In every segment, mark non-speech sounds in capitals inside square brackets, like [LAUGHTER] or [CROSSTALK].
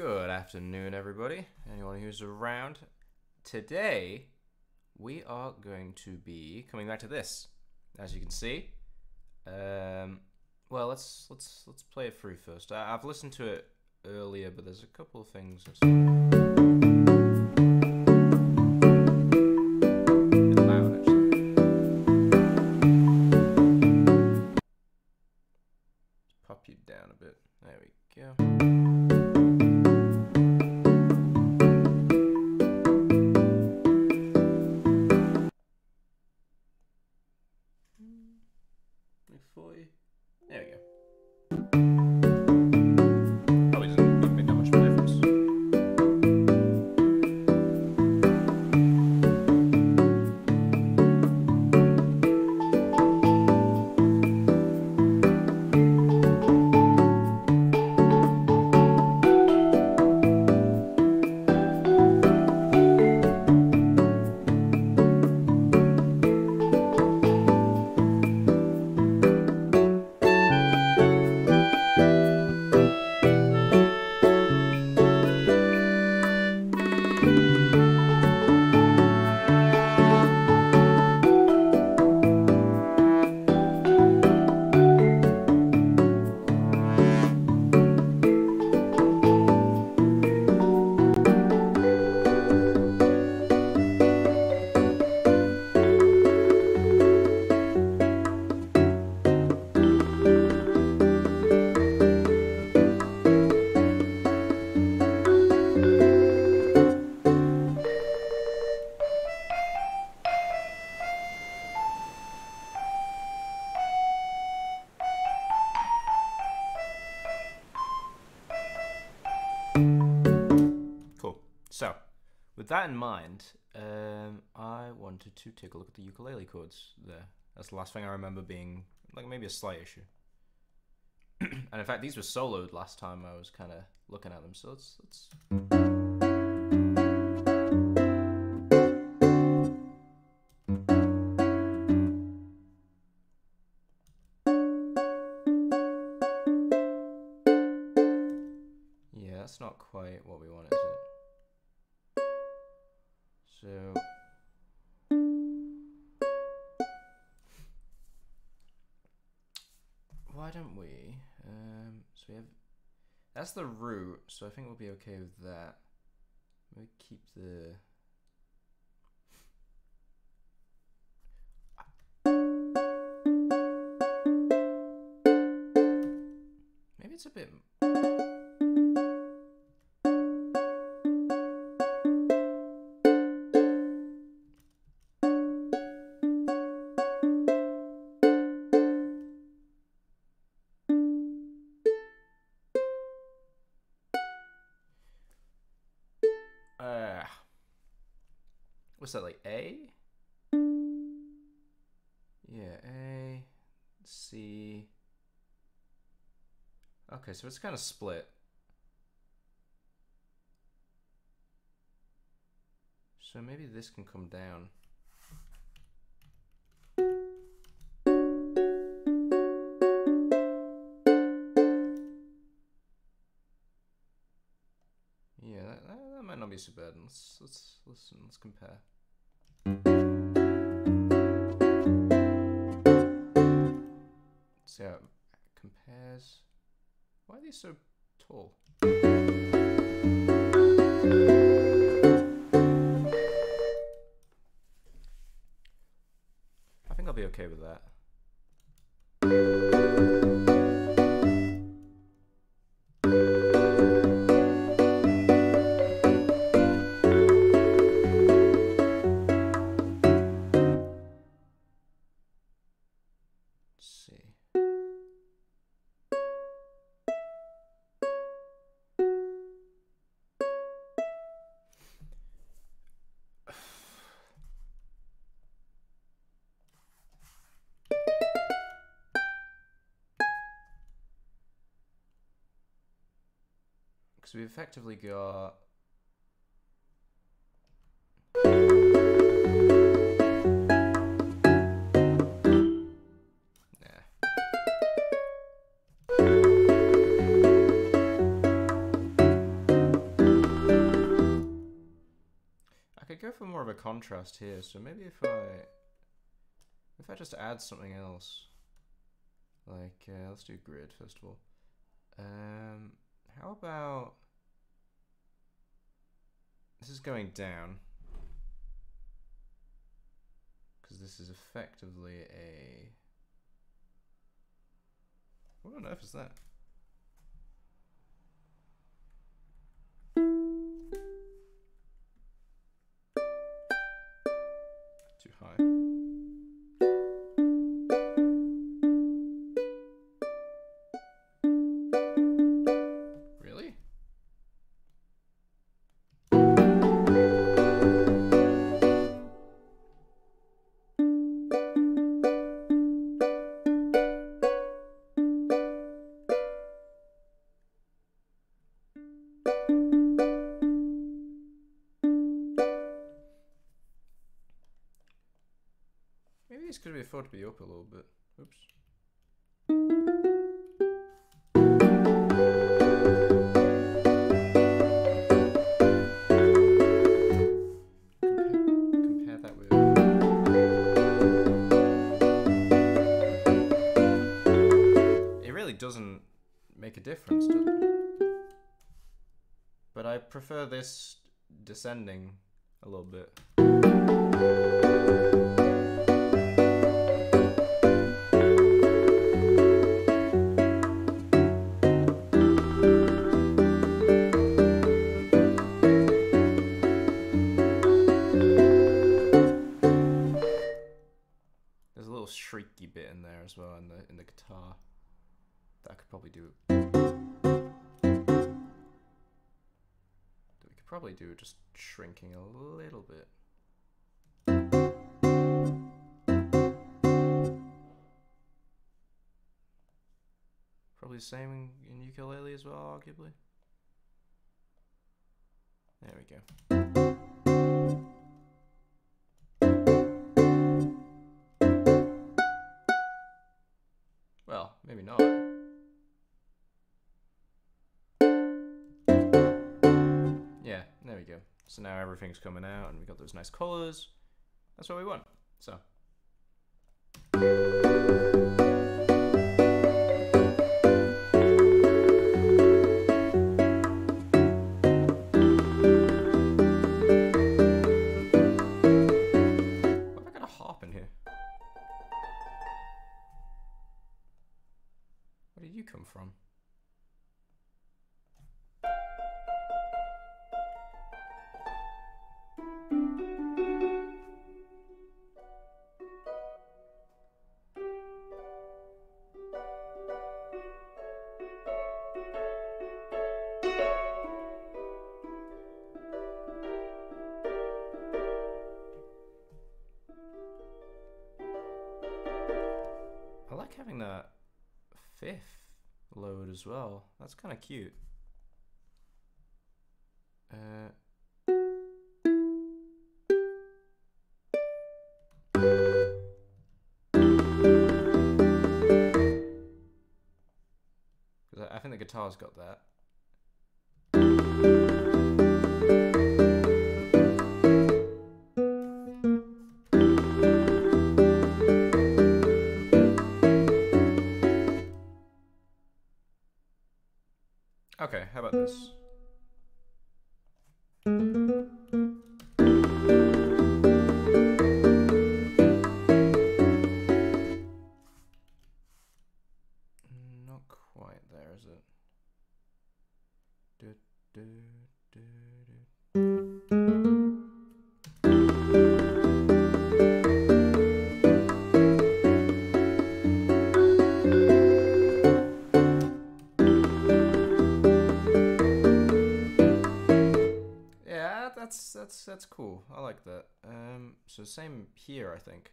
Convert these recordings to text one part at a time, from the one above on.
Good afternoon, everybody. Anyone who's around. Today, we are going to be coming back to this. As you can see, um, well, let's let's let's play it through first. I, I've listened to it earlier, but there's a couple of things. Loud. Pop you down a bit. There we go. In mind, um, I wanted to take a look at the ukulele chords there. That's the last thing I remember being like maybe a slight issue. [CLEARS THROAT] and in fact, these were soloed last time I was kind of looking at them. So let's let's. Yeah, that's not quite what we want, That's the root, so I think we'll be okay with that. We keep the. Maybe it's a bit. So it's kind of split. So maybe this can come down. Yeah, that, that, might not be so bad. Let's let's listen. Let's compare. See how it compares. Why are these so tall? I think I'll be okay with that. Because we've effectively got... for more of a contrast here, so maybe if I if I just add something else, like uh, let's do grid first of all. Um, how about this is going down because this is effectively a what on earth is that? Too high. This could be afford to be up a little bit. Oops. Compare, compare that with. It really doesn't make a difference? But I prefer this descending a little bit. Probably do just shrinking a little bit. Probably the same in, ukulele as well, arguably. There we go. Well, maybe not. So now everything's coming out and we got those nice colors. That's what we want. So. What have That's kind of cute. Uh, I I think the guitar's got that. That's cool. I like that. Um, so same here, I think.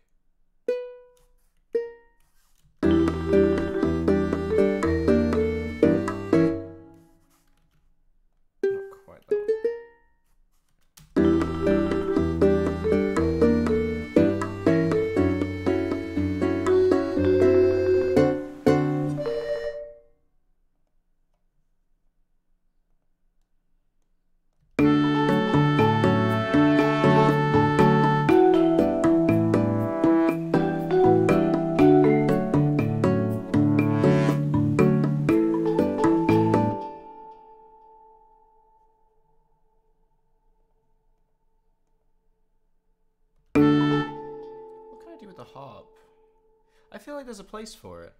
I feel like there's a place for it.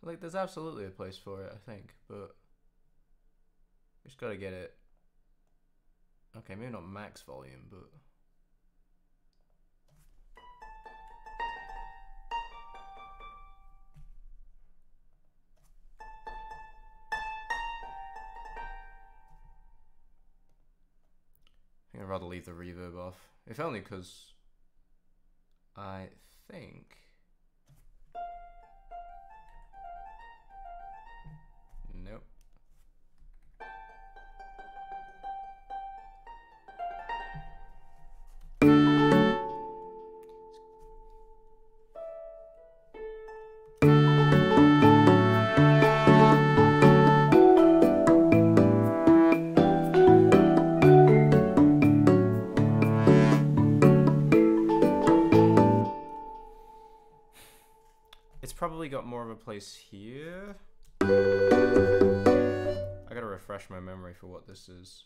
Like, there's absolutely a place for it, I think, but we just gotta get it. Okay, maybe not max volume, but. I think I'd rather leave the reverb off. If only because I think. Got more of a place here. I gotta refresh my memory for what this is.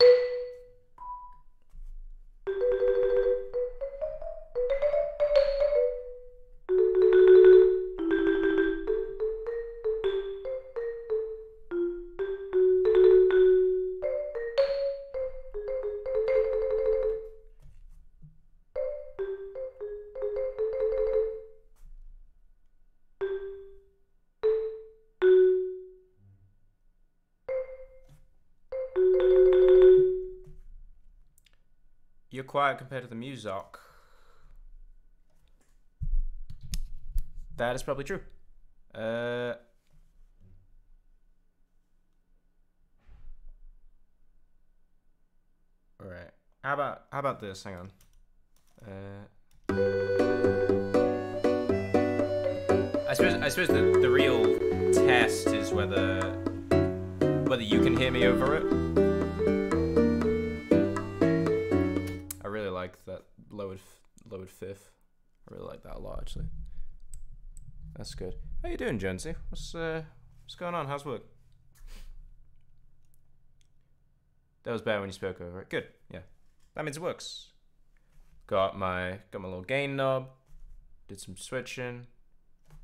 Quiet compared to the music. That is probably true. Uh, all right. How about how about this? Hang on. Uh, I suppose I suppose the, the real test is whether whether you can hear me over it. Like that lowered lowered fifth. I really like that a lot actually. That's good. How you doing, Jonesy? What's uh what's going on? How's work? That was bad when you spoke over it. Good. Yeah. That means it works. Got my got my little gain knob. Did some switching.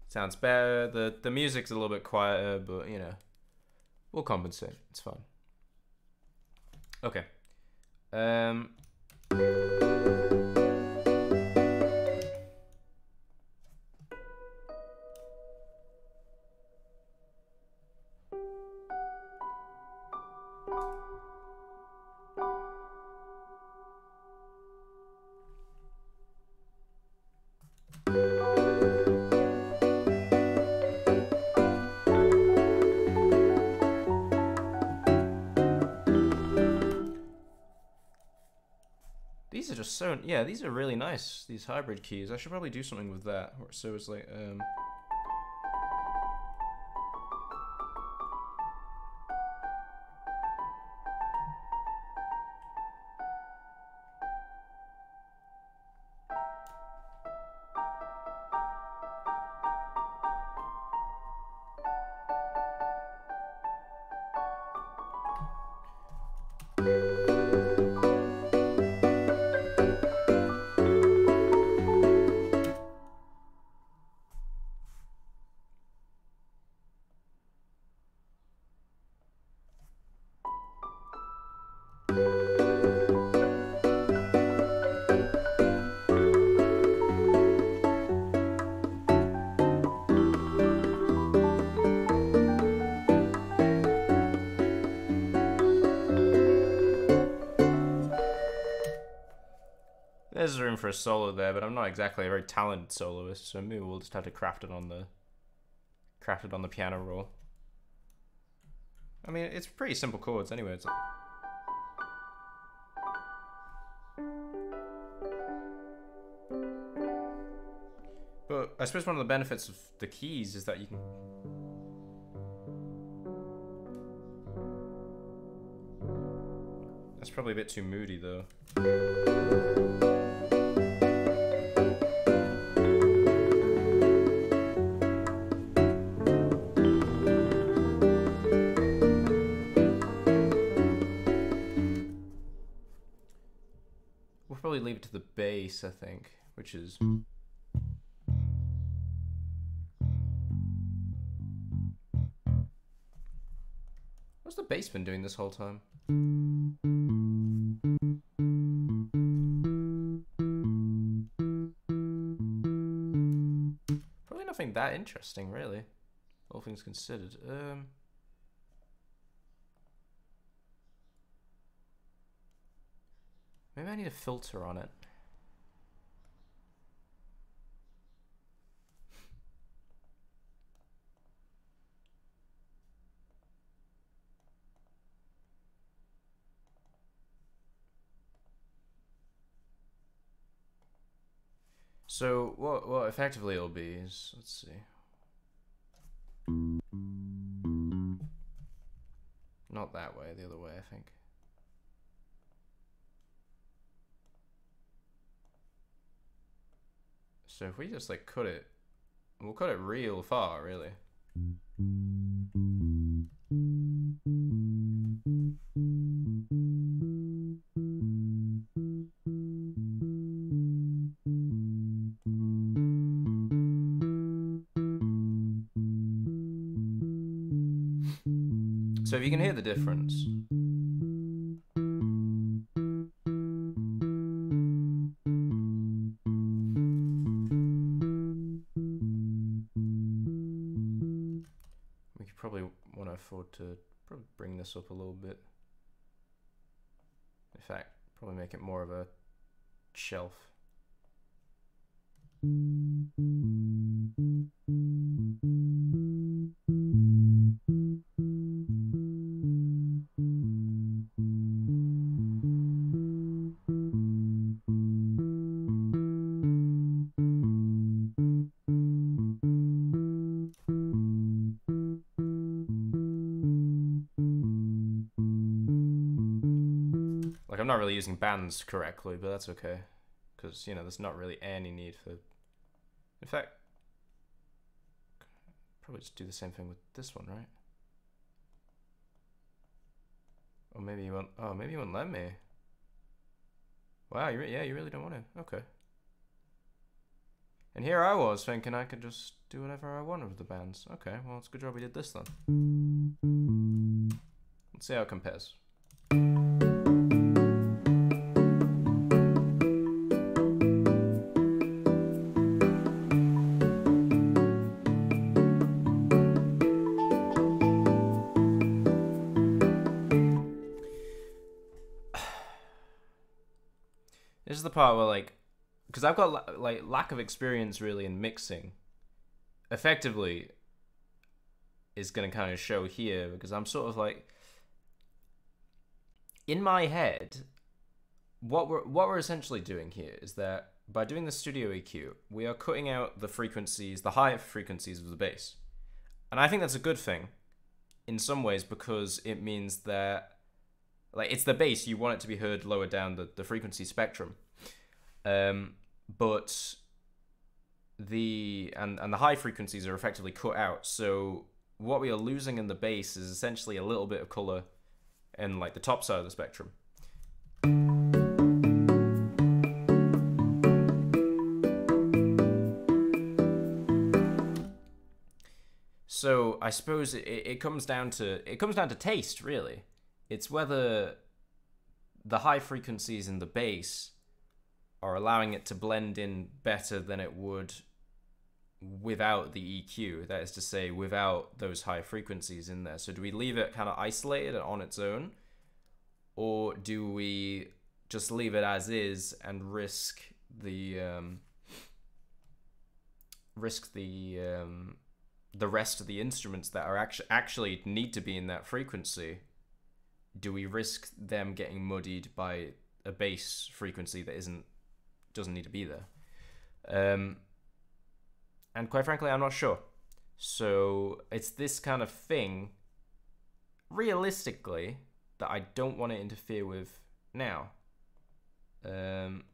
Sounds better. The the music's a little bit quieter, but you know, we'll compensate. It's fine. Okay. Um These so yeah, these are really nice. These hybrid keys. I should probably do something with that. So it's like um for a solo there, but I'm not exactly a very talented soloist, so maybe we'll just have to craft it on the craft it on the piano roll. I mean, it's pretty simple chords anyway. It's But I suppose one of the benefits of the keys is that you can That's probably a bit too moody though. probably leave it to the bass, I think, which is. What's the bass been doing this whole time? Probably nothing that interesting, really. All things considered. Um. Maybe I need a filter on it. So what what effectively it'll be is let's see. Not that way, the other way, I think. So if we just like cut it, we'll cut it real far, really. So if you can hear the difference. Using bands correctly, but that's okay, because you know there's not really any need for. In fact, probably just do the same thing with this one, right? Or maybe you won't. Oh, maybe you won't let me. Wow, you yeah, you really don't want to. Okay. And here I was thinking I could just do whatever I wanted with the bands. Okay, well, it's a good job we did this then. Let's see how it compares. The part where like, because I've got like lack of experience really in mixing. Effectively, is going to kind of show here because I'm sort of like, in my head, what we're what we're essentially doing here is that by doing the studio EQ, we are cutting out the frequencies, the higher frequencies of the bass, and I think that's a good thing, in some ways because it means that like it's the bass you want it to be heard lower down the, the frequency spectrum um but the and and the high frequencies are effectively cut out. So what we are losing in the bass is essentially a little bit of color in like the top side of the spectrum. So i suppose it, it comes down to it comes down to taste really. It's whether the high frequencies in the bass are allowing it to blend in better than it would without the EQ. That is to say, without those high frequencies in there. So, do we leave it kind of isolated on its own, or do we just leave it as is and risk the um, risk the um, the rest of the instruments that are actually actually need to be in that frequency? Do we risk them getting muddied by a bass frequency that isn't doesn't need to be there? Um, and quite frankly, I'm not sure. So it's this kind of thing, realistically, that I don't want to interfere with now. Um,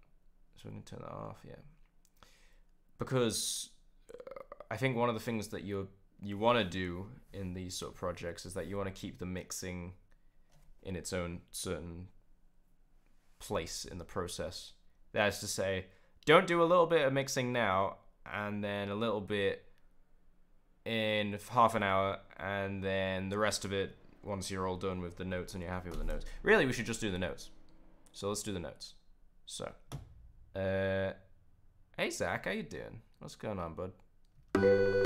so going to turn that off, yeah. Because uh, I think one of the things that you you want to do in these sort of projects is that you want to keep the mixing in its own certain place in the process. That is to say, don't do a little bit of mixing now and then a little bit in half an hour and then the rest of it once you're all done with the notes and you're happy with the notes. Really, we should just do the notes. So let's do the notes. So, uh, hey Zach, how you doing? What's going on, bud?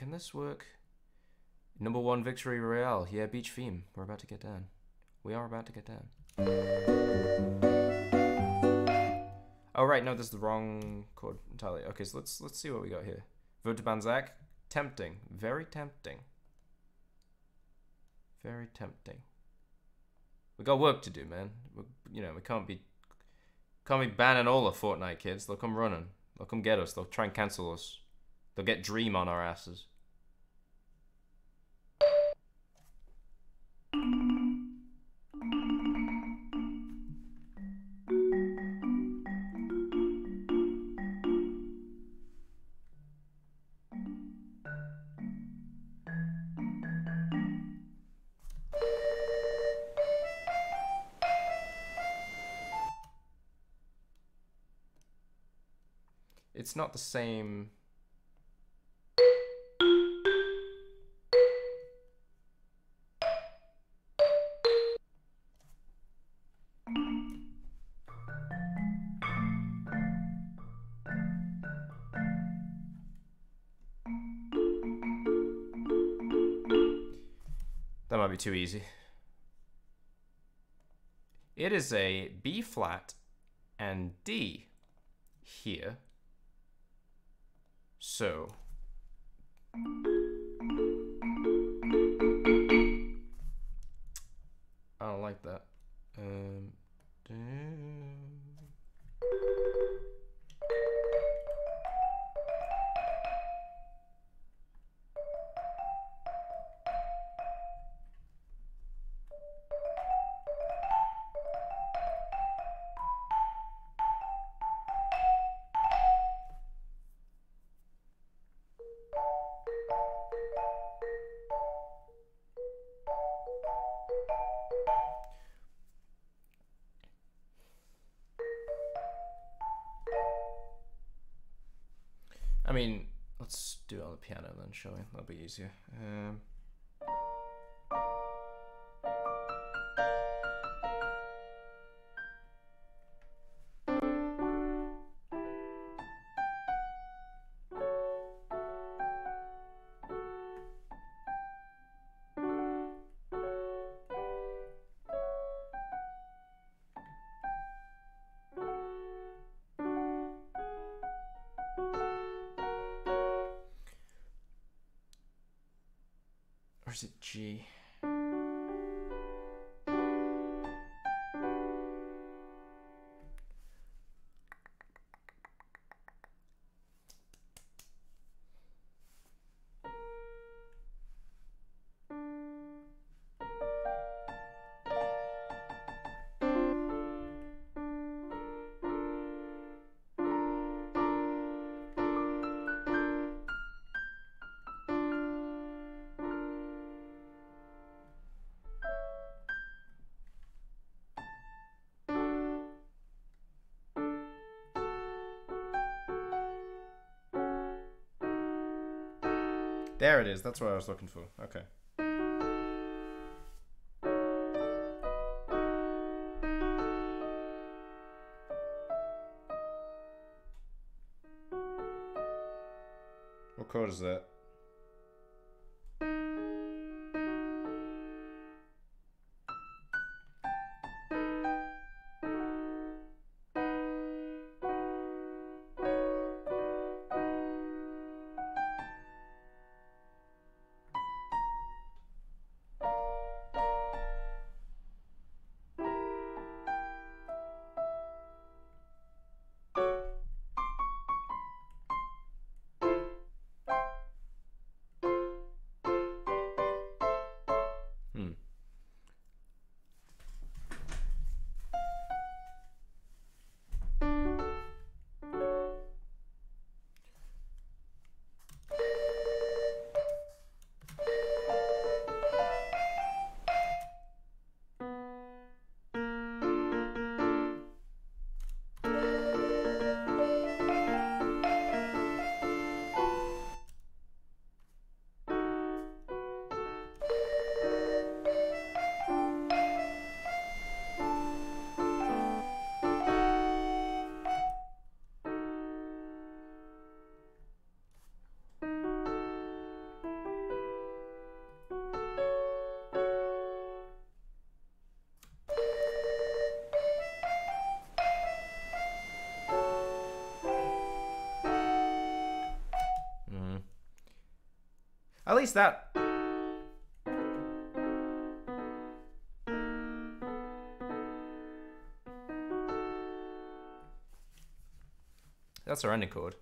Can this work? Number one victory royale. Yeah, beach theme. We're about to get down. We are about to get down. Oh right, no, this is the wrong chord entirely. Okay, so let's let's see what we got here. To Zach. Tempting. Very tempting. Very tempting. We got work to do, man. We, you know, we can't be can't be banning all the Fortnite kids. They'll come running. They'll come get us. They'll try and cancel us. They'll get Dream on our asses. It's not the same. That might be too easy. It is a B flat and D here. So. I don't like that. Damn. We? That'll be easier. Um, There it is. That's what I was looking for. Okay. What chord is that? Least that. That's our ending chord.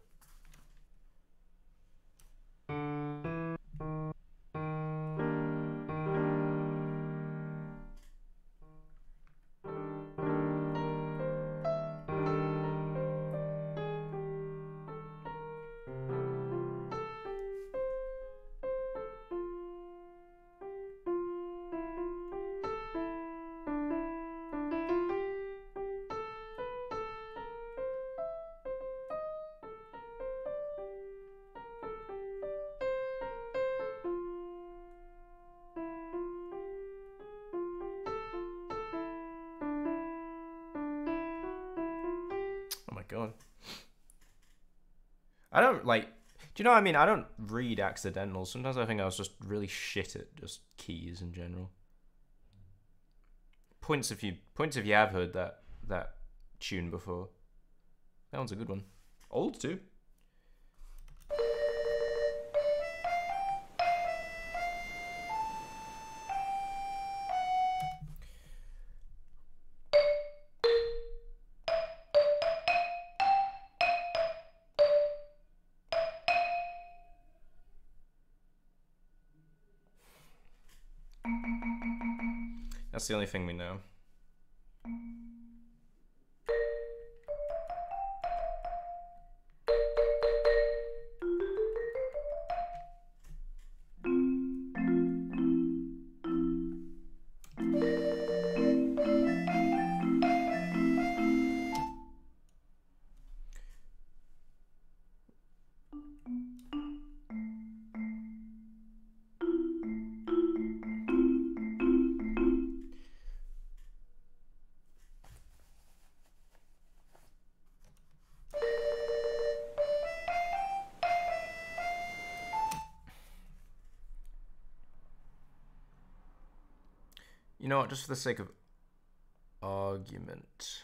Do you know what I mean? I don't read accidentals. Sometimes I think I was just really shit at just keys in general. Points if you points if you have heard that that tune before. That one's a good one. Old too. The only thing we know. Just for the sake of argument.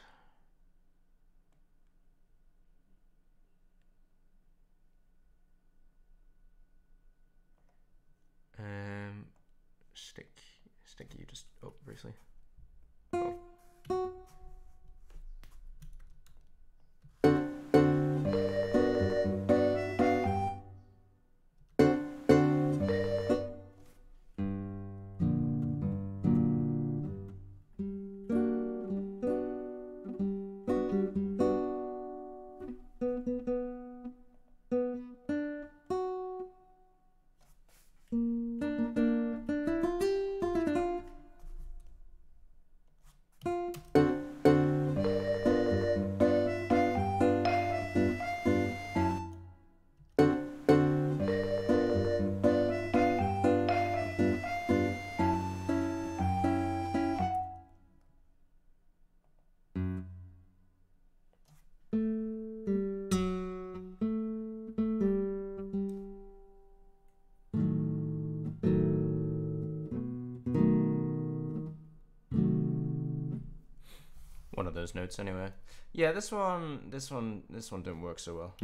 Those notes anyway. Yeah, this one, this one, this one didn't work so well.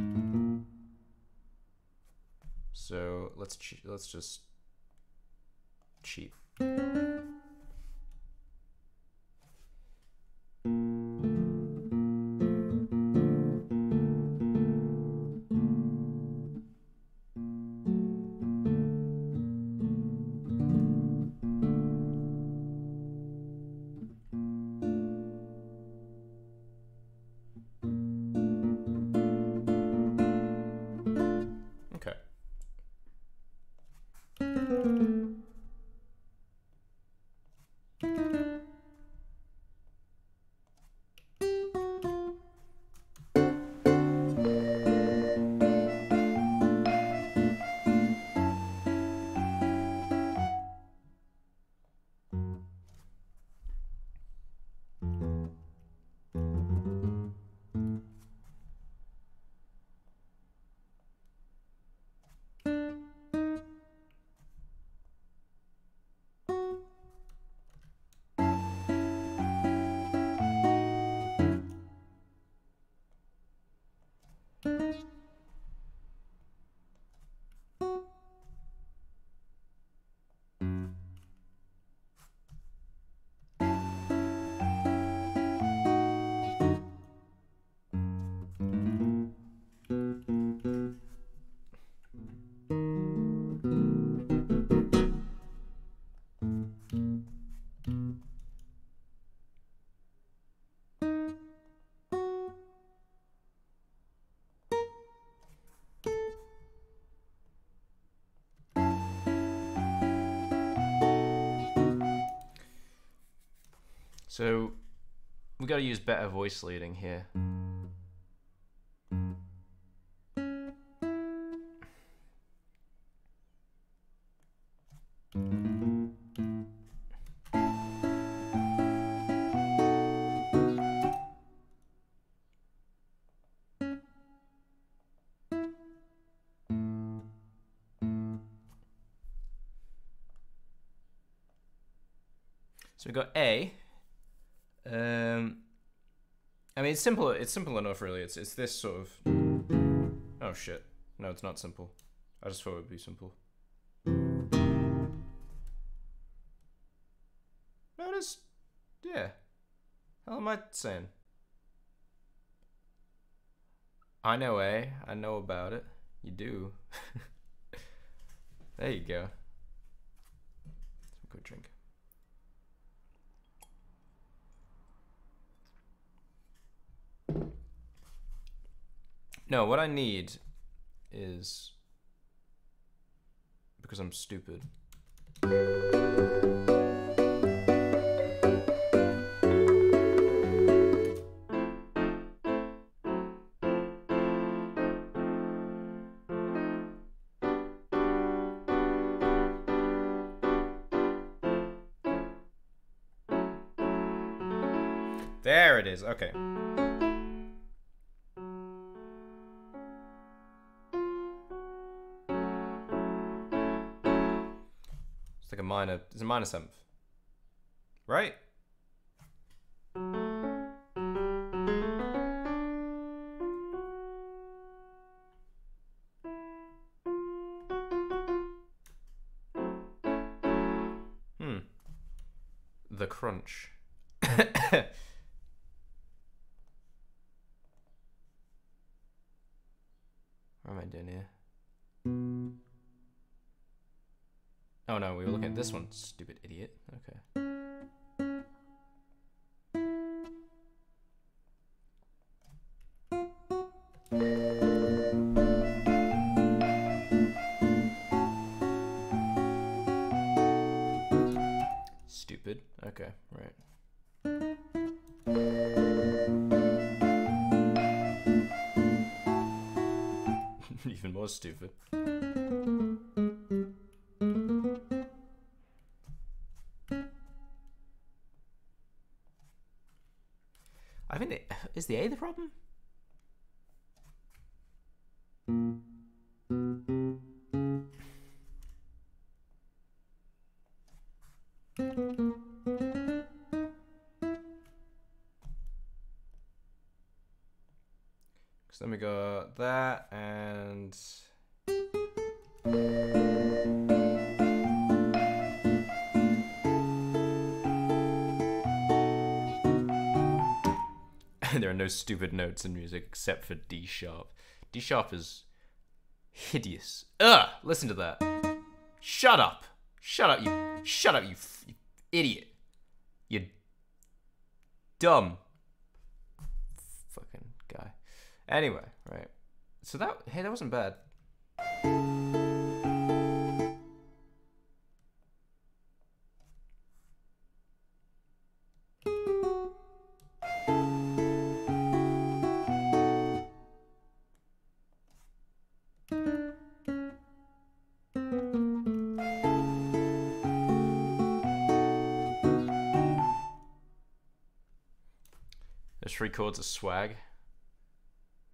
So let's let's just cheat. So we got to use better voice leading here. So we got A. Um, I mean, it's simple. It's simple enough, really. It's it's this sort of. Oh shit! No, it's not simple. I just thought it would be simple. Notice. Yeah. How am I saying? I know A. I know about it. You do. [LAUGHS] there you go. Some good drink. No, what I need is because I'm stupid. There it is. Okay. It's seventh, right? This one, stupid idiot. Okay. Stupid. Okay, right. [LAUGHS] Even more stupid. Problem? No stupid notes in music except for D sharp. D sharp is hideous. Ugh! Listen to that. Shut up! Shut up, you! Shut up, you, you idiot! You dumb fucking guy. Anyway, right. So that hey, that wasn't bad. Three chords of swag.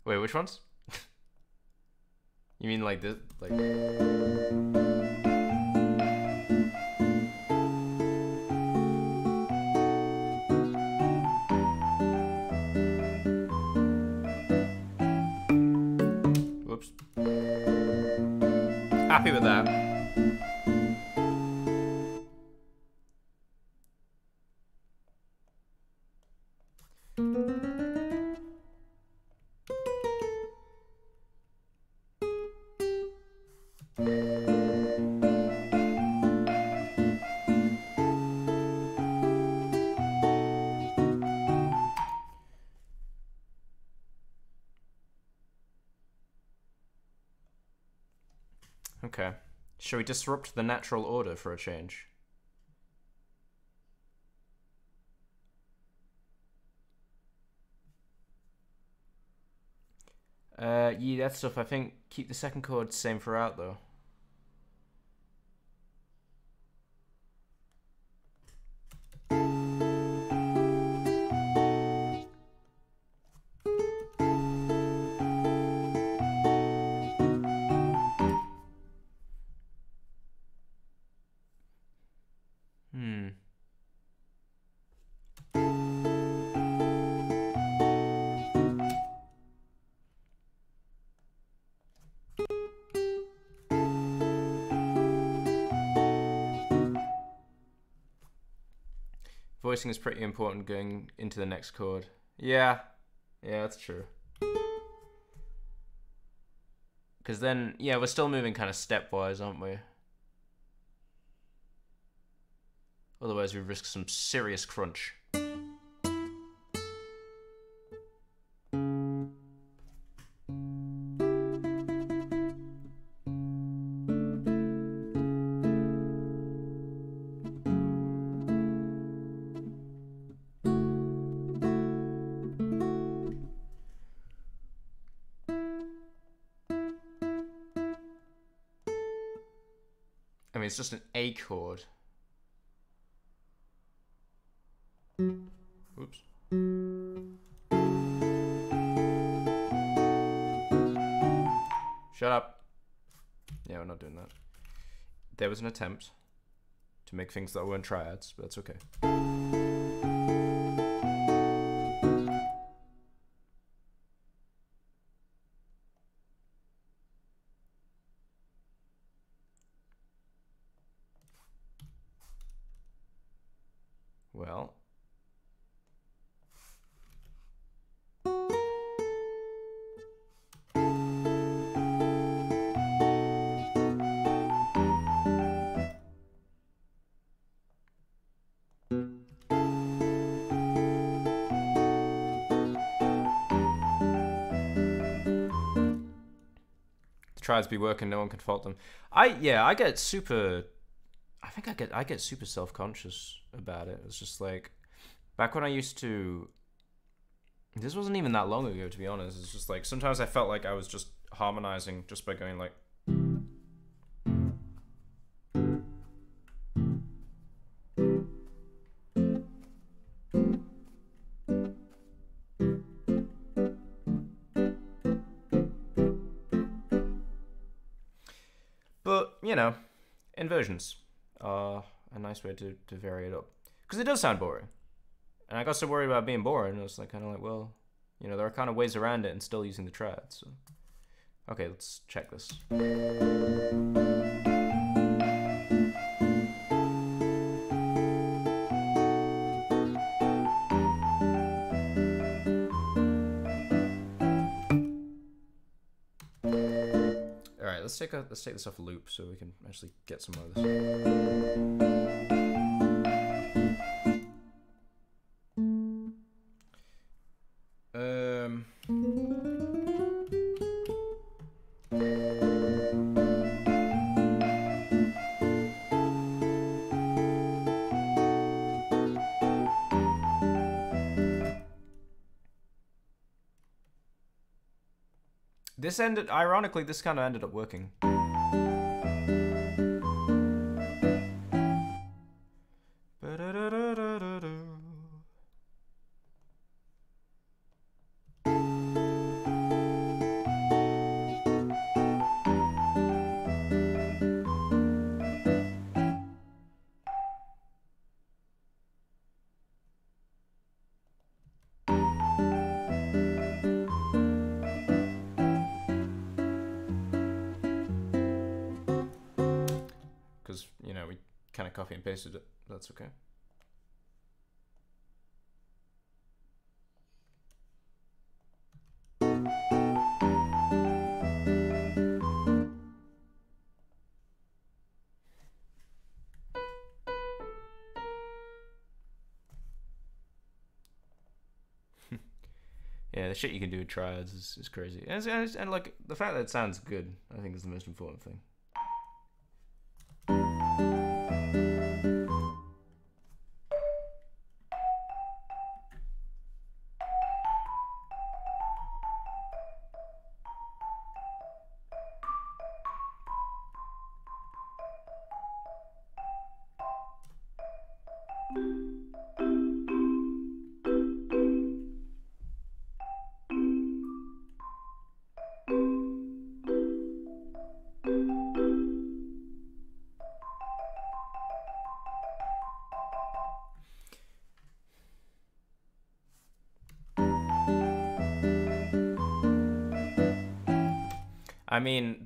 Wait, which ones? [LAUGHS] you mean like this? Like. Whoops. Happy with that. Shall we disrupt the natural order for a change? Uh, yeah, that stuff. I think keep the second chord same throughout though. Voicing is pretty important going into the next chord. Yeah, yeah, that's true. Because then, yeah, we're still moving kind of stepwise, aren't we? Otherwise, we risk some serious crunch. Was an attempt to make things that weren't triads, but that's okay. The triads be working, no one can fault them. I yeah, I get super I think I get I get super self conscious about it. It's just like back when I used to. This wasn't even that long ago, to be honest. It's just like sometimes I felt like I was just harmonizing just by going like. Inversions are a nice way to, to vary it up. Because it does sound boring. And i got so worried about being boring i was like kind of like well you know there are kind of ways around it and still using the triad so. Okay let's check this let's take a let's take this off loop so we can actually get some more of this This ended, ironically, this kind of ended up working. Pasted it. That's okay. [LAUGHS] yeah, the shit you can do with triads is, is crazy. And, and, and like the fact that it sounds good, I think is the most important thing.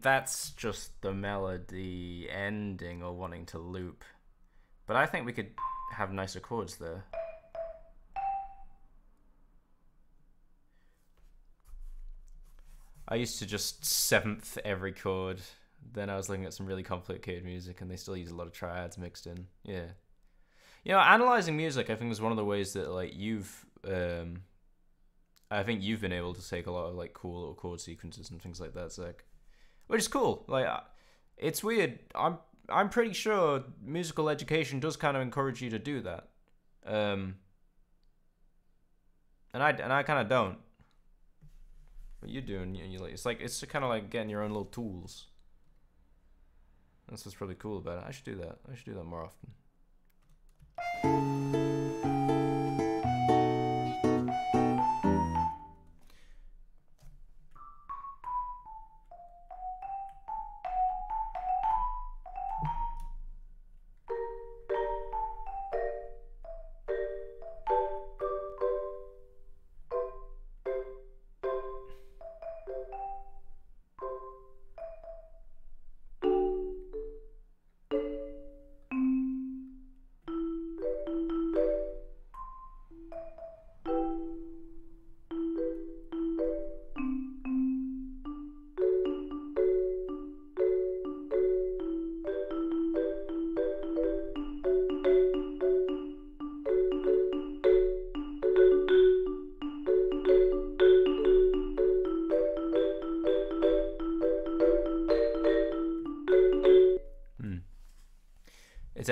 That's just the melody ending or wanting to loop. But I think we could have nicer chords there. I used to just seventh every chord. Then I was looking at some really complicated music, and they still use a lot of triads mixed in. Yeah, you know, analyzing music, I think is one of the ways that like you've, um, I think you've been able to take a lot of like cool little chord sequences and things like that. Like, which is cool. Like, it's weird. I'm I'm pretty sure musical education does kind of encourage you to do that. Um, and I and I kind of don't. What you doing? You like it's like it's kind of like getting your own little tools. That's what's really cool about it. I should do that. I should do that more often.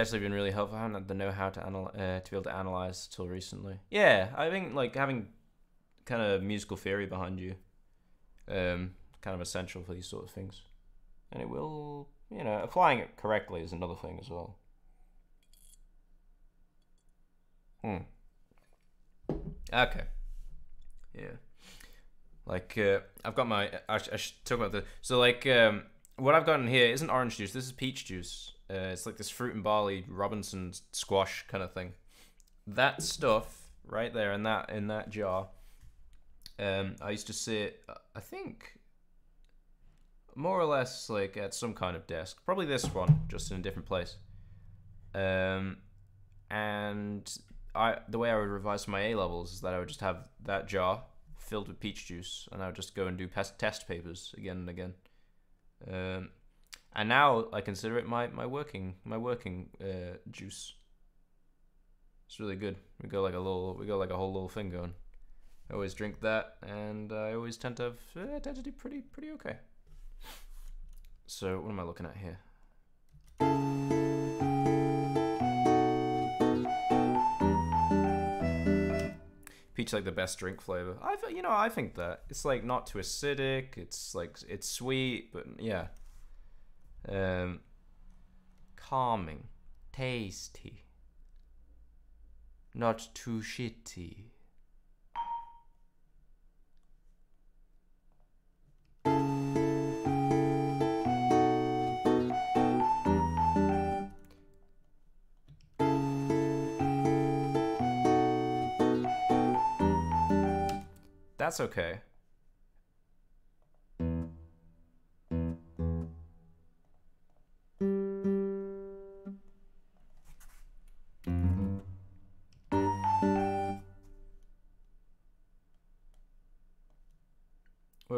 Actually been really helpful. I haven't had the know how to anal- uh, to be able to analyze till recently. Yeah, I think like having kind of musical theory behind you, um, kind of essential for these sort of things, and it will, you know, applying it correctly is another thing as well. Hmm. Okay. Yeah. Like uh, I've got my I, sh- I should talk about the so like um what I've got in here isn't orange juice. This is peach juice. Uh, it's like this fruit and barley Robinson squash kind of thing. That stuff right there in that in that jar. Um, I used to sit. I think more or less like at some kind of desk. Probably this one, just in a different place. Um, and I the way I would revise my A levels is that I would just have that jar filled with peach juice, and I would just go and do test papers again and again. Um, and now I consider it my my working my working uh, juice. It's really good. We go like a little we go like a whole little thing going. I always drink that, and I always tend to have, uh, tend to do pretty pretty okay. So what am I looking at here? peach like the best drink flavor. I you know I think that it's like not too acidic. It's like it's sweet, but yeah, um, calming, tasty, not too shitty. That's okay.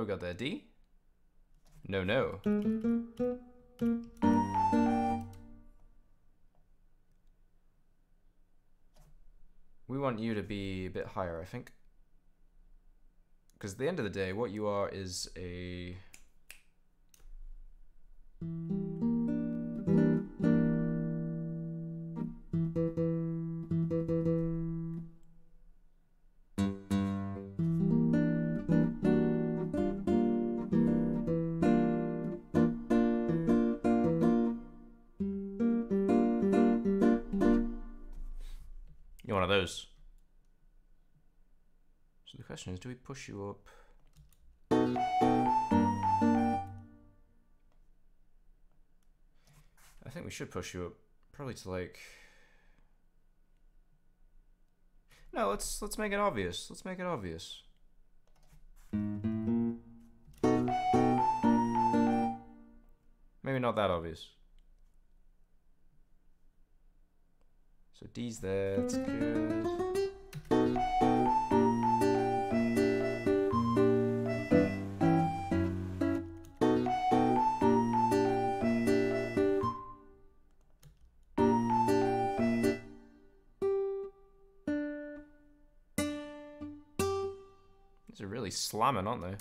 We got there? D? No, no. We want you to be a bit higher, I think. Because at the end of the day, what you are is a... do we push you up? I think we should push you up, probably to like. No, let's let's make it obvious. Let's make it obvious. maybe not that obvious. So D's there, that's good. Really slamming, aren't they?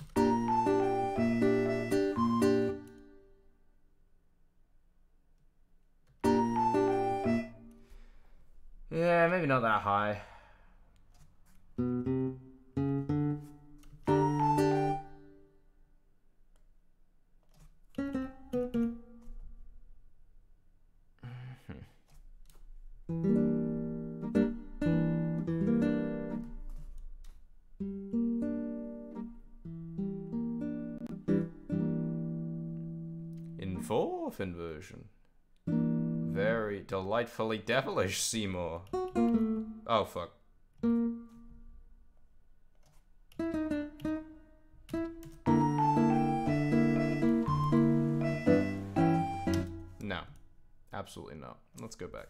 Yeah, maybe not that high. Delightfully devilish, Seymour. Oh, fuck. No. Absolutely not. Let's go back.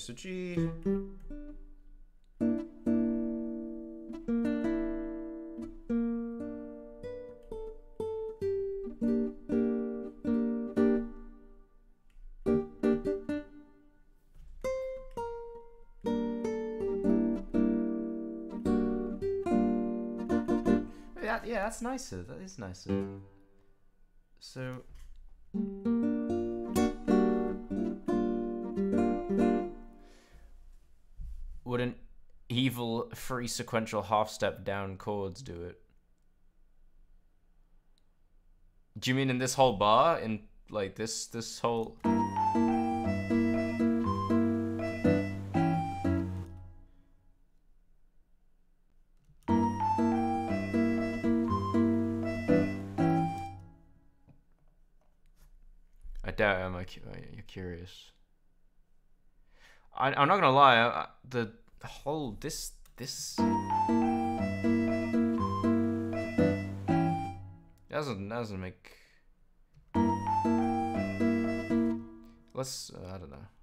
So G. Yeah, that's nicer. That is nicer. So. Free sequential half step down chords do it? Do you mean in this whole bar? In like this this whole I doubt I'm like uh, you're curious. I, I'm not gonna lie. I, the whole this this doesn't doesn't make. Let's uh, I don't know.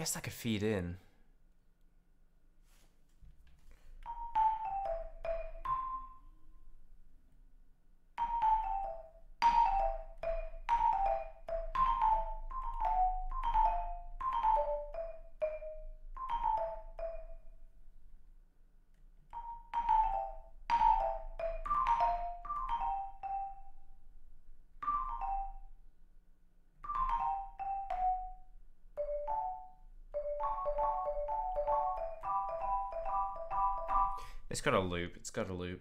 Guess that could feed in.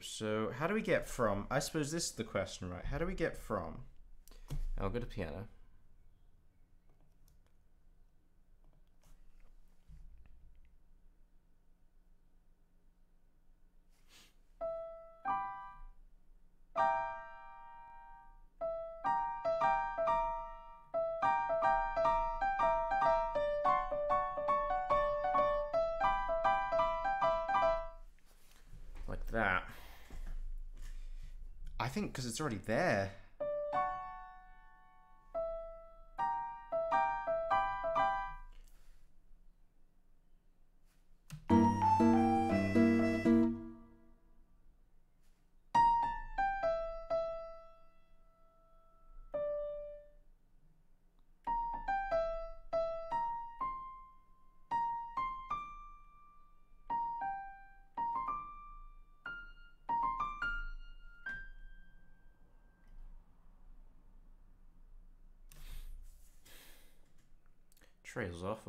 So how do we get from? I suppose this is the question, right? How do we get from? I'll go to piano. Because it's already there.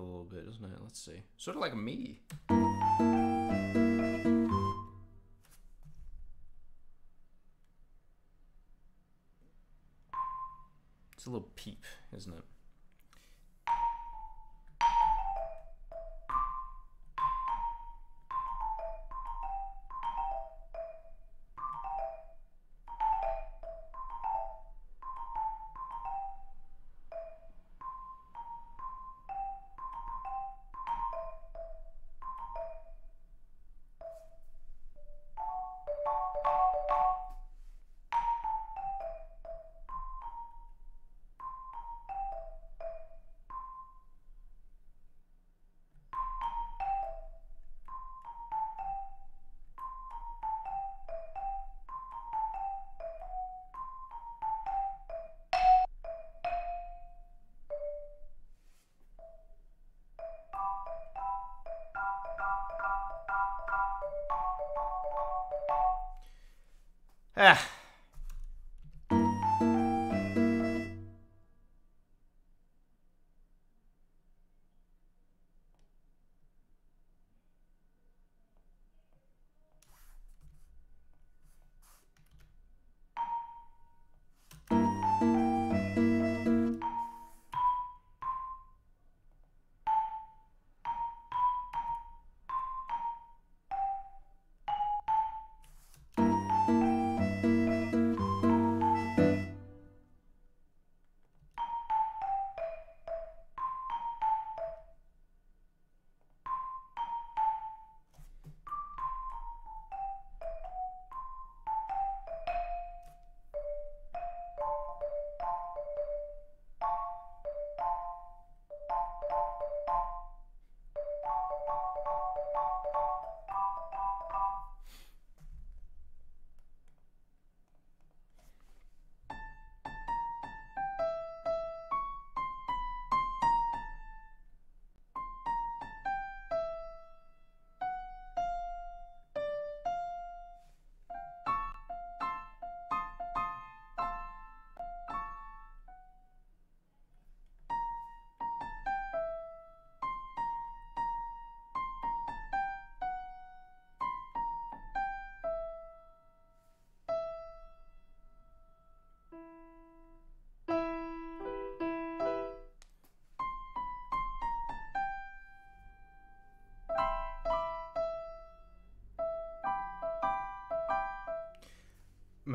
A little bit, doesn't it? Let's see. Sort of like me. Ah.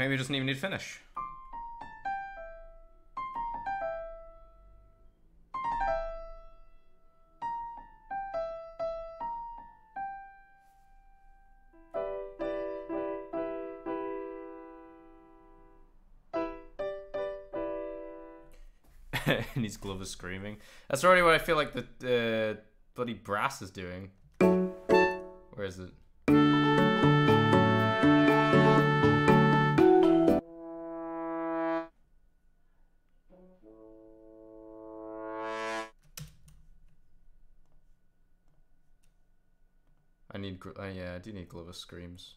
Maybe it doesn't even need to finish. [LAUGHS] and his glove is screaming. That's already what I feel like the uh, bloody brass is doing. Where is it? Yeah, I do need Glover screams.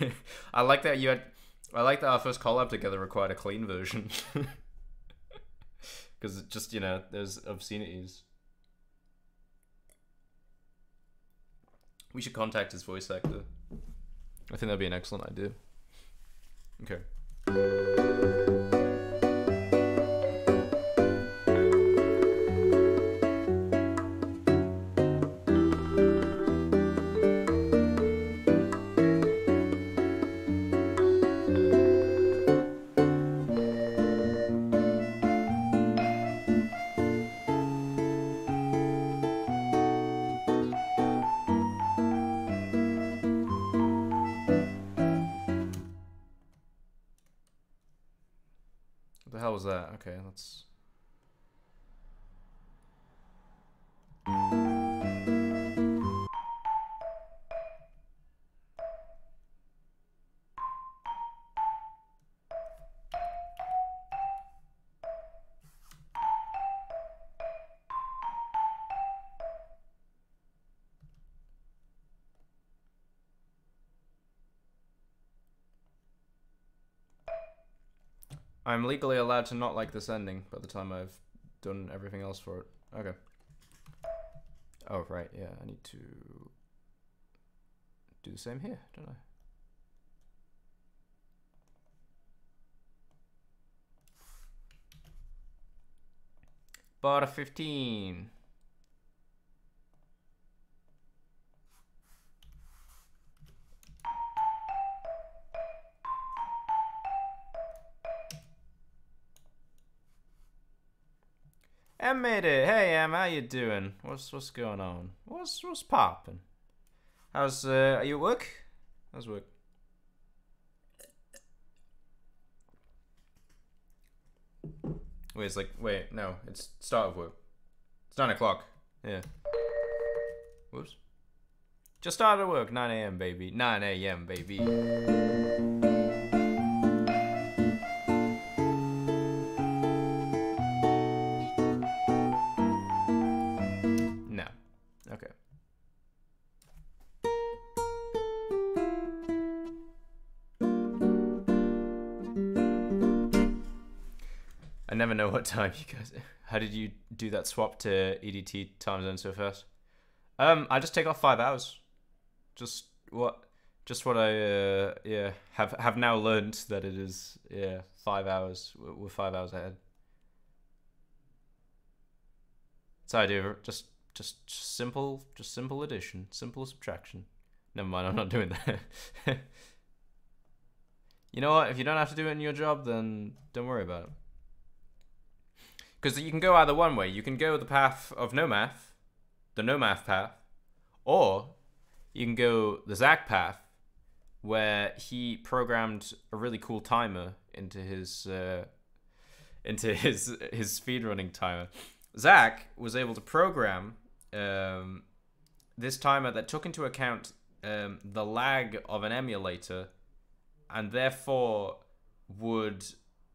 [LAUGHS] I like that you had, I like that our first collab together required a clean version. [LAUGHS] Because it just, you know, there's obscenities. We should contact his voice actor. I think that'd be an excellent idea. Okay. That? I'm legally allowed to not like this ending by the time I've done everything else for it. Okay. Oh, right, yeah, I need to do the same here, don't I? Bar 15. Made it. Hey Em, how you doing? What's what's going on? What's what's popping? How's uh are you at work? How's work? Wait, it's like wait, no, it's start of work. It's nine o'clock. Yeah. Whoops. Just started work, 9 a.m. baby. 9 a.m. baby. Time you guys. How did you do that swap to EDT time zone so fast? Um, I just take off five hours. Just what? Just what I uh, yeah have have now learned that it is yeah five hours. We're five hours ahead. So I do just just simple just simple addition, simple subtraction. Never mind, I'm not doing that. [LAUGHS] you know what? If you don't have to do it in your job, then don't worry about it. Because you can go either one way. You can go the path of no math, the no math path, or you can go the Zach path, where he programmed a really cool timer into his uh, into [LAUGHS] his his speedrunning timer. Zach was able to program um, this timer that took into account um, the lag of an emulator, and therefore would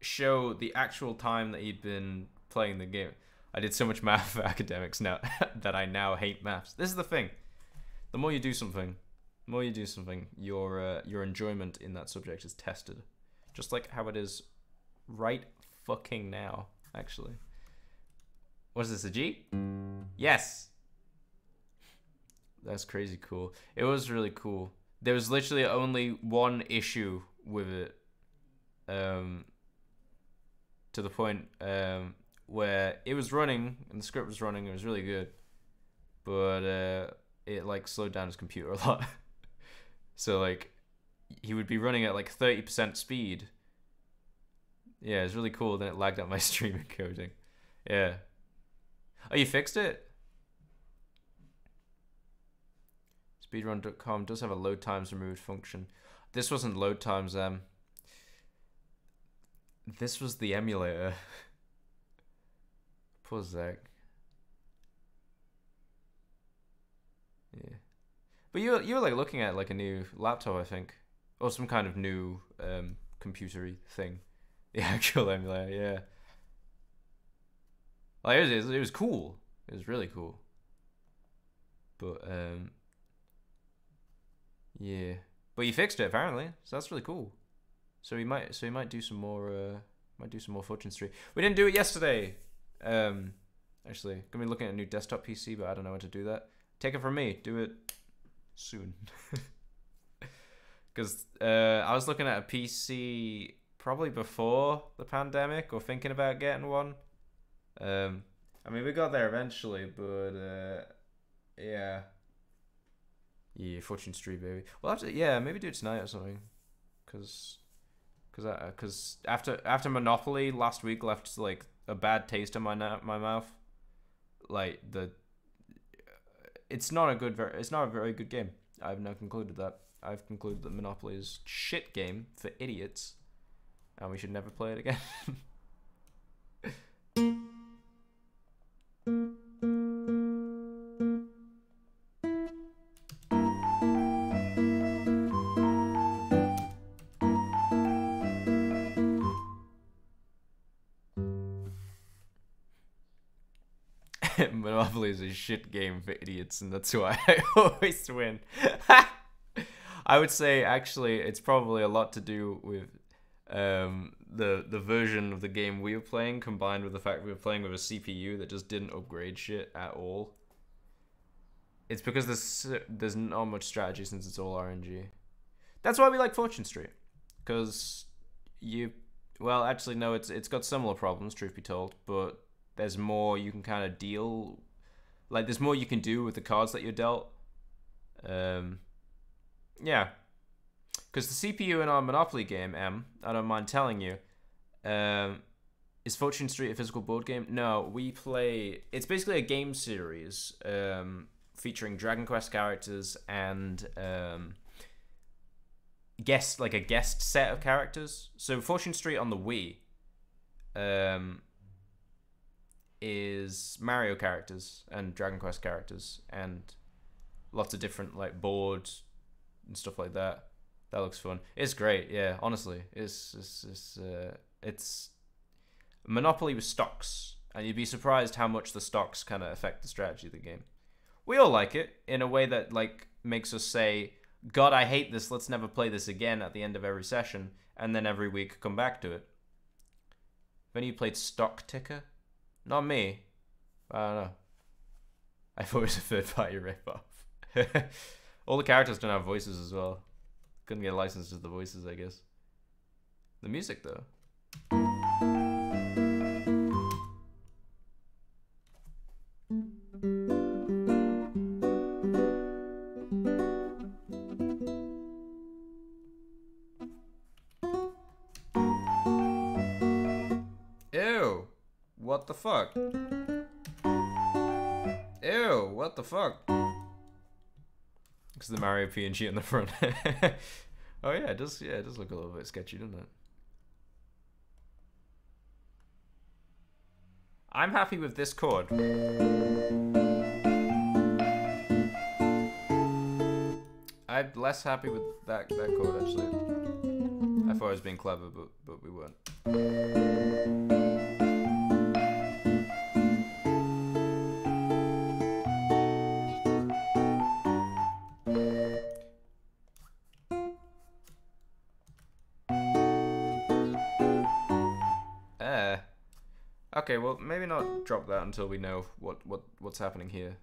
show the actual time that he'd been playing the game. I did so much [LAUGHS] math for academics now [LAUGHS] that I now hate maths. This is the thing. The more you do something, the more you do something, your uh, your enjoyment in that subject is tested. Just like how it is right fucking now, actually. What is this, a G? Yes. That's crazy cool. It was really cool. There was literally only one issue with it. Um to the point um where it was running and the script was running, it was really good. But uh it like slowed down his computer [LAUGHS] a lot. so like he would be running at like 30% speed. Yeah, it's really cool. Then it lagged out my [LAUGHS] stream encoding. Yeah. Oh, you fixed it? Speedrun.com does have a load times removed function. This wasn't load times, um. This was the emulator. [LAUGHS] Poor Zach. Yeah. But you you were like looking at like a new laptop, I think, or some kind of new um computery thing. [LAUGHS] The actual emulator, yeah. Like it was, it was cool. It was really cool. But um, yeah. But you fixed it apparently, so that's really cool. So we might so we might do some more uh might do some more Fortune Street. We didn't do it yesterday. Um, actually, gonna be looking at a new desktop PC, but I don't know how to do that. Take it from me. Do it. soon. [LAUGHS] Because uh, I was looking at a PC probably before the pandemic or thinking about getting one. Um, I mean, we got there eventually, but uh, yeah. Yeah, Fortune Street, baby. Well, after, yeah, maybe do it tonight or something. Because because because after after Monopoly last week left like a bad taste in my my mouth. Like the, it's not a good very it's not a very good game. I've now concluded that. I've concluded that Monopoly is shit game for idiots, and we should never play it again. [LAUGHS] shit game for idiots, and that's why [LAUGHS] I always win. [LAUGHS] I would say actually it's probably a lot to do with um, the the version of the game we were playing, combined with the fact we were playing with a CPU that just didn't upgrade shit at all. It's because there's there's not much strategy since it's all RNG. That's why we like Fortune Street, because you, well, actually no, it's it's got similar problems, truth be told, but there's more you can kind of deal like there's more you can do with the cards that you're dealt. Um yeah. Because the cpu in our monopoly game m i don't mind telling you um is fortune street a physical board game? No we play it's basically a game series um featuring dragon quest characters and um guest like a guest set of characters. So fortune street on the wii um is Mario characters and Dragon Quest characters and lots of different like boards and stuff like that. That looks fun. It's great, yeah. Honestly, it's it's it's, uh, it's Monopoly with stocks, and you'd be surprised how much the stocks kind of affect the strategy of the game. We all like it in a way that like makes us say, "God, I hate this. Let's never play this again." At the end of every session, and then every week come back to it. Have any you played Stock Ticker? Not me. I don't know. I [LAUGHS] thought it was a third party ripoff. [LAUGHS] All the characters don't have voices as well. Couldn't get a license to the voices, I guess. The music, though. Fuck? Ew, what the fuck? Because the Mario PNG on the front. [LAUGHS] oh yeah, it does. Yeah, it does look a little bit sketchy, doesn't it? I'm happy with this chord. I'm less happy with that that chord actually. I thought I was being clever, but but we weren't. Okay, well, maybe not drop that until we know what, what what's happening here.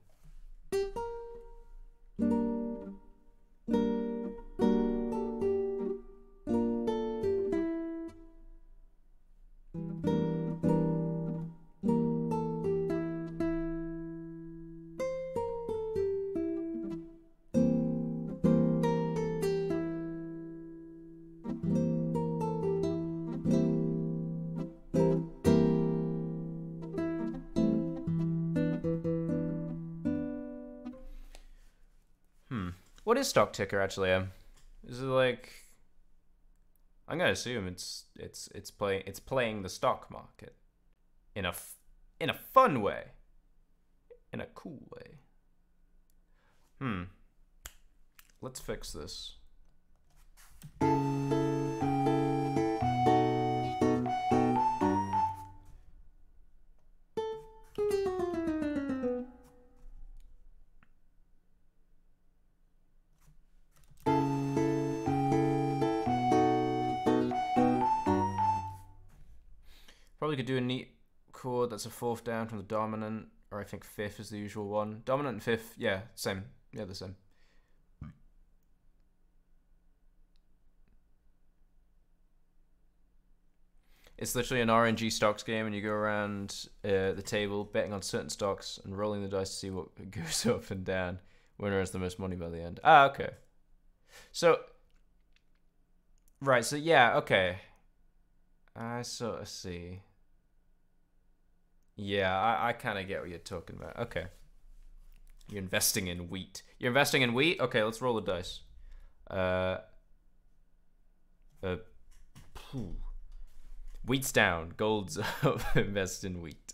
What is stock ticker actually? Um, is it like? I'm gonna assume it's it's it's playing it's playing the stock market in a f- in a fun way, in a cool way. Hmm. Let's fix this. that's a fourth down from the dominant, or I think fifth is the usual one. Dominant and fifth, yeah, same. Yeah, the same. It's literally an RNG stocks game, and you go around uh, the table betting on certain stocks and rolling the dice to see what [LAUGHS] goes up and down. Winner has the most money by the end. Ah, okay. So, right, so yeah, okay. I sort of see. Yeah, I, I kind of get what you're talking about. Okay. You're investing in wheat. You're investing in wheat? Okay, let's roll the dice. Uh, uh, phew. Wheat's down. Gold's [LAUGHS] up. invest in wheat.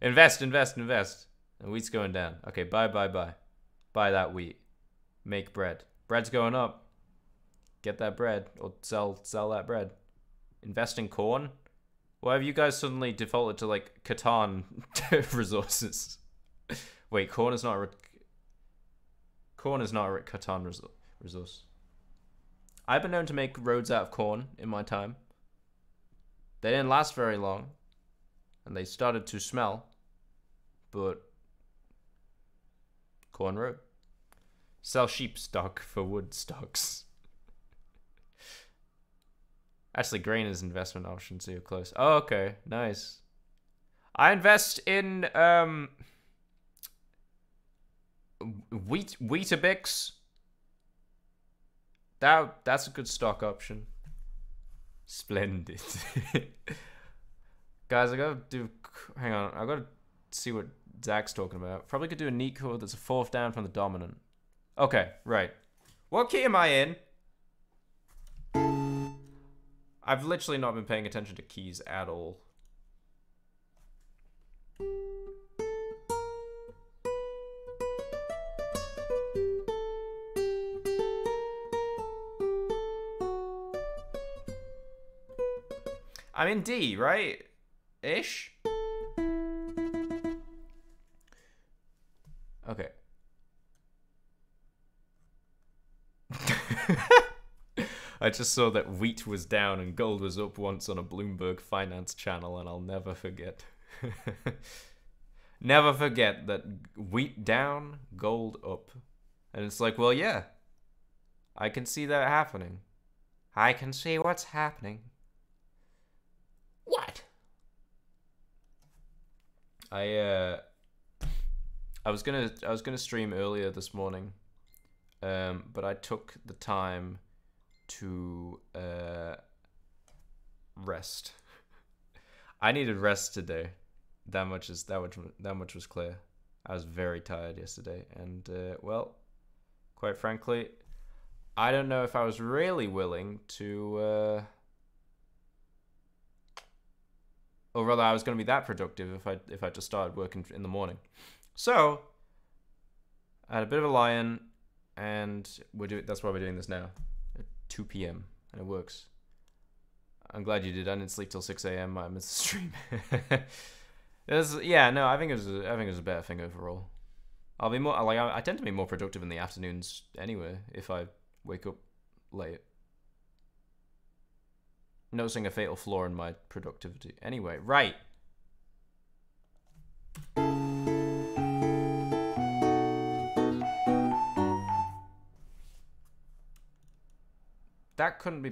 invest, invest, invest. And wheat's going down. Okay, buy, buy, buy. Buy that wheat. Make bread. Bread's going up. Get that bread or sell sell that bread. Invest in corn. Why have you guys suddenly defaulted to like Catan [LAUGHS] resources? Wait, corn is not a corn is not a Catan resource. I've been known to make roads out of corn in my time. They didn't last very long, and they started to smell, but corn road. Sell sheep stock for wood stocks. Actually, grain is investment option, so you're close. Oh, okay. Nice. I invest in um wheat Weetabix. That that's a good stock option. Splendid. [LAUGHS] Guys, I gotta do hang on, I gotta see what Zach's talking about. Probably could do a neat chord that's a fourth down from the dominant. Okay, right. What key am I in? I've literally not been paying attention to keys at all. I'm in D, right? Ish? I just saw that wheat was down and gold was up once on a Bloomberg finance channel, and I'll never forget. [LAUGHS] never forget that wheat down, gold up. And it's like, well, yeah, I can see that happening. I can see what's happening. What? I uh I was gonna I was gonna stream earlier this morning, um, but I took the time to uh, rest. I needed rest today. That much is that much that much was clear. I was very tired yesterday, and uh, well, quite frankly, I don't know if I was really willing to. Uh, or rather, I was going to be that productive if I if I just started working in the morning. So I had a bit of a lie-in, and we're doing. That's why we're doing this now, 2 p.m. and it works. I'm glad you did. I didn't sleep till 6 a.m. I missed the stream. [LAUGHS] was, yeah, no, I think it was. A, I think it was a better thing overall. I'll be more like I, I tend to be more productive in the afternoons anyway if I wake up late. Noticing a fatal flaw in my productivity. Anyway, right. That couldn't be.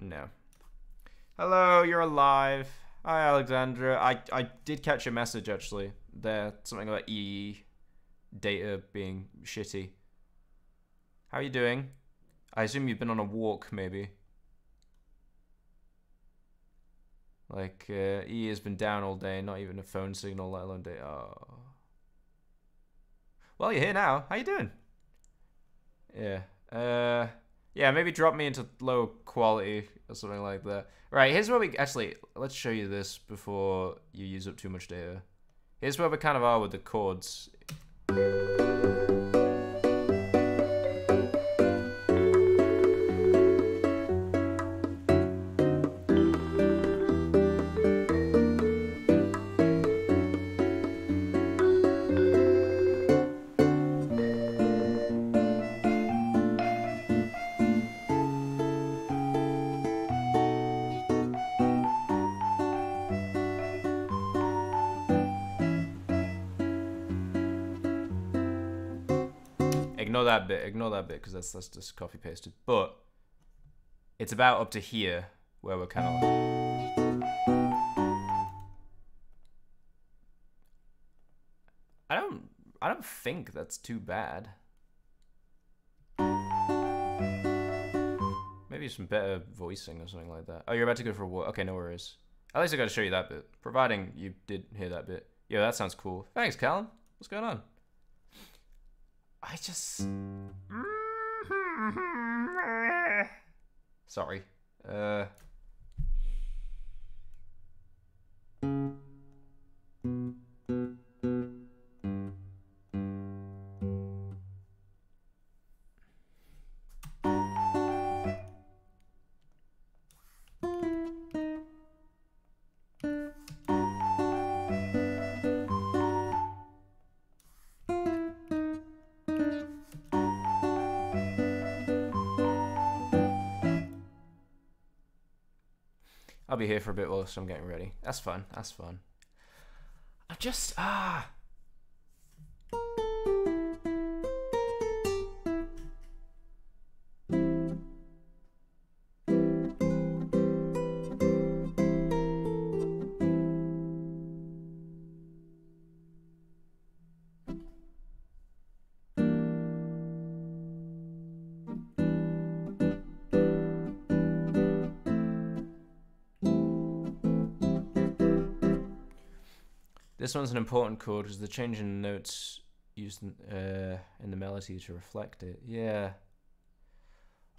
No. Hello, you're alive. Hi, Alexandra. I, I did catch a message, actually. There, something about E data being shitty. How are you doing? I assume you've been on a walk, maybe. Like, uh, E has been down all day, not even a phone signal, let alone day. Oh. Well, you're here now. How you doing? Yeah. Uh, yeah, maybe drop me into low quality or something like that. Right, here's where we... Actually, let's show you this before you use up too much data. Here's where we kind of are with the chords. Ignore that bit because that's that's just copy pasted. But it's about up to here where we're kind of like. I don't. I don't think that's too bad. Maybe some better voicing or something like that. Oh, you're about to go for a walk. Okay, no worries. At least I got to show you that bit. Providing you did hear that bit. Yeah, that sounds cool. Thanks, Callum. What's going on? I just... Sorry. Uh... be here for a bit whilst I'm getting ready. That's fun. That's fun. I'm just ah. This one's an important chord because the change in notes used in, uh, in the melody to reflect it. Yeah.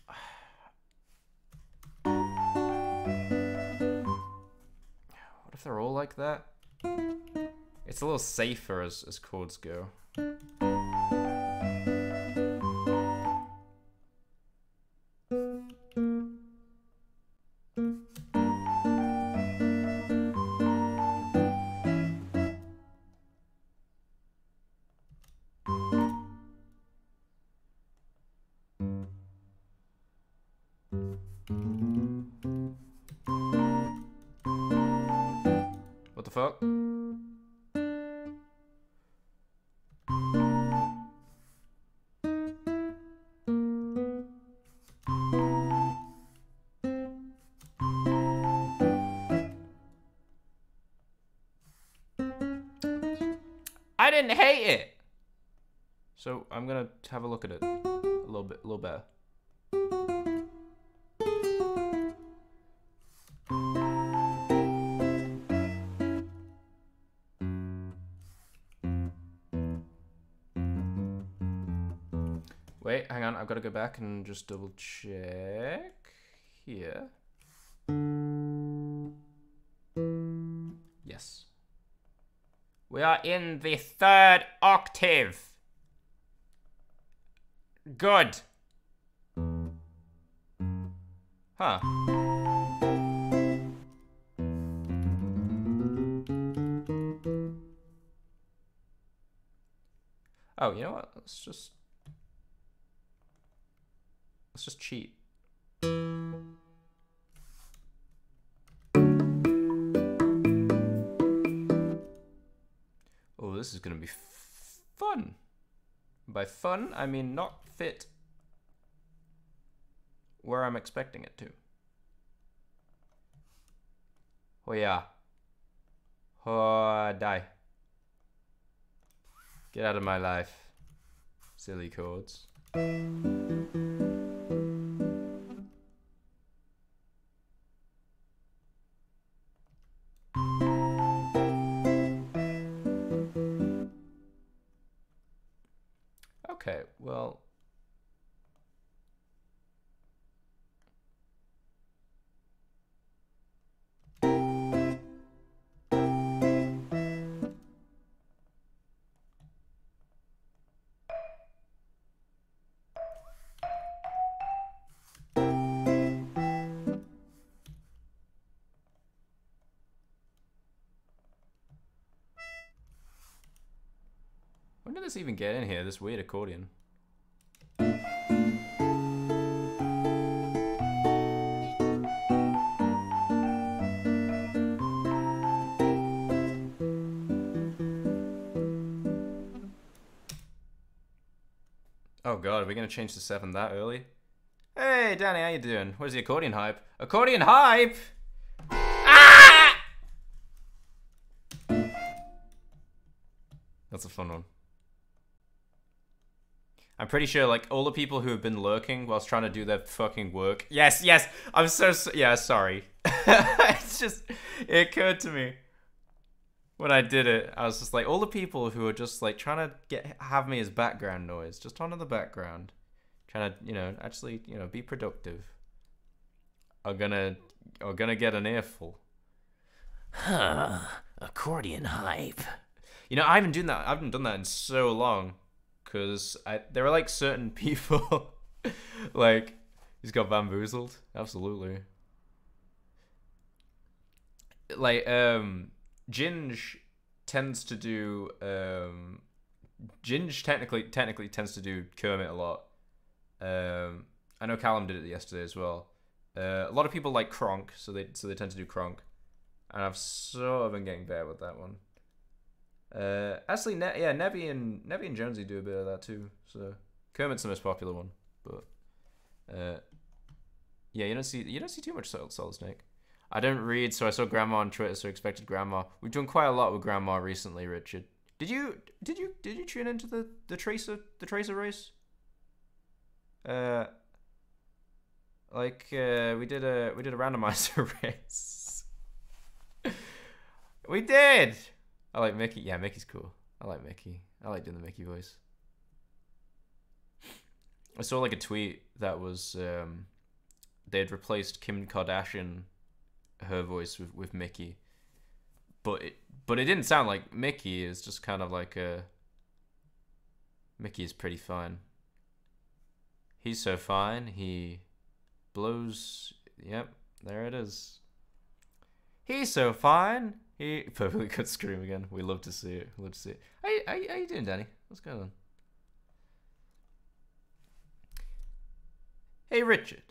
What if they're all like that? It's a little safer as, as chords go. Didn't hate it. So I'm gonna have a look at it a little bit, a little better. Wait, hang on. I've got to go back and just double check here. We are in the third octave. Good. Huh. Oh, you know what? Let's just let's just cheat. This is gonna be f- fun. By fun, I mean not fit where I'm expecting it to. Oh yeah. Oh, die. Get out of my life. Silly chords. This even get in here? This weird accordion. Oh god, are we gonna change to seven that early? Hey, Danny, how you doing? Where's the accordion hype? Accordion hype! Ah! That's a fun one. I'm pretty sure, like, all the people who have been lurking whilst trying to do their fucking work. Yes, yes, I'm so, so yeah, sorry. [LAUGHS] it's just, it occurred to me when I did it. I was just like, all the people who are just, like, trying to get have me as background noise, just on in the background, trying to, you know, actually, you know, be productive, are gonna, are gonna get an earful. Huh. Accordion hype. You know, I haven't done that. I haven't done that in so long because there are like certain [LAUGHS] people, like he's got bamboozled. Absolutely. Like um, Ginge tends to do um, Ginge technically technically tends to do Kermit a lot. Um, I know Callum did it yesterday as well. Uh, a lot of people like Kronk, so they so they tend to do Kronk, and I've sort of been getting better with that one. Uh, actually, ne- yeah, Nebby and Nebby and Jonesy do a bit of that too. So Kermit's the most popular one, but uh, yeah, you don't see you don't see too much Solid, Solid Snake. I don't read, so I saw Grandma on Twitter, so expected Grandma. We've done quite a lot with Grandma recently, Richard. Did you did you did you tune into the the Tracer the Tracer race? Uh, like uh, we did a we did a randomizer [LAUGHS] race. we did. I like Mickey. Yeah, Mickey's cool. I like Mickey. I like doing the Mickey voice. I saw like a tweet that was um, they had replaced Kim Kardashian, her voice with, with Mickey, but it but it didn't sound like Mickey. It's just kind of like a Mickey is pretty fine. He's so fine. He blows. Yep, there it is. He's so fine. He [LAUGHS] perfectly could scream again. We love to see it. We love to see it. How, how, how you doing, Danny? What's going on? Hey, Richard.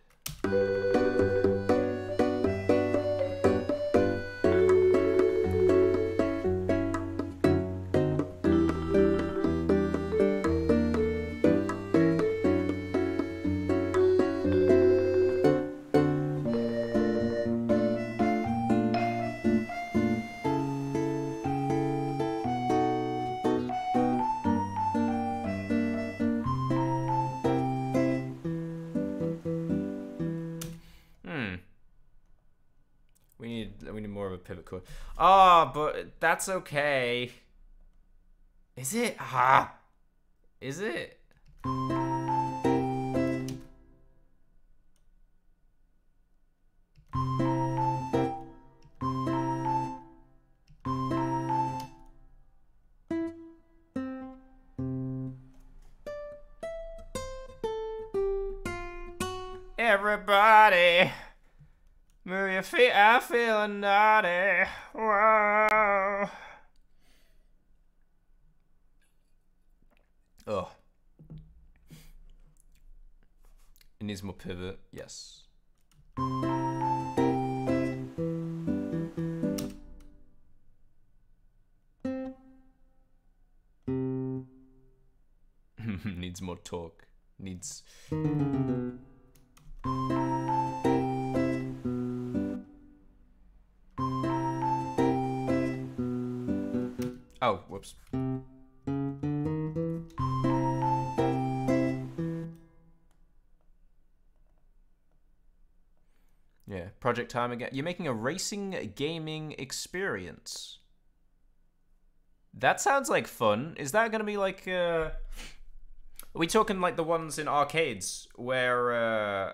Pivot chord. Ah, oh, but that's okay. Is it? Ah. Is it? Feeling naughty. Whoa. Oh. It needs more pivot, yes. [LAUGHS] needs more torque. Needs. Yeah, Project Time again. You're making a racing gaming experience. That sounds like fun. Is that gonna be like? Uh, are we talking like the ones in arcades where uh,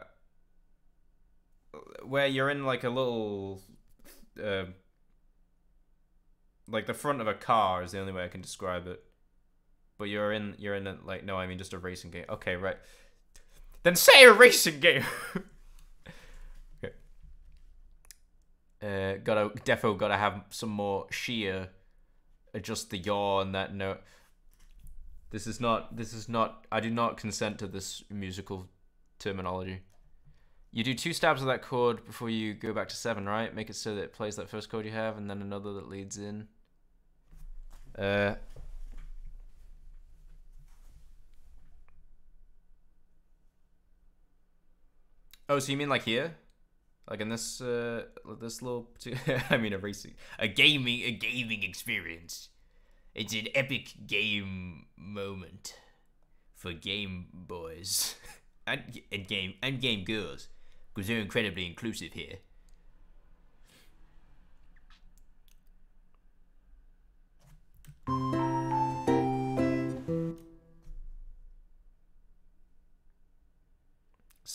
where you're in like a little uh, like the front of a car is the only way I can describe it. But you're in you're in a, like no, I mean just a racing game. Okay, right. Then say a racing game. [LAUGHS] okay. Uh, gotta defo gotta have some more shear. Adjust the yaw on that note. This is not. This is not. I do not consent to this musical terminology. You do two stabs of that chord before you go back to seven, right? Make it so that it plays that first chord you have, and then another that leads in. Uh, oh, so you mean like here? Like in this uh, this little [LAUGHS] I mean a racing a gaming a gaming experience. It's an epic game moment for game boys [LAUGHS] and, and game and game girls because they're incredibly inclusive here.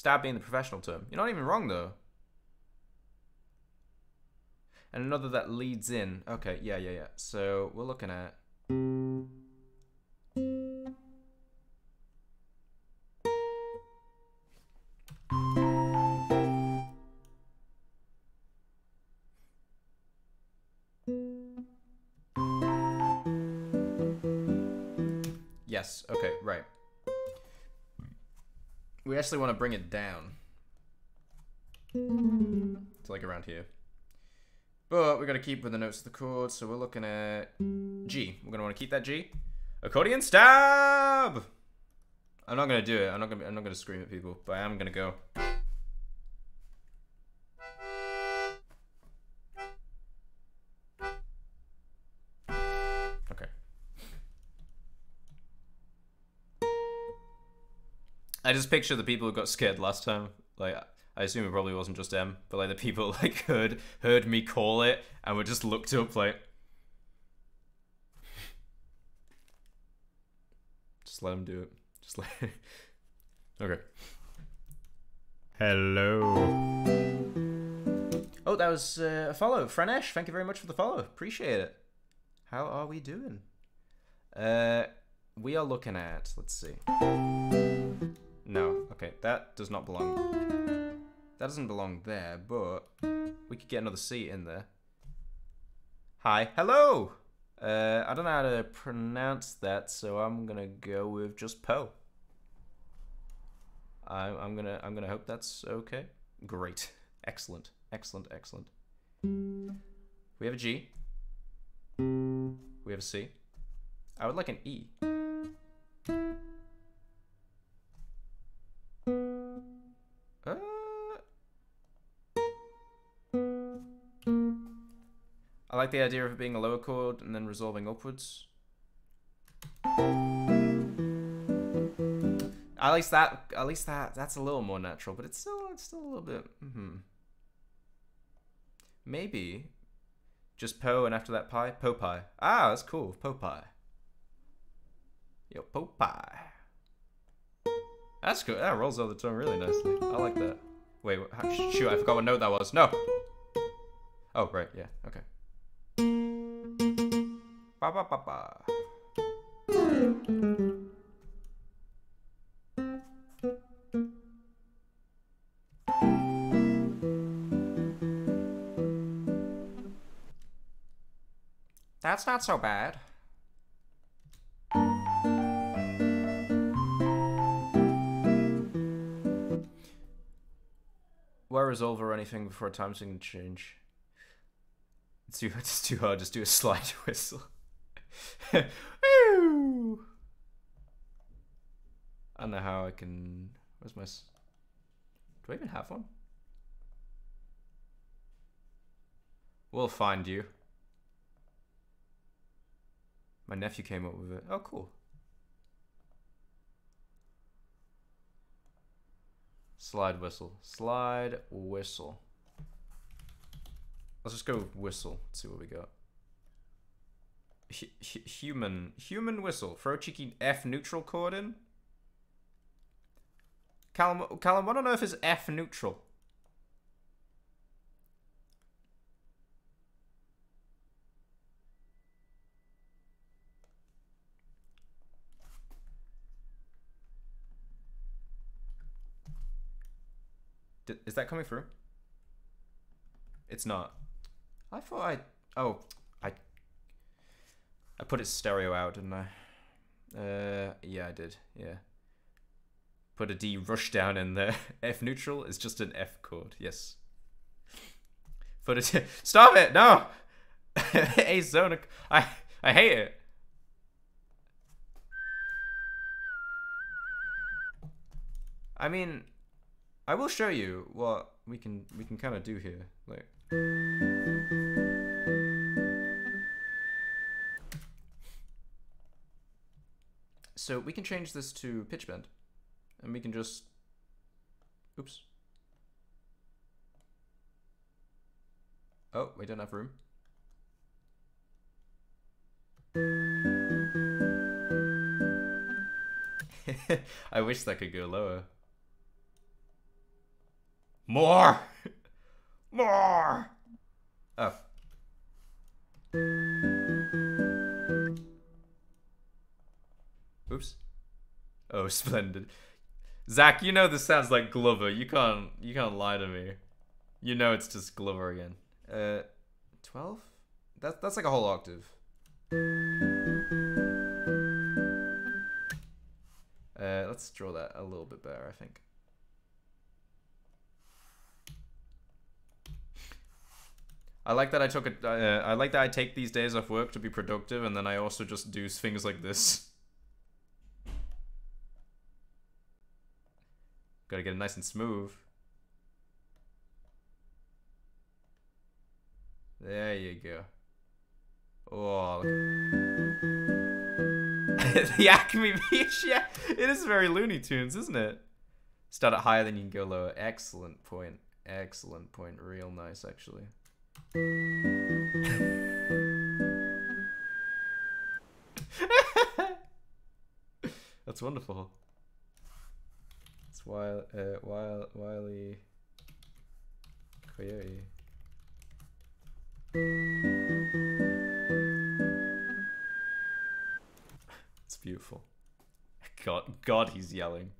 Stab being the professional term. You're not even wrong though. And another that leads in. Okay, yeah, yeah, yeah. So we're looking at. We actually want to bring it down. To like around here. But we're going to keep with the notes of the chord, so we're looking at G. We're going to want to keep that G. Accordion stab! I'm not going to do it. I'm not going to I'm not going to scream at people, but I am going to go. I just picture the people who got scared last time. Like I assume it probably wasn't just them, but like the people [LAUGHS] like heard heard me call it and were just looked up like Just let them do it. Just let [LAUGHS] Okay. Hello. Oh, that was uh, a follow. Frenesh, thank you very much for the follow. Appreciate it. How are we doing? Uh we are looking at, let's see. No, okay, that does not belong that doesn't belong there, but we could get another C in there. Hi. Hello! Uh, I don't know how to pronounce that, so I'm gonna go with just Poe. I, I'm gonna I'm gonna hope that's okay. Great, excellent, excellent, excellent. We have a G. We have a C. I would like an E. like the idea of it being a lower chord and then resolving upwards. At least that, at least that, that's a little more natural, but it's still, it's still a little bit. hmm Maybe just Po and after that pie, Po pie. Ah, that's cool. Po pie. Yo, Po pie. That's good. That rolls over the tongue really nicely. I like that. Wait, shoot! I forgot what note that was. No. Oh right, yeah. Okay. Ba ba ba ba. That's not so bad. Why resolve or anything before time signature change? It's too, [LAUGHS] it's too hard. Just do a slide [LAUGHS] whistle. [LAUGHS] I don't know how I can. Where's my. Do I even have one? We'll find you. My nephew came up with it. Oh, cool. Slide whistle. Slide whistle. Let's just go whistle. See what we got. Human human whistle. Throw cheeky F neutral chord in. Callum, Callum, what on earth is F neutral? is that coming through? It's not. I thought I. Oh, I. Put its stereo out, didn't I? Uh, yeah, I did. Yeah. Put a D rush down in there. [LAUGHS] F neutral is just an F chord. Yes. Put it. [LAUGHS] Stop it! No. [LAUGHS] A zone. I I hate it. I mean, I will show you what we can we can kind of do here. Like. So we can change this to pitch bend, and we can just. Oops. Oh, we don't have room. [LAUGHS] I wish that could go lower. More! [LAUGHS] More! Oh. Oops. Oh, [LAUGHS] splendid. Zach, you know this sounds like Glover. You can't you can't lie to me. You know it's just Glover again. Uh 12? That's that's like a whole octave. Uh, let's draw that a little bit better, I think. I like that I took it. Uh, I like that I take these days off work to be productive, and then I also just do things like this. [LAUGHS] Gotta get it nice and smooth. There you go. Oh. [LAUGHS] the Acme Beach, yeah. It is very Looney Tunes, isn't it? Start it higher than you can go lower. Excellent point. Excellent point. Real nice, actually. [LAUGHS] That's wonderful. Wile, uh, Wile, Wiley Coyote. It's beautiful. God, God, he's yelling.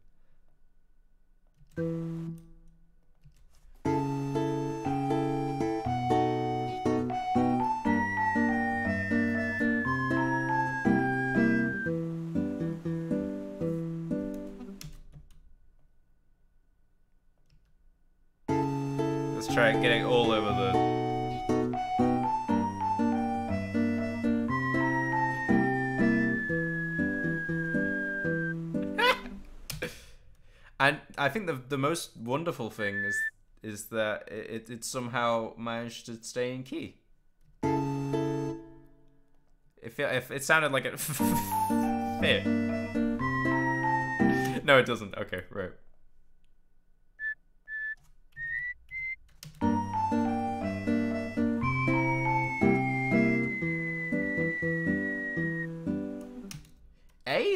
Try getting all over the. [LAUGHS] And I think the the most wonderful thing is is that it it somehow managed to stay in key. If it, if it sounded like it. [LAUGHS] No, it doesn't. Okay, right.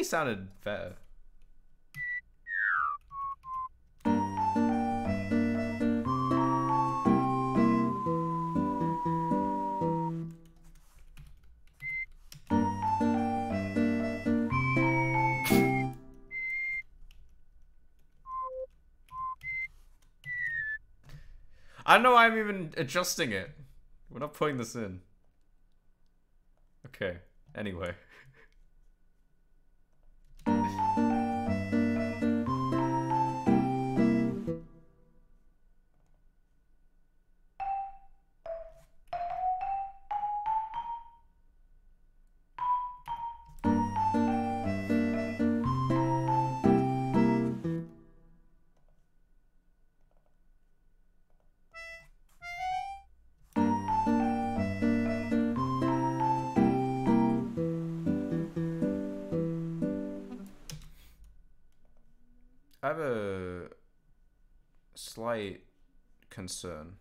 Sounded better. I don't know why I'm even adjusting it. We're not putting this in. Okay. Anyway. Concern.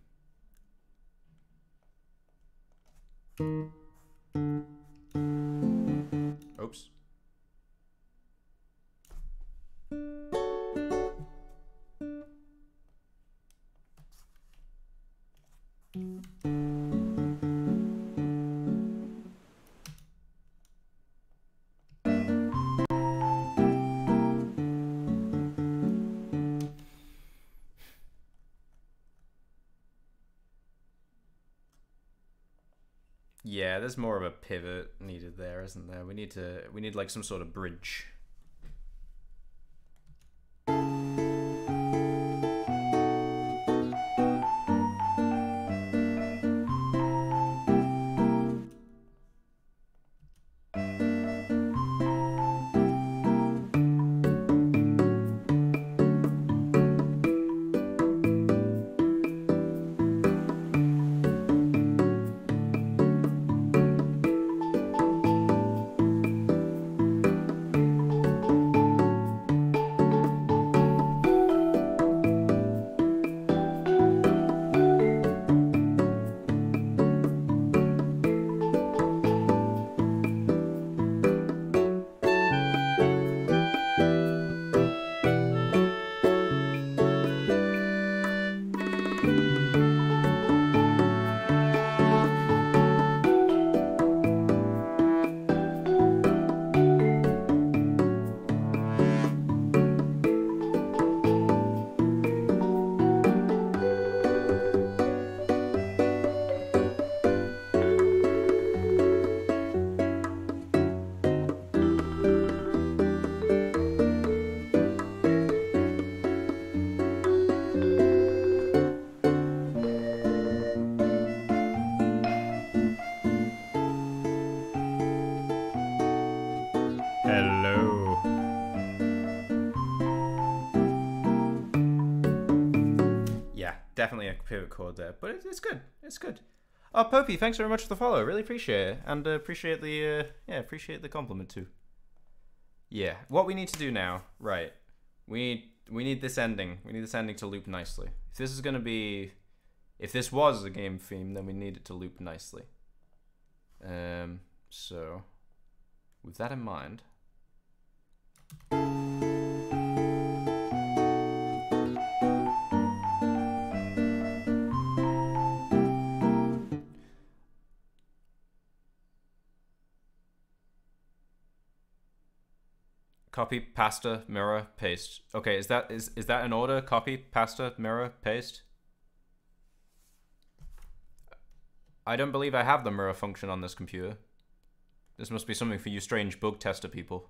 There's more of a pivot needed there, isn't there? We need to we need like some sort of bridge. Pivot chord there, but it's, it's good. It's good. Oh, Popey, thanks very much for the follow. Really appreciate it, and uh, appreciate the uh, yeah, appreciate the compliment too. Yeah, what we need to do now, right? We need we need this ending. We need this ending to loop nicely. If this is gonna be, if this was a game theme, then we need it to loop nicely. Um, so with that in mind. Copy, pasta, mirror, paste. Okay, is that is is that in order? Copy, pasta, mirror, paste. I don't believe I have the mirror function on this computer. This must be something for you strange bug tester people.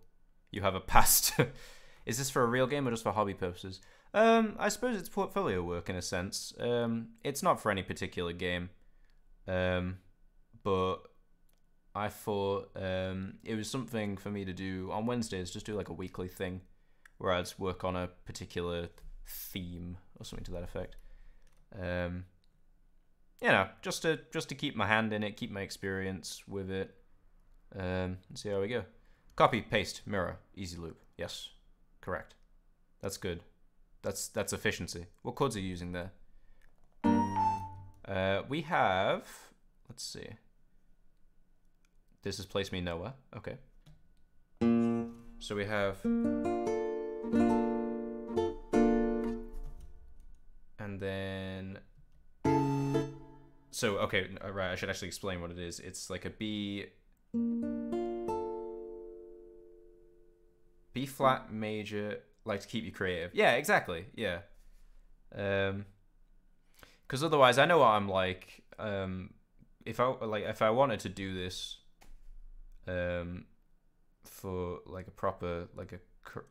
You have a pasta. [LAUGHS] is this for a real game or just for hobby purposes? Um, I suppose it's portfolio work in a sense. Um, it's not for any particular game. Um, but I thought um, it was something for me to do on Wednesdays, just do like a weekly thing where I'd work on a particular theme or something to that effect. Um, you know, just to just to keep my hand in it, keep my experience with it, um, and see how we go. Copy, paste, mirror, easy loop. Yes, correct. That's good. That's that's efficiency. What codes are you using there? Uh, we have. Let's see. This is place me nowhere. Okay. So we have. And then. So, okay, right, I should actually explain what it is. It's like a B. B flat major, like to keep you creative. Yeah, exactly. Yeah. Um, because otherwise, I know what I'm like. Um, if I like, if I wanted to do this, um, for like a proper like a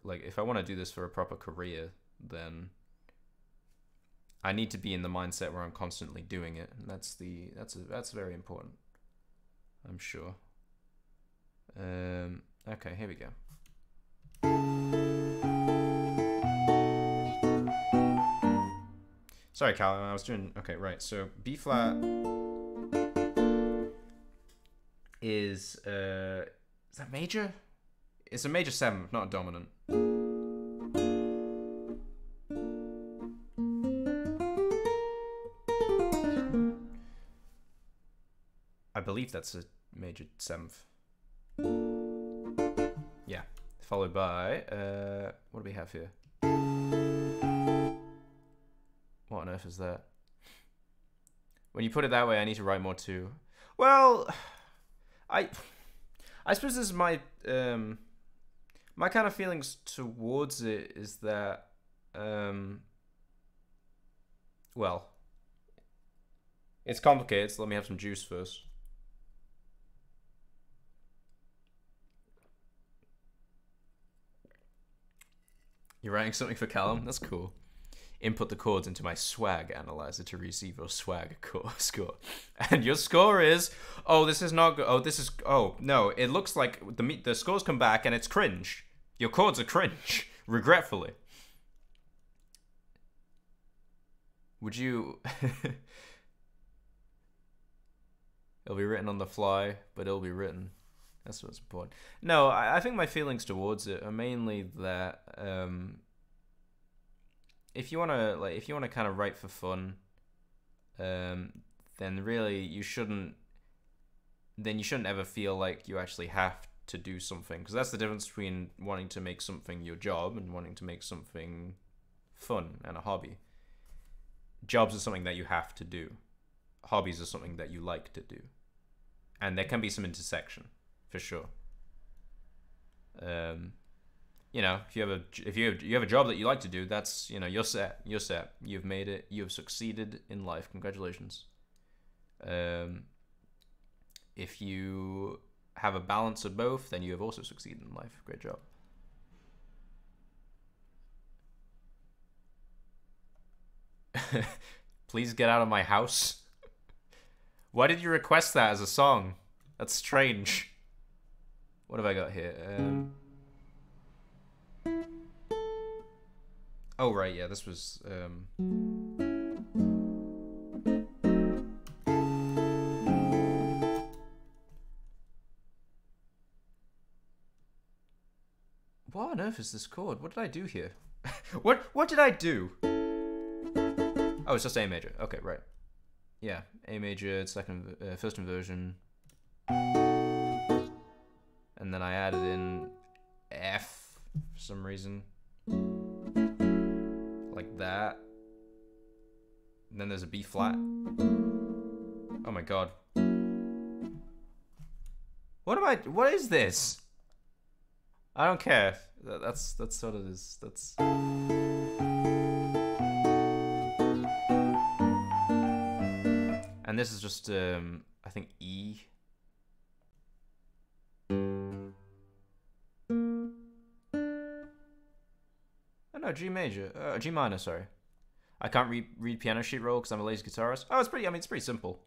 like if I want to do this for a proper career, then I need to be in the mindset where I'm constantly doing it, and that's the that's a, that's very important. I'm sure. Um, okay, here we go. Sorry, Callum. I was doing okay. Right. So B flat is uh is that major? It's a major seventh, not a dominant. I believe that's a major seventh. Yeah. Followed by uh what do we have here? What on earth is that? When you put it that way, I need to write more too. Well, I I suppose this is my um my kind of feelings towards it is that um well it's complicated, so let me have some juice first. You're writing something for Callum? That's cool input the chords into my swag analyzer to receive your swag [LAUGHS] score. And your score is, oh, this is not good. Oh, this is, oh, no, it looks like the, the scores come back and it's cringe. Your chords are cringe, [LAUGHS] regretfully. Would you. [LAUGHS] it'll be written on the fly, but it'll be written. That's what's important. No, I, I think my feelings towards it are mainly that um, if you want to like if you want to kind of write for fun um then really you shouldn't then you shouldn't ever feel like you actually have to do something because that's the difference between wanting to make something your job and wanting to make something fun and a hobby. Jobs are something that you have to do. Hobbies are something that you like to do. And there can be some intersection for sure. Um you know, if you have a if you have, you have a job that you like to do, that's you know you're set. You're set. You've made it. You've succeeded in life. Congratulations. Um, if you have a balance of both, then you have also succeeded in life. Great job. [LAUGHS] Please get out of my house. [LAUGHS] Why did you request that as a song? That's strange. What have I got here? Um, Oh right, yeah, this was. Um... What on earth is this chord? What did I do here? [LAUGHS] what what did I do? Oh, it's just A major. Okay, right. Yeah, A major, second, uh, first inversion. And then I added in F for some reason like that. And then there's a B flat. Oh my god. What am I? What is this? I don't care. That- That's that's sort of this. That's. And this is just um I think E. Oh G major. Uh, G minor, sorry. I can't read read piano sheet roll because I'm a lazy guitarist. Oh, it's pretty. I mean, it's pretty simple.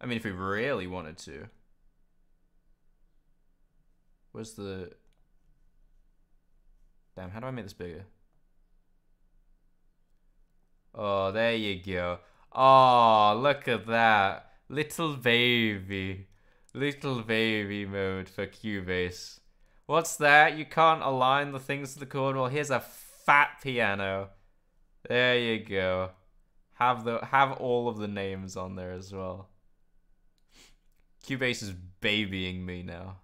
I mean, if we really wanted to. Where's the? Damn, how do I make this bigger? Oh, there you go. Oh, look at that. Little baby. Little baby mode for Cubase. What's that? You can't align the things to the chord? Well, here's a fat piano. There you go. Have the have all of the names on there as well. Cubase is babying me now.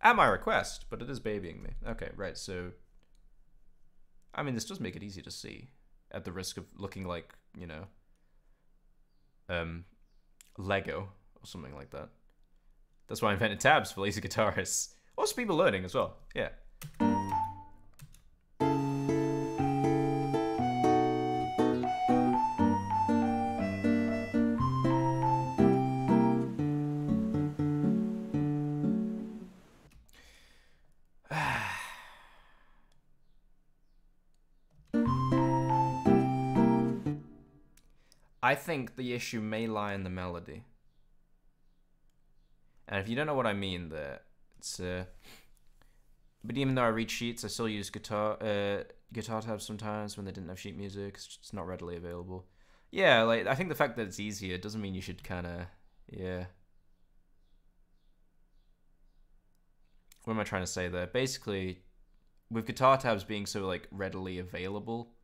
At my request, but it is babying me. Okay, right, so I mean this does make it easy to see. At the risk of looking like, you know, um Lego or something like that. That's why I invented tabs for lazy guitarists. Also people learning as well. Yeah. I think the issue may lie in the melody. And if you don't know what I mean there, it's uh but even though I read sheets, I still use guitar uh guitar tabs sometimes when they didn't have sheet music. It's just not readily available. Yeah, like I think the fact that it's easier doesn't mean you should kind of yeah. What am I trying to say there? Basically, with guitar tabs being so like readily available,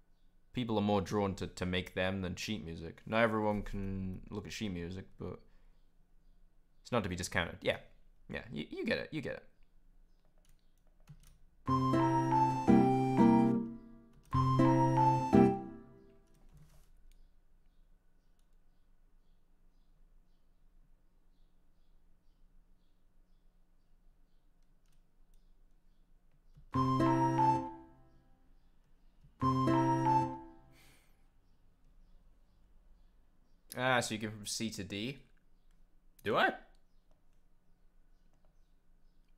people are more drawn to, to make them than sheet music. Not everyone can look at sheet music, but it's not to be discounted. Yeah, yeah, you, you get it, you get it. Ah, so you go from C to D. Do I?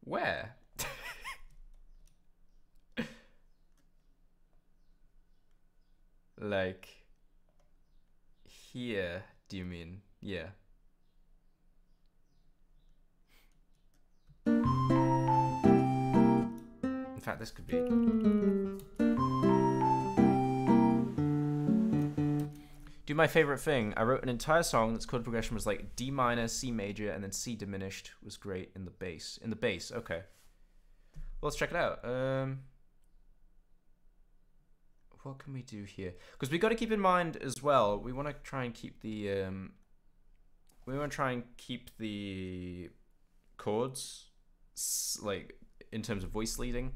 Where? [LAUGHS] like here, do you mean? Yeah. In fact, this could be. Do my favorite thing. I wrote an entire song that's chord progression was like D minor, C major, and then C diminished was great in the bass. In the bass, okay. Well, let's check it out. Um, what can we do here? Because we got to keep in mind as well. We want to try and keep the um, we want to try and keep the chords like in terms of voice leading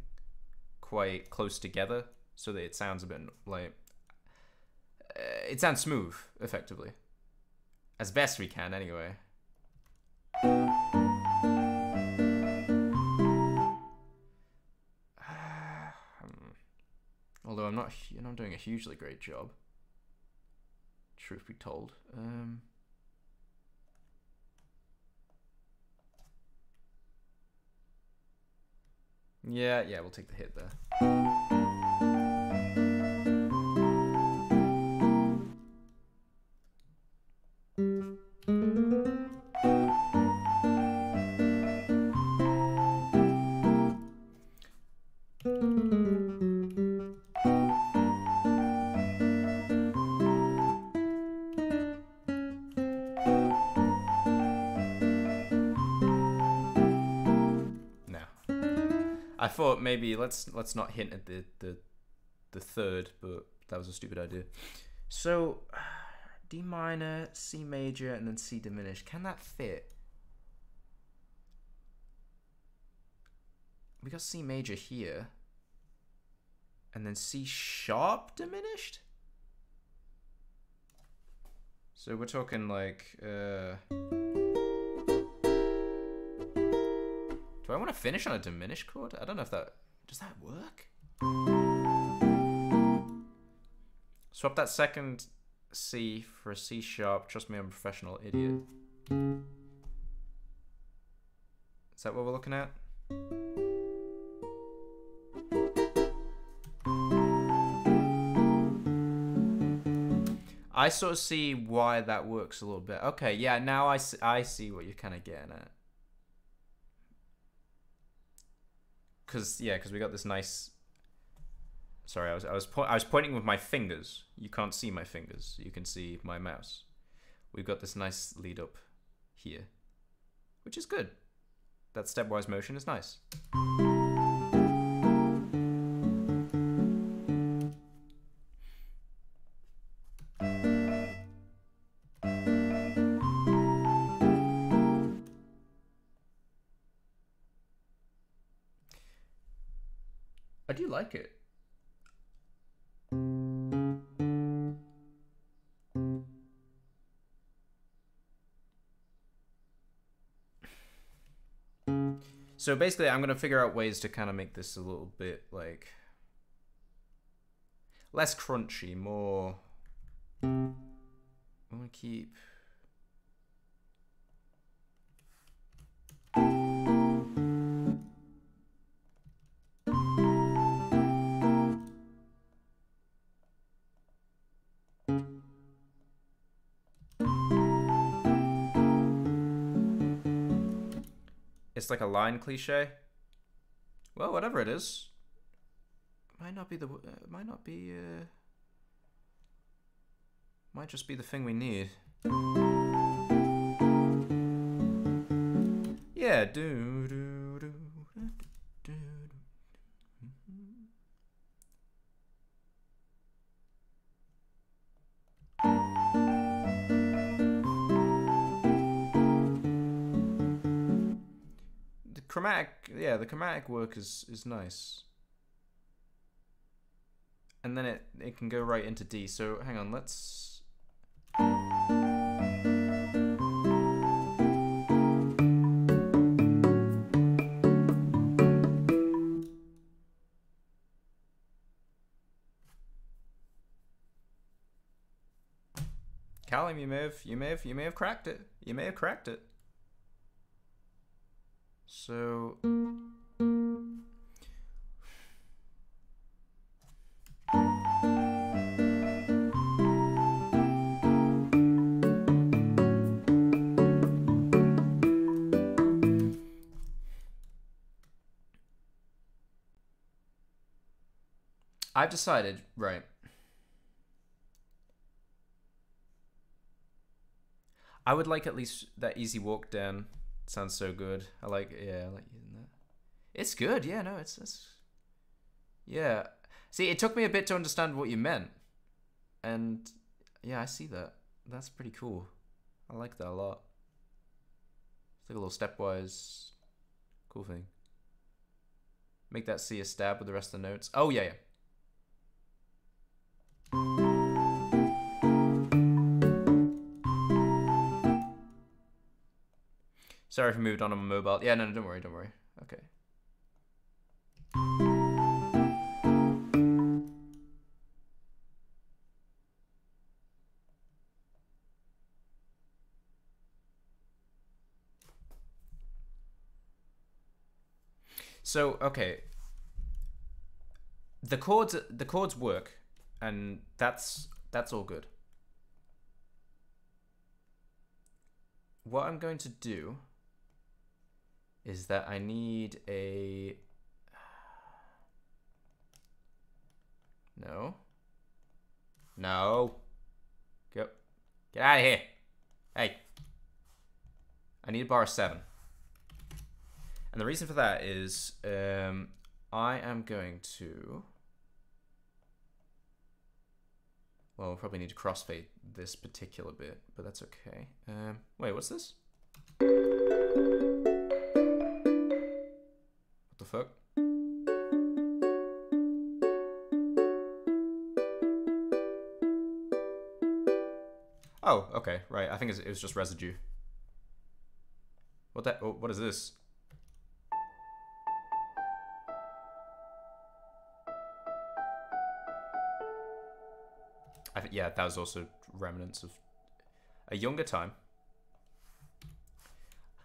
quite close together so that it sounds a bit like uh, it sounds smooth effectively. As best we can anyway. [SIGHS] Hmm. although i'm not i'm doing a hugely great job. Truth be told um. Yeah yeah we'll take the hit there thought maybe let's let's not hint at the the the third, but that was a stupid idea. So [SIGHS] D minor, C major, and then C diminished. Can that fit? We got C major here. And then C sharp diminished? So we're talking like uh Do I want to finish on a diminished chord? I don't know if that does that work? Swap that second C for a C sharp. Trust me, I'm a professional idiot. Is that what we're looking at? I sort of see why that works a little bit. Okay, yeah, now I see, I see what you're kind of getting at. Cause yeah, cause we got this nice. Sorry, I was I was po- I was pointing with my fingers. You can't see my fingers. You can see my mouse. We've got this nice lead up here, which is good. That stepwise motion is nice. So basically, I'm gonna figure out ways to kind of make this a little bit like less crunchy, more. I want to keep. Like a line cliche. Well, whatever it is, might not be the. Uh, might not be. Uh, might just be the thing we need. Yeah, do do chromatic, yeah, the chromatic work is is nice. And then it it can go right into D. So hang on, let's. Callum, you may have you may have you may have cracked it. You may have cracked it. So I've decided, right. I would like at least that easy walk down. Sounds so good. I like yeah, I like using that. It's good, yeah, no, it's it's Yeah. See, it took me a bit to understand what you meant. And yeah, I see that. That's pretty cool. I like that a lot. It's like a little stepwise cool thing. Make that C a stab with the rest of the notes. Oh yeah, yeah. Sorry if I moved on on my mobile. Yeah, no, no, don't worry, don't worry. Okay. So okay, the chords the chords work, and that's that's all good. What I'm going to do is that I need a no no go get out of here hey I need a bar seven and the reason for that is um, I am going to. Well, we'll probably need to crossfade this particular bit, but that's okay. Um, wait, what's this? The fuck? Oh, okay, right. I think it was just residue. What that? Oh, what is this? I th- yeah, that was also remnants of a younger time.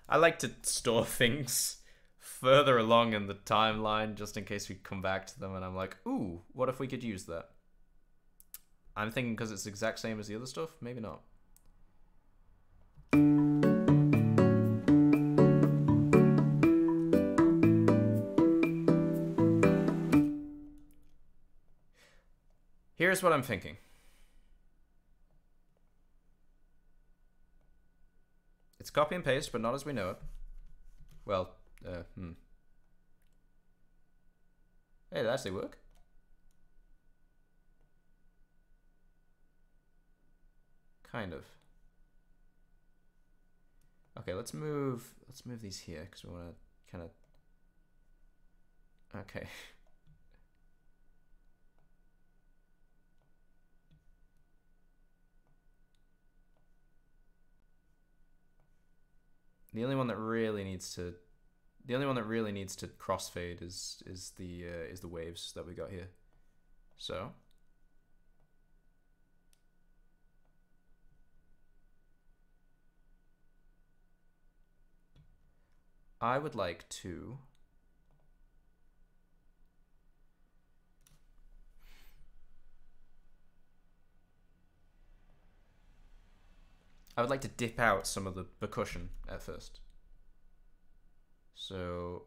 I like to store [LAUGHS] things further along in the timeline just in case we come back to them and I'm like, ooh, what if we could use that? I'm thinking because it's the exact same as the other stuff, maybe not. Here's what I'm thinking. It's copy and paste, but not as we know it. Well, uh, hmm. Hey, did that actually work? Kind of. Okay, let's move. Let's move these here because we want to kind of. Okay. [LAUGHS] The only one that really needs to, the only one that really needs to crossfade is is the uh, is the waves that we got here. So. I would like to. I would like to dip out some of the percussion at first. So.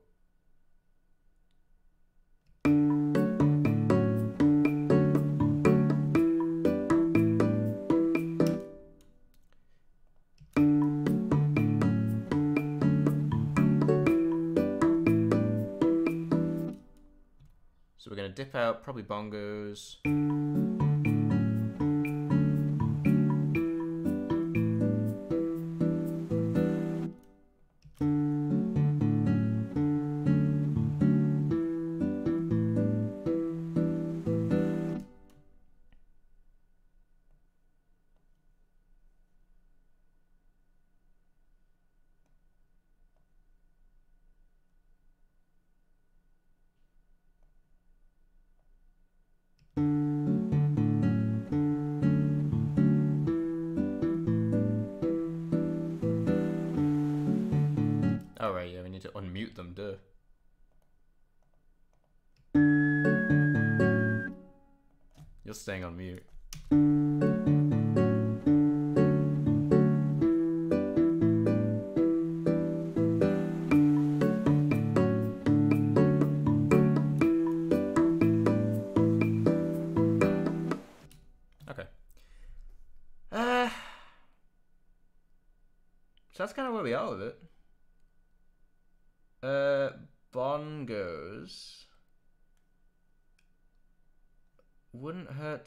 So we're going to dip out probably bongos.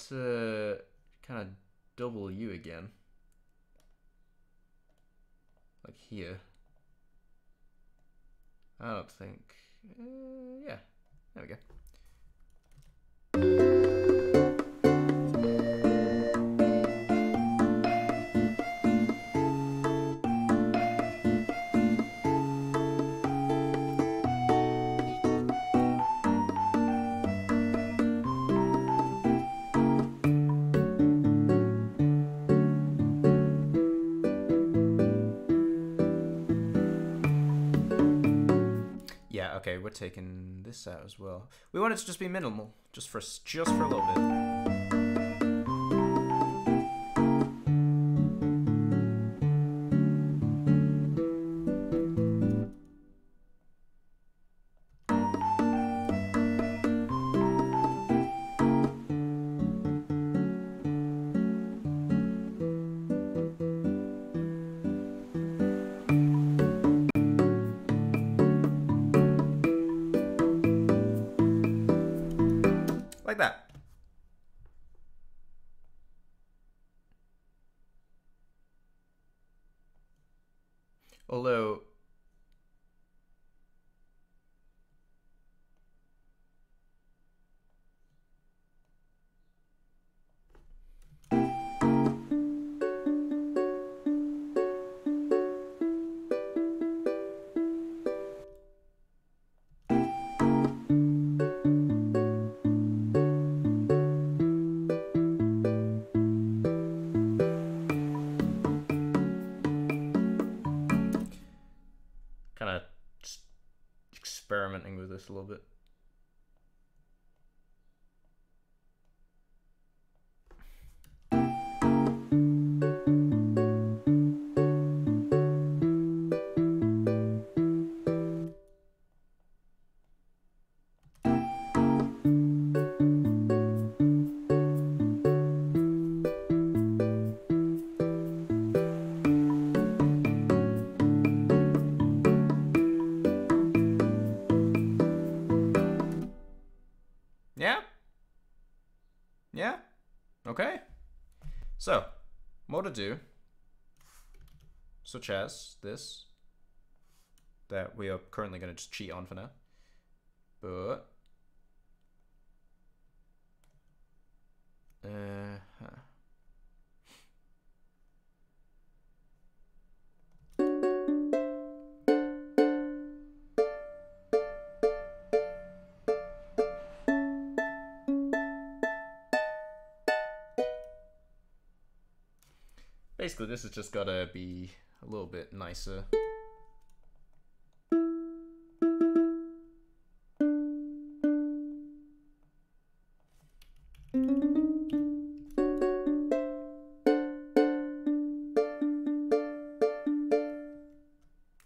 To kind of double you again. Like here. I don't think. Uh, yeah. There we go. Okay, we're taking this out as well. We want it to just be minimal, just for just for a little bit. A little bit. To do, such as this, that we are currently going to just cheat on for now. But, uh, huh. This has just got to be a little bit nicer.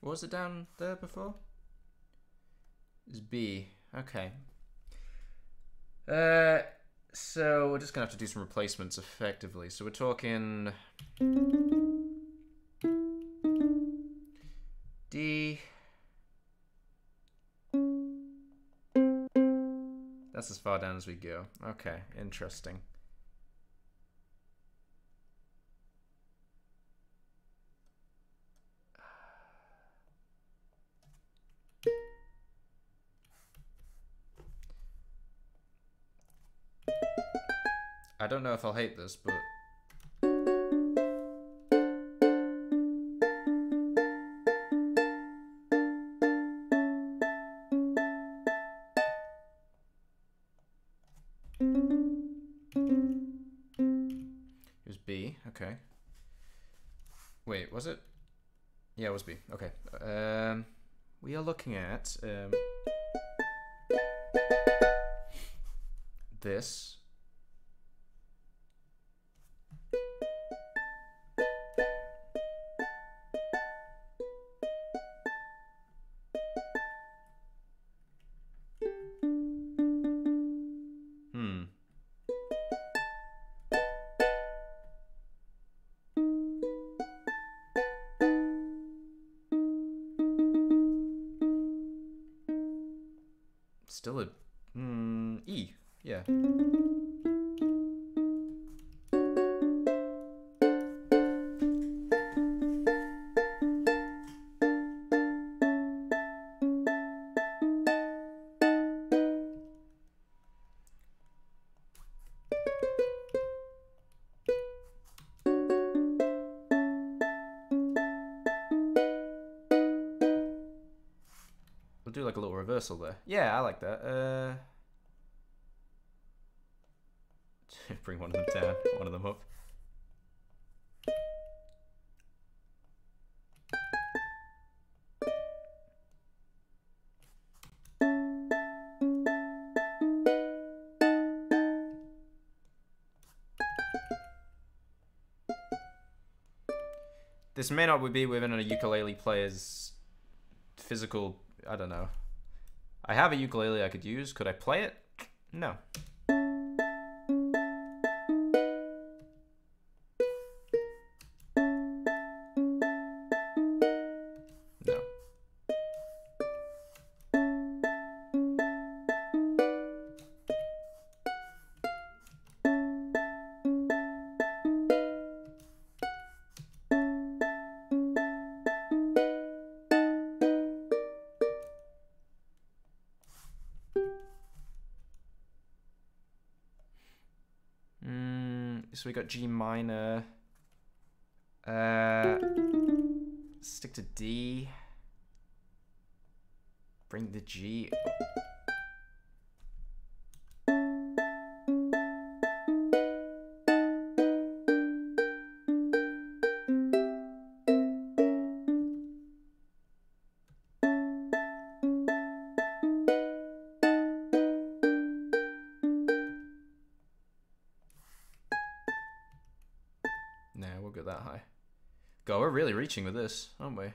What was it down there before? It's B. Okay. Uh, so we're just gonna have to do some replacements effectively. So we're talking That's as far down as we go. Okay, interesting. I don't know if I'll hate this, but Was Okay. Um, we are looking at um, this. Like a little reversal there. Yeah, I like that. Uh, [LAUGHS] bring one of them down, one of them up. This may not be within a ukulele player's physical. I don't know. I have a ukulele I could use. Could I play it? No. G minor. Uh, stick to D. Bring the G. reaching with this, aren't we?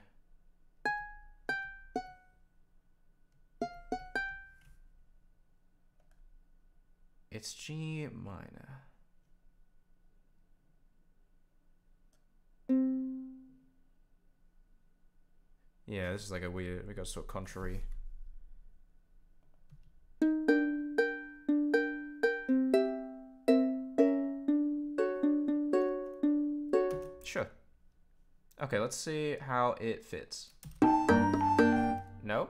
It's G minor. Yeah, this is like a weird, we got sort of contrary. Let's see how it fits. No?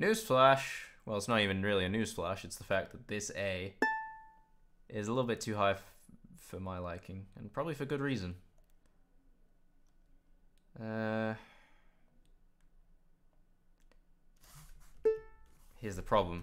Newsflash. It's not even really a newsflash. It's the fact that this A is a little bit too high for my liking, and probably for good reason. Uh, here's the problem.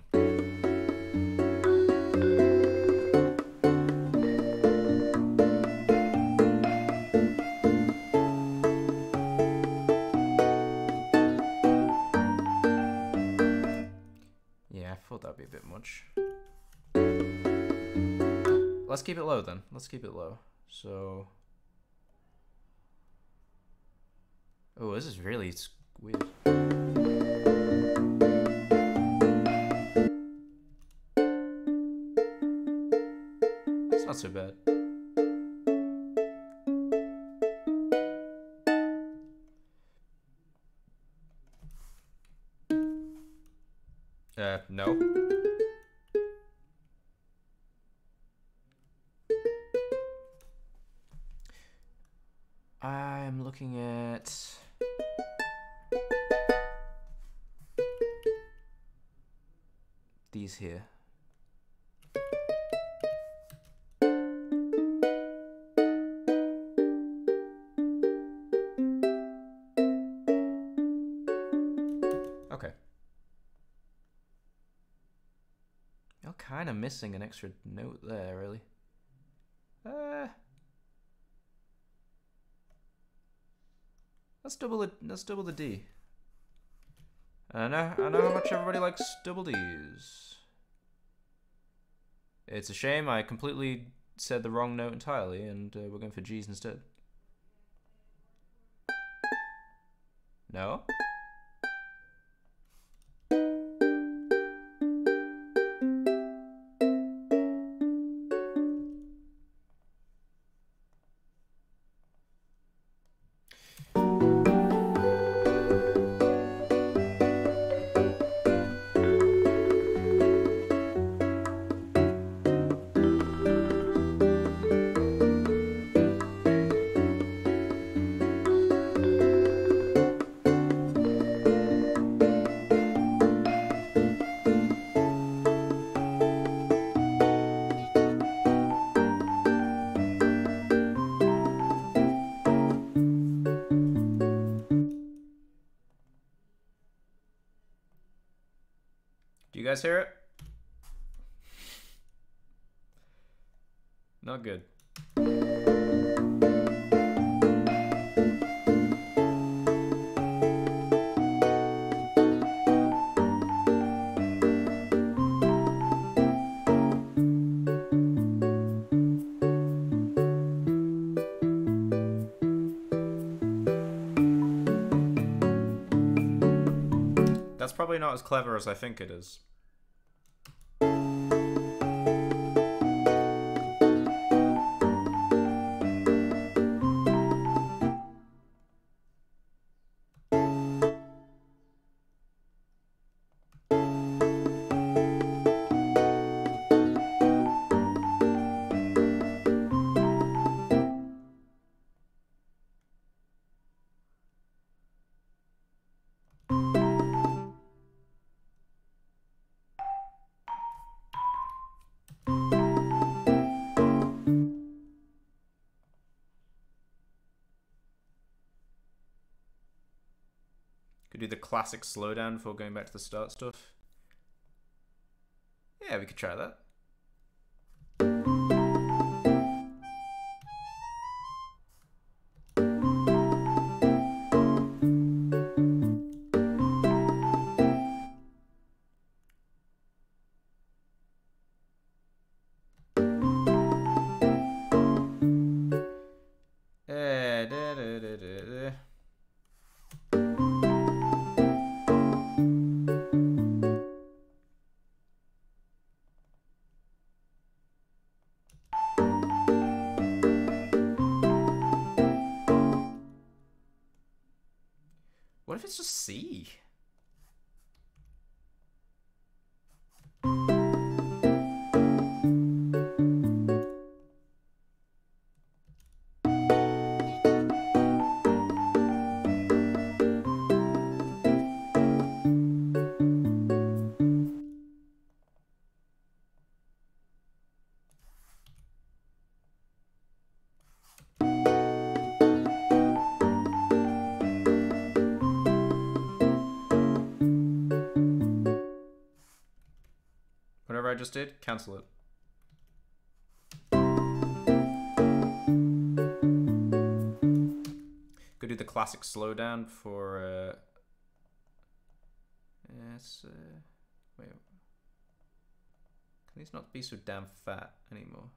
Let's keep it low. So. Oh, this is really weird. Missing an extra note there, really. Uh, let's double it. Let's double the D. I know. I know how much everybody likes double D's. It's a shame I completely said the wrong note entirely, and uh, we're going for G's instead. No. Guys hear it? Not good. That's probably not as clever as I think it is. Could do the classic slowdown before going back to the start stuff. Yeah, we could try that. What if it's just C? Just did, cancel it. Go do the classic slowdown for. Uh, yes. Uh, wait. Can these not be so damn fat anymore?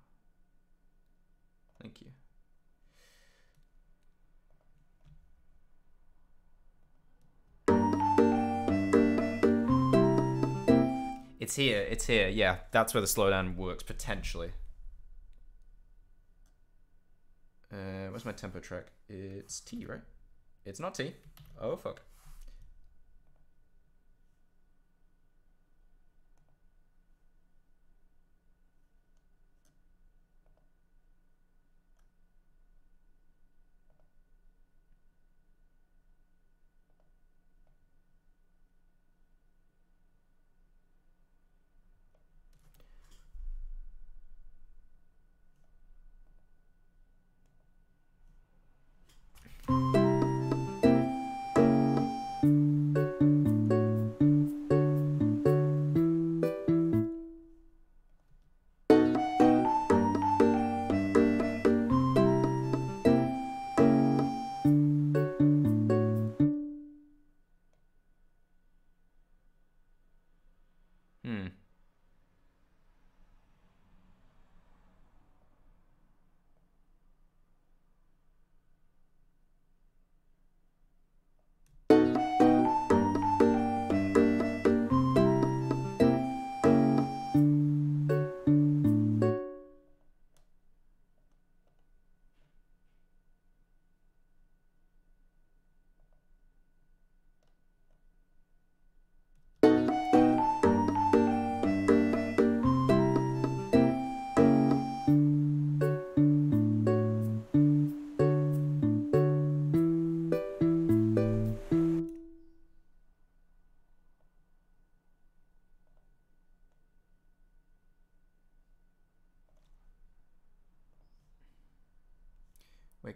Thank you. It's here. It's here. Yeah, that's where the slowdown works potentially. Uh, where's my tempo track? It's T, right? It's not T. Oh fuck.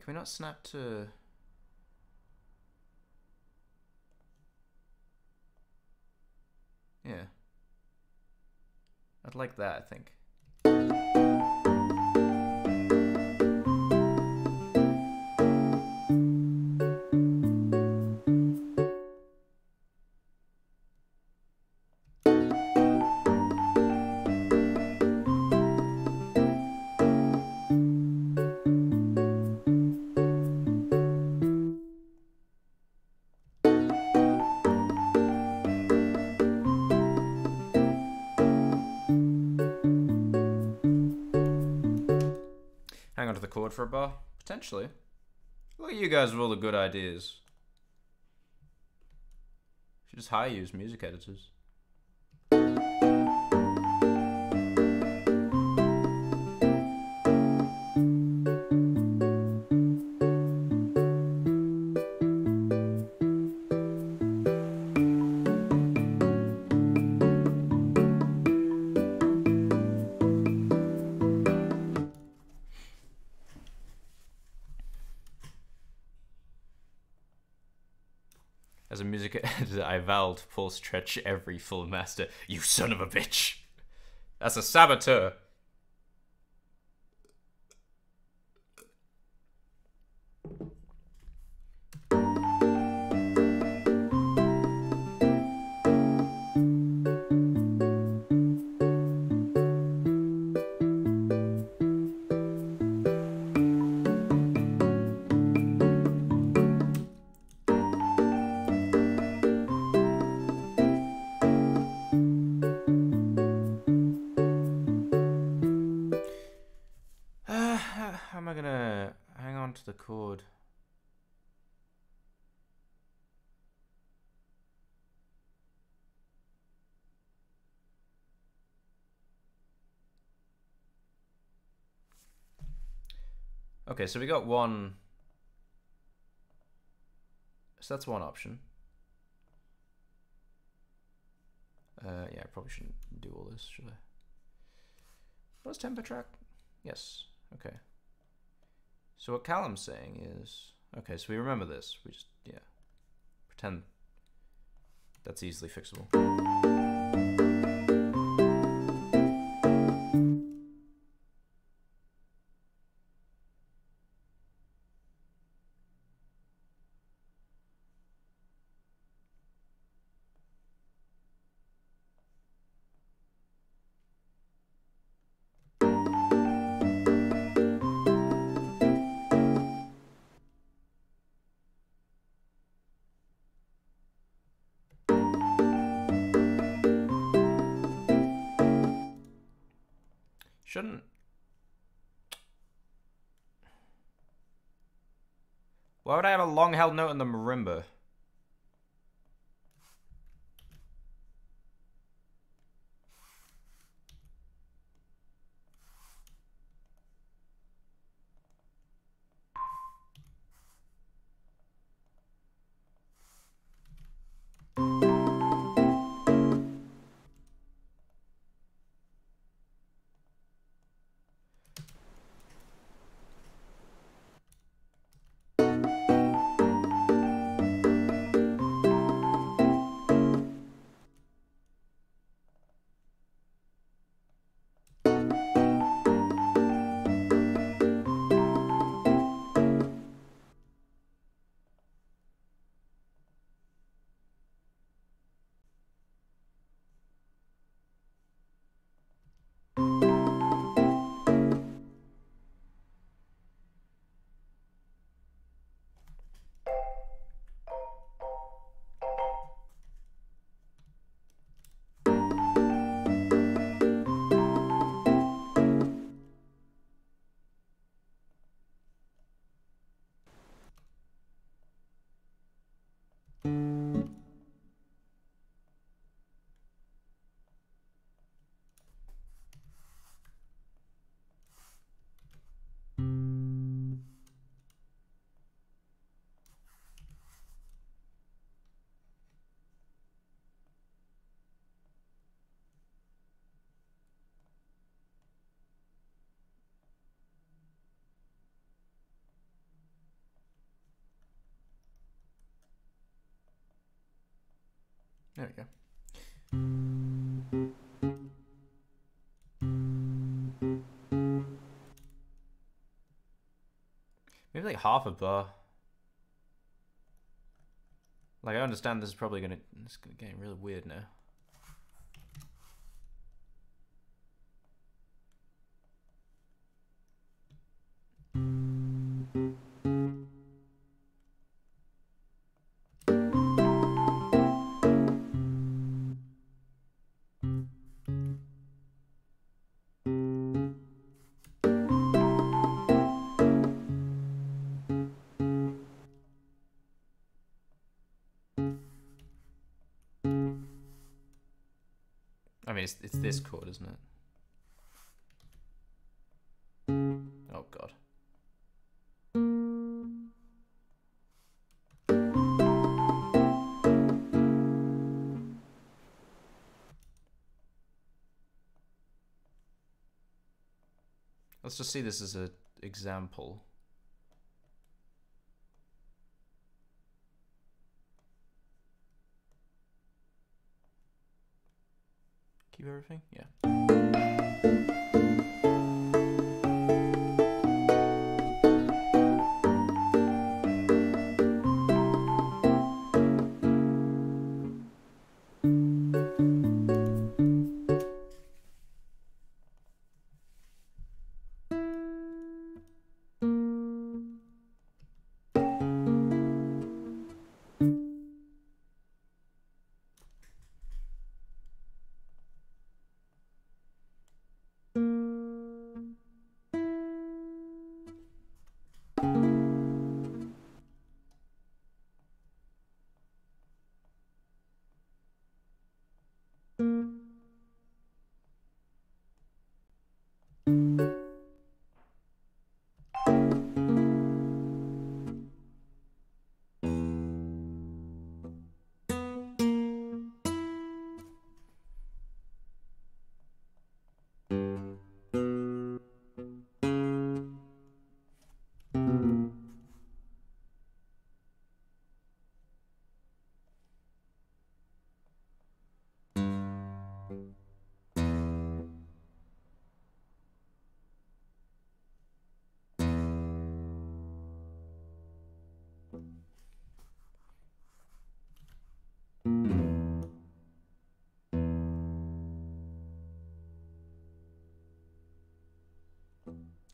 Can we not snap to? Yeah. I'd like that, I think. For a bar? Potentially. Look at you guys with all the good ideas. Should just hire you as music editors. I vowed to pull stretch every full master. You son of a bitch! That's a saboteur. Okay, so we got one. So that's one option. Uh, yeah, I probably shouldn't do all this, should I? What's tempo track? Yes. Okay. So what Callum's saying is, okay, so we remember this. We just yeah, pretend that's easily fixable. Shouldn't. Why would I have a long held note in the marimba? Maybe like half a bar. Like I understand this is probably gonna it's gonna get really weird now. It's, it's this mm. chord, isn't it? Oh god. Let's just see this as an example. keep everything? Yeah.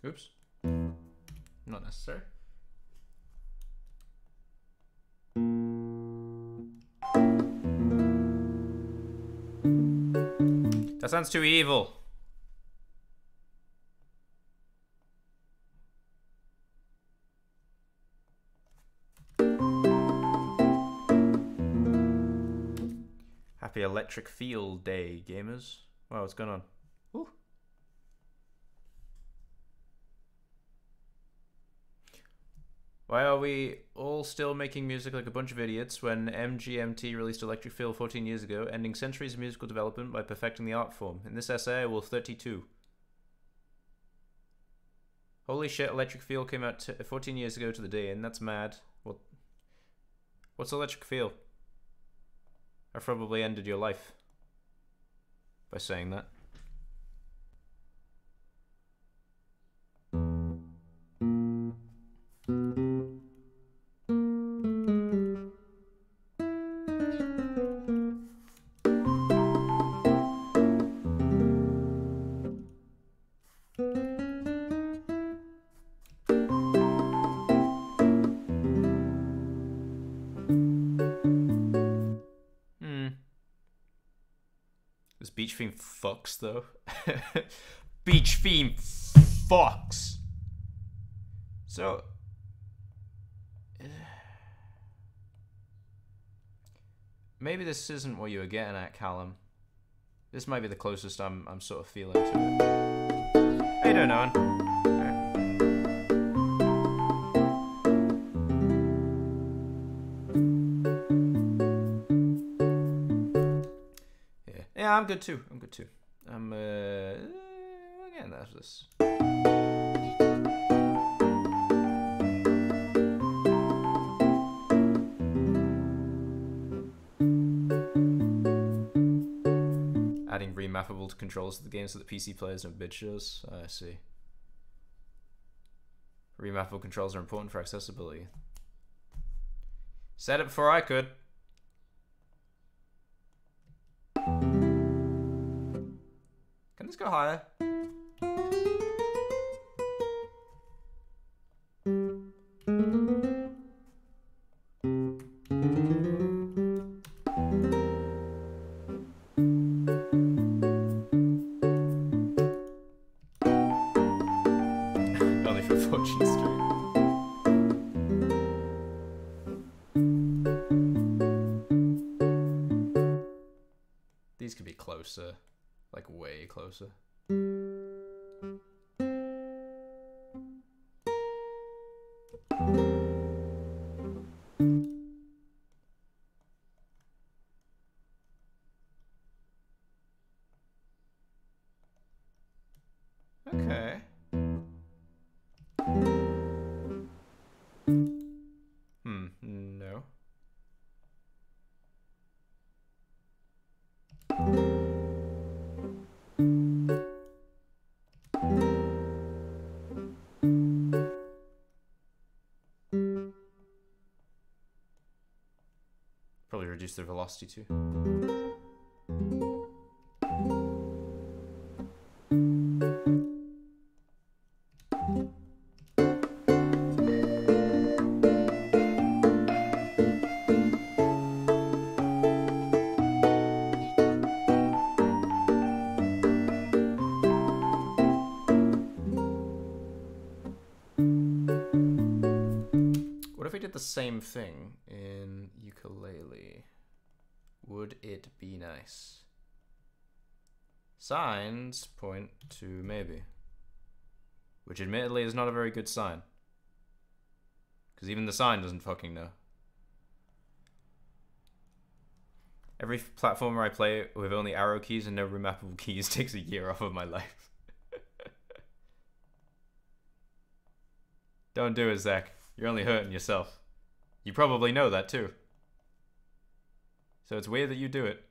Oops. Not necessary. That sounds too evil. Happy Electric Field Day, gamers. Wow, what's going on? Why are we all still making music like a bunch of idiots when MGMT released Electric Feel 14 years ago, ending centuries of musical development by perfecting the art form? In this essay, I will 32. Holy shit, Electric Feel came out t- 14 years ago to the day, and that's mad. What? What's Electric Feel? I've probably ended your life by saying that. Fucks though. [LAUGHS] beach theme fucks. So. [SIGHS] Maybe this isn't what you were getting at, Callum. This might be the closest I'm I'm sort of feeling to it. How you doing, Owen? I'm good too. I'm good too. I'm uh, again. That's this. Adding remappable controls to the game so that PC players don't bid shows. I see. Remappable controls are important for accessibility. Said it before I could. This go higher? These could be closer, like way closer. Reduce their velocity too. What if we did the same thing in ukulele? Would it be nice? Signs point to maybe. Which admittedly is not a very good sign. Because even the sign doesn't fucking know. Every platformer I play with only arrow keys and no remappable keys [LAUGHS] takes a year off of my life. [LAUGHS] Don't do it, Zach. You're only hurting yourself. You probably know that too. So it's weird that you do it.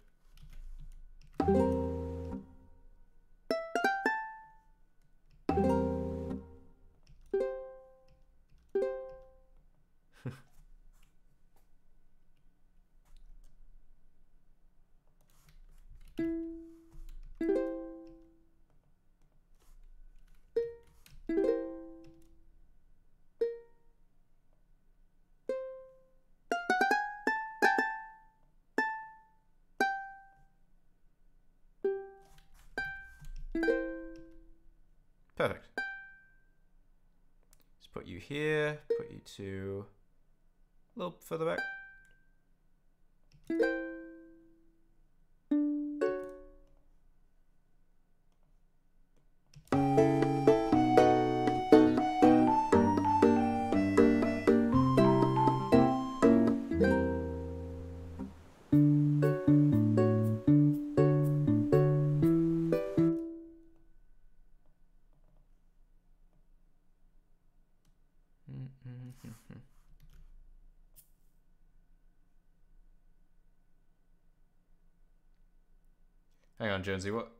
Further back. On, Jonesy. What?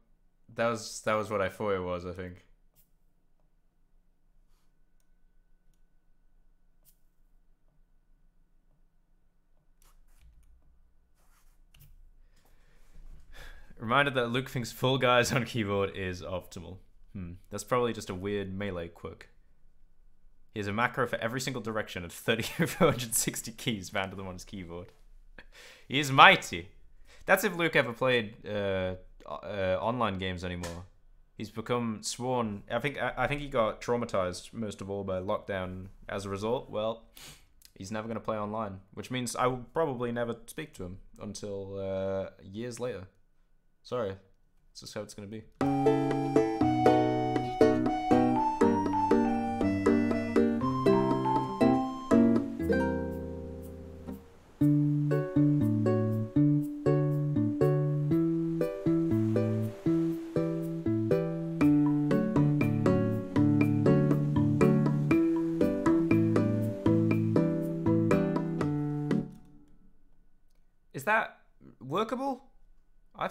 That was that was what I thought it was. I think. Reminded that Luke thinks Fall Guys on keyboard is optimal. Hmm. That's probably just a weird melee quirk. He has a macro for every single direction and 3,460 [LAUGHS] keys bound to them on his keyboard. [LAUGHS] he is mighty. That's if Luke ever played uh, uh, online games anymore. He's become sworn. I think. I, I think he got traumatized most of all by lockdown. As a result, well, he's never going to play online, which means I will probably never speak to him until uh, years later. Sorry, this is how it's going to be.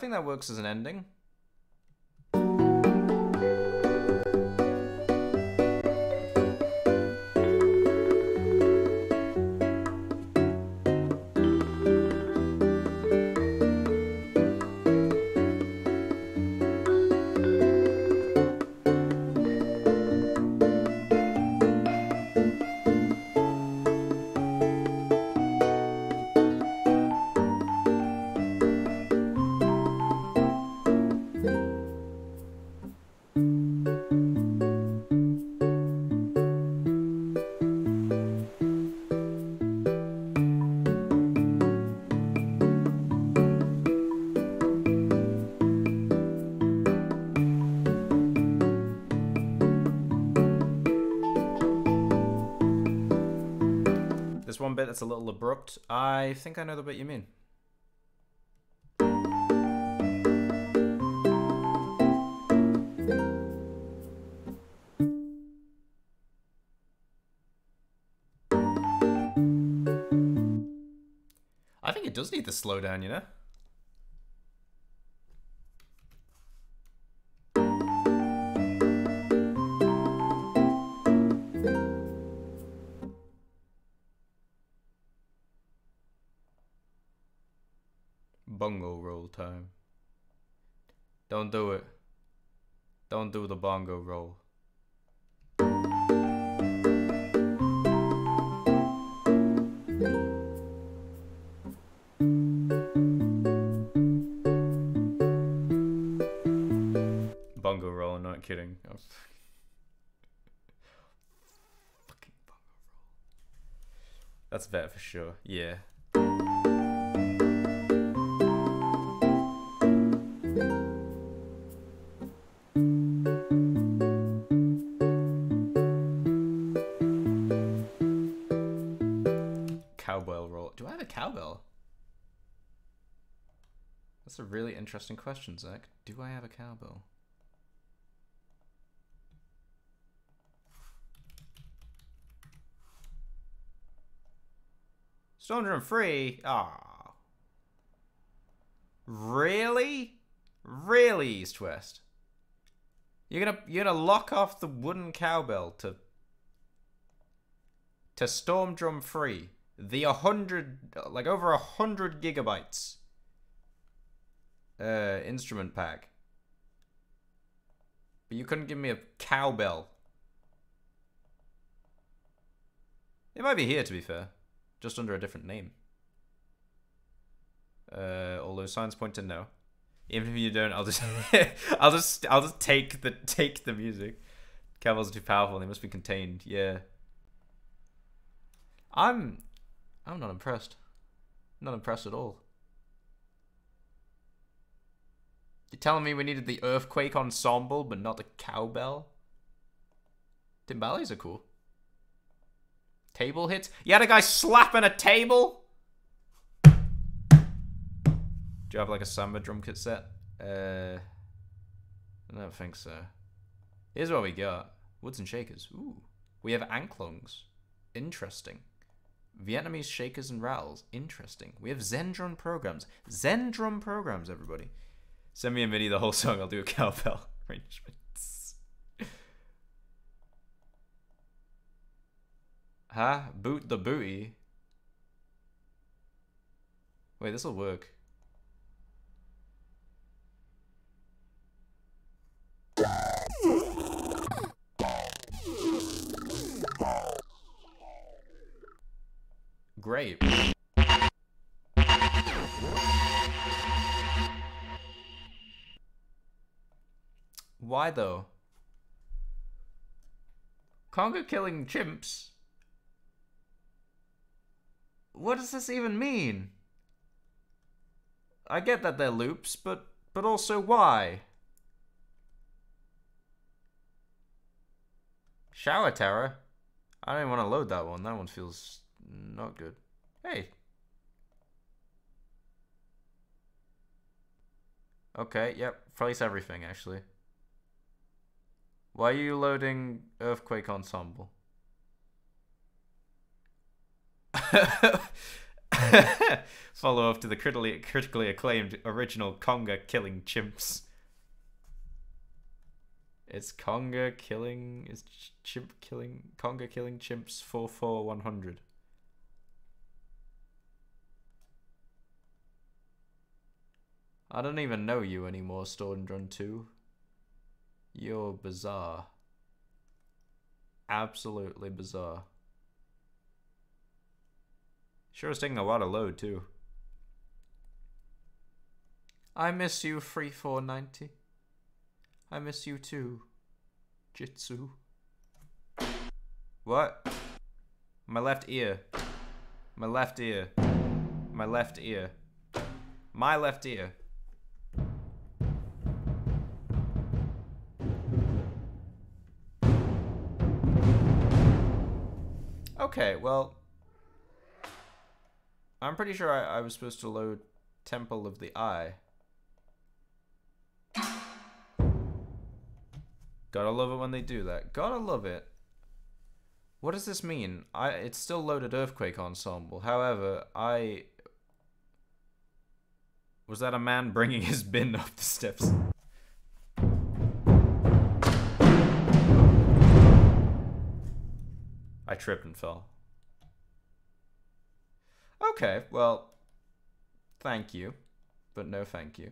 Think that works as an ending. That's a little abrupt. I think I know the bit you mean. I think it does need the slowdown, you know? Don't do it. Don't do the bongo roll. Bongo roll, I'm not kidding. [LAUGHS] That's better for sure. Yeah. Interesting question, Zach. Do I have a cowbell? Storm Drum free? Ah. Really? Really, East West? You're gonna you're gonna lock off the wooden cowbell to to Storm Drum free the 100 like over a hundred gigabytes uh instrument pack but you couldn't give me a cowbell it might be here to be fair just under a different name uh although signs point to no Even if you don't, I'll just, [LAUGHS] I'll just, I'll just take the take the music. Cowbells are too powerful. They must be contained. Yeah. I'm, I'm not impressed. Not impressed at all. You're telling me we needed the earthquake ensemble, but not the cowbell? Timbales are cool. Table hits? You had a guy slapping a table? Do you have like a samba drum kit set? Uh, I don't think so. Here's what we got. Woods and shakers. Ooh. We have angklungs. Interesting. Vietnamese shakers and rattles. Interesting. We have Zendrum programs. Zendrum programs, everybody. Send me a MIDI the whole song. I'll do a cowbell [LAUGHS] arrangements. huh? Boot the booty. Wait, this'll work. Great. Why though? Conga killing chimps? What does this even mean? I get that they're loops, but but also why? Shower Terror? I don't even want to load that one. That one feels not good. Hey. Okay, yep. Place everything, actually. Why are you loading Earthquake Ensemble? [LAUGHS] Follow up to the critically, critically acclaimed original Conga killing chimps. It's Conga killing. Is ch- chimp killing. Conga killing chimps 44100. I don't even know you anymore, Storm 2. You're bizarre. Absolutely bizarre. Sure is taking a lot of load too. I miss you, Free 490. I miss you too, Jitsu. What? My left ear. My left ear. My left ear. My left ear. Okay, well, I'm pretty sure I, I was supposed to load Temple of the Eye. Gotta love it when they do that. Gotta love it. What does this mean? I it's still loaded Earthquake Ensemble. However, I was that a man bringing his bin up the steps? I tripped and fell. Okay, well, thank you, but no thank you.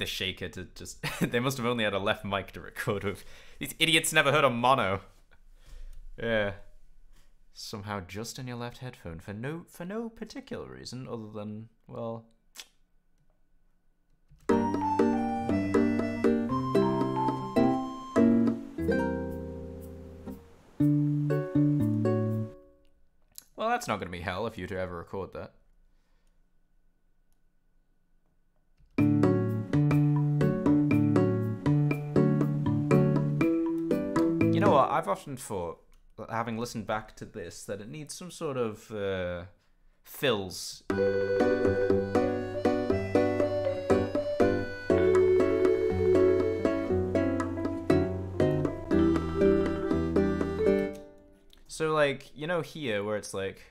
The shaker to just. [LAUGHS] they must have only had a left mic to record with. These idiots never heard a mono. Yeah. Somehow just in your left headphone for no for no particular reason other than well. Well, that's not going to be hell if you to ever record that. I've often thought, having listened back to this, that it needs some sort of uh, fills. So, like, you know, here where it's like.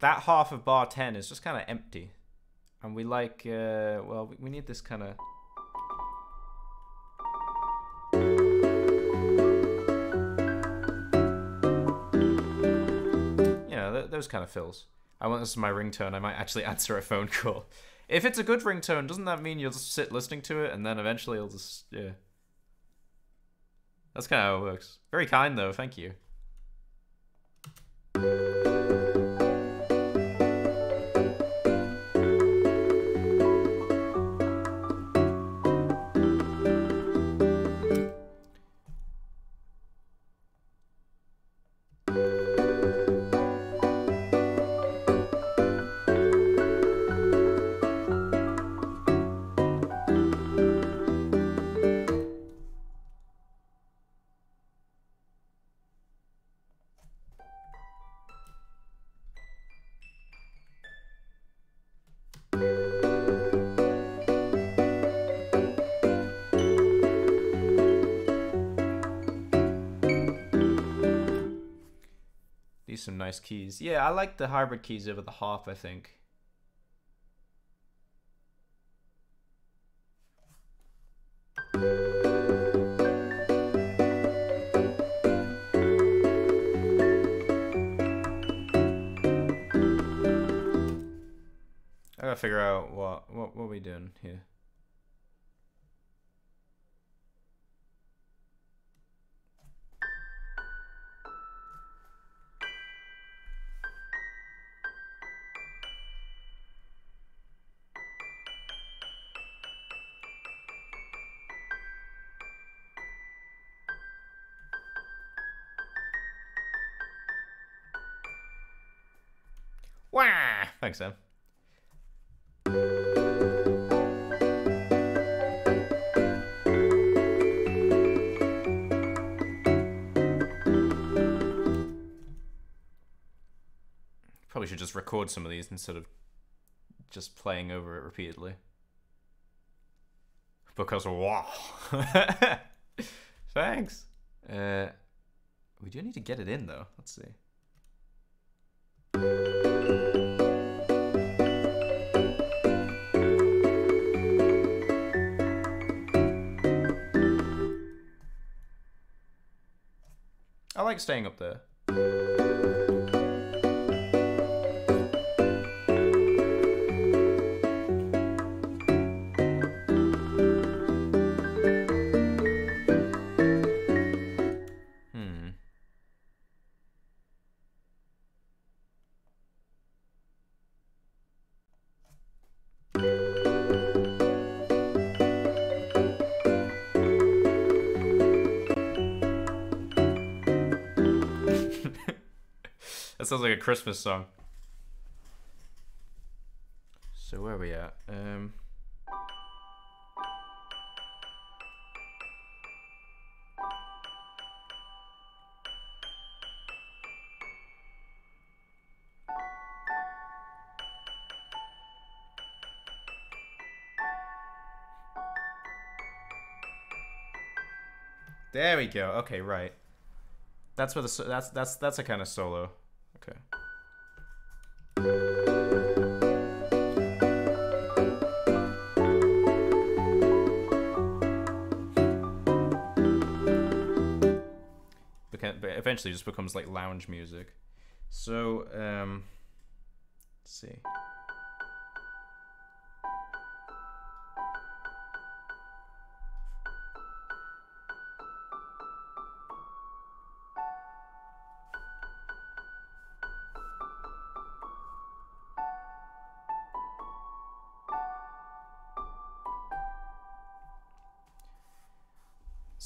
That half of bar 10 is just kind of empty. and we like uh, well, we, we need this kind of. Those kind of fills. I want this as my ringtone. I might actually [LAUGHS] answer a phone call. If it's a good ringtone, doesn't that mean you'll just sit listening to it and then eventually it'll just yeah. That's kind of how it works. Very kind though. Thank you. Some nice keys. Yeah, I like the hybrid keys over the half, I think. I gotta figure out what what what we doing here. Thanks, Sam. Probably should just record some of these instead of just playing over it repeatedly. Because wow. [LAUGHS] Thanks. Uh, we do need to get it in though. Let's see. I like staying up there. That sounds like a Christmas song. So where are we at? Um. There we go. Okay, right. That's where the that's that's that's a kind of solo. Okay. But eventually, just becomes like lounge music. So, um, let's see.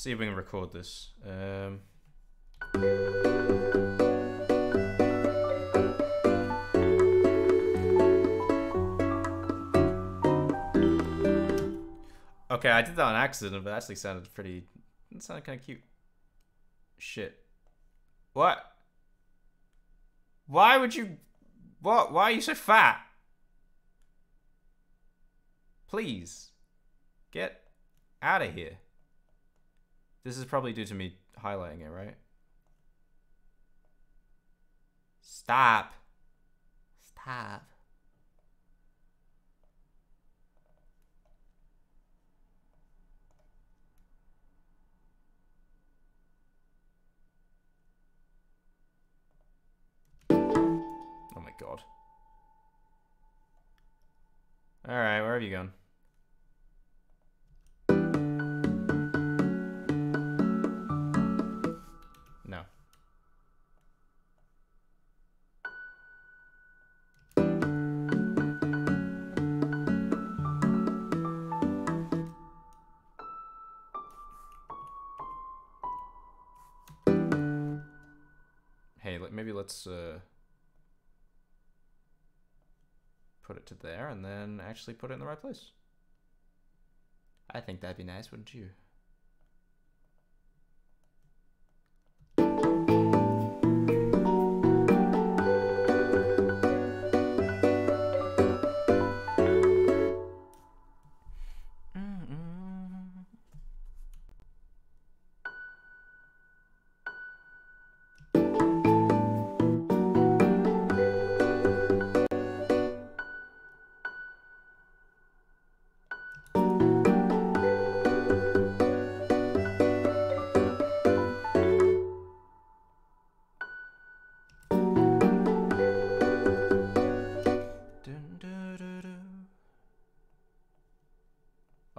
See if we can record this. Um, okay, I did that on accident, but it actually sounded pretty. It sounded kind of cute. Shit. What? Why would you? What? Why are you so fat? Please, get out of here. This is probably due to me highlighting it, right? Stop. Stop. Oh my god. Alright, where have you gone? There and then actually put it in the right place. I think that'd be nice, wouldn't you?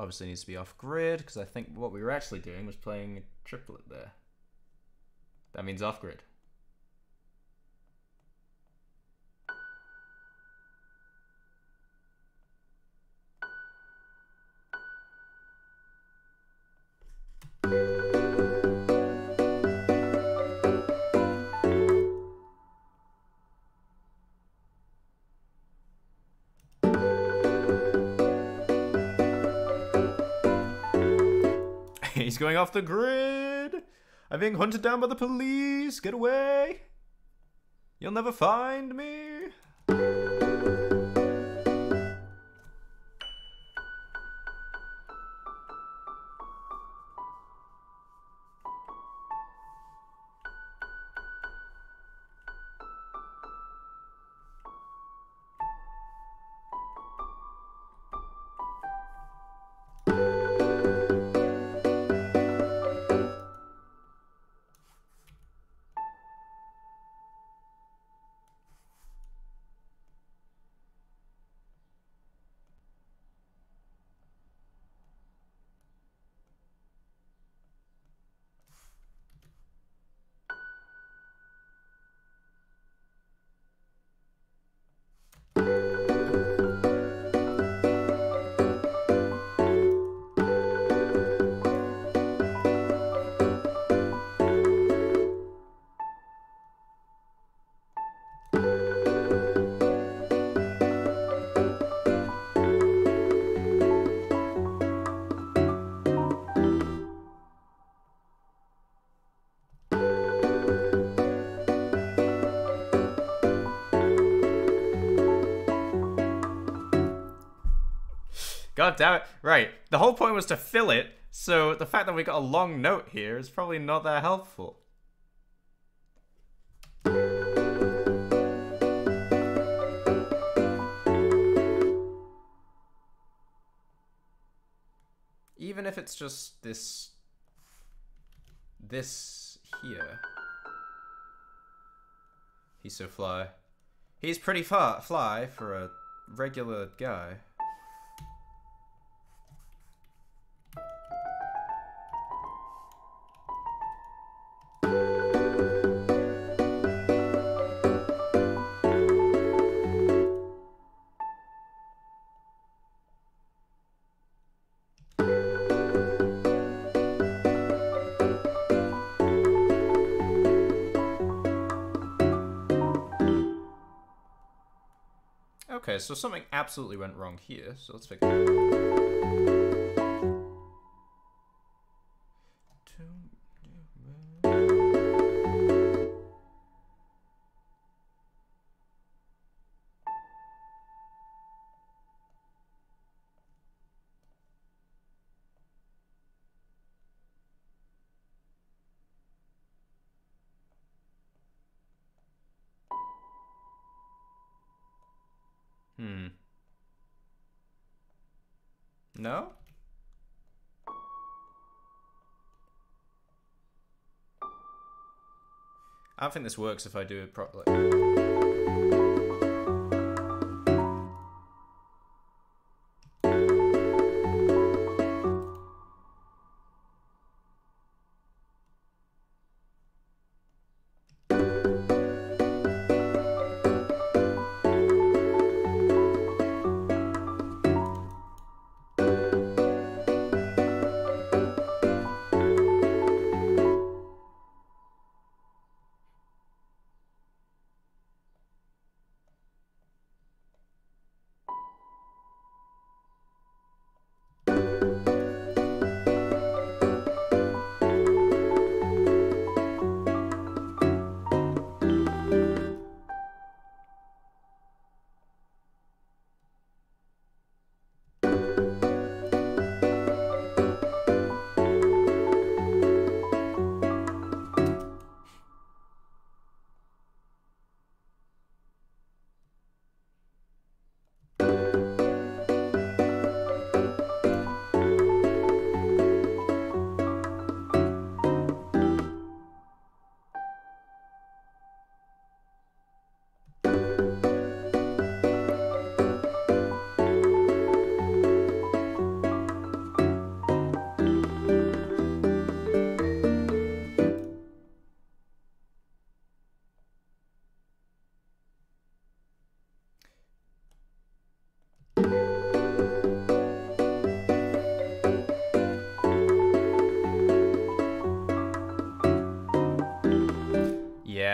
Obviously needs to be off grid because I think what we were actually doing was playing a triplet there. That means off grid. Going off the grid. I'm being hunted down by the police. Get away. You'll never find me. God damn it. Right. The whole point was to fill it, so the fact that we got a long note here is probably not that helpful. Even if it's just this. this here. He's so fly. He's pretty far fly for a regular guy. Okay, so something absolutely went wrong here, so let's fix it. No? I don't think this works if I do it properly.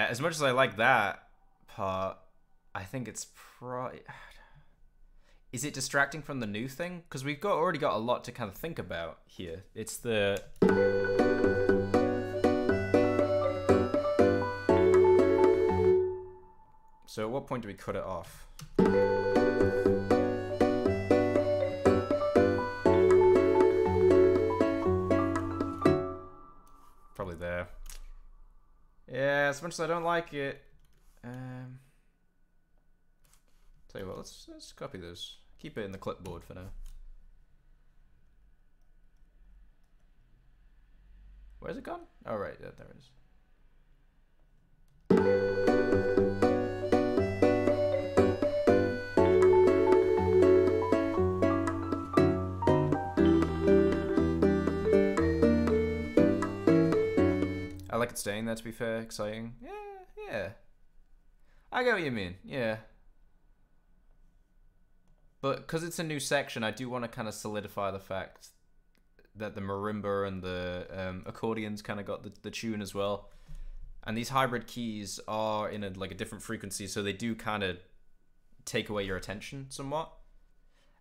As much as I like that part, I think it's pro. [SIGHS] Is it distracting from the new thing? Because we've got already got a lot to kind of think about here. It's the So at what point do we cut it off? Probably there. Yeah, as much as I don't like it. Um, tell you what, let's, let's copy this. Keep it in the clipboard for now. Where's it gone? Oh, right, yeah, there it is. Like it staying there, to be fair. Exciting. Yeah, yeah. I get what you mean. Yeah. But because it's a new section, I do want to kind of solidify the fact that the marimba and the um, accordions kind of got the, the tune as well. And these hybrid keys are in a like a different frequency, so they do kind of take away your attention somewhat.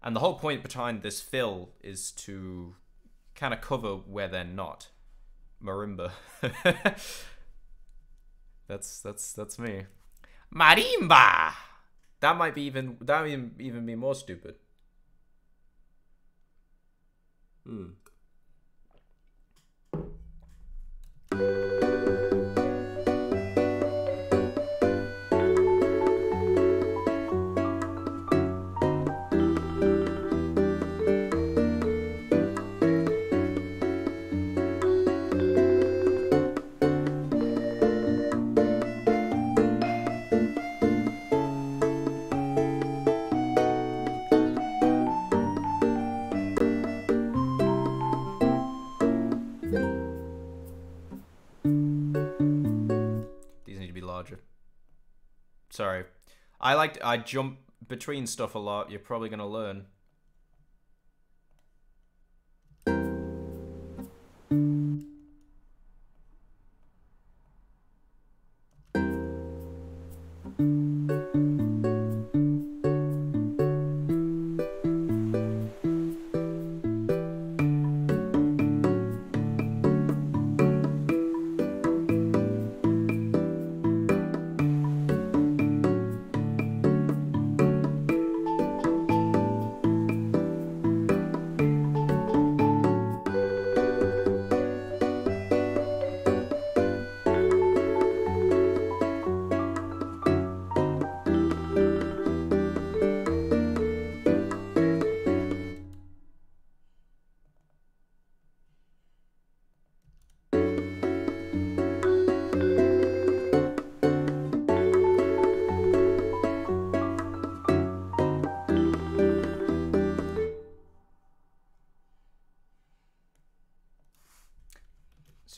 And the whole point behind this fill is to kind of cover where they're not. Marimba. [LAUGHS] that's that's that's me. Marimba. That might be even that might even, even be more stupid. Hmm. Sorry. I like I jump between stuff a lot. You're probably gonna learn.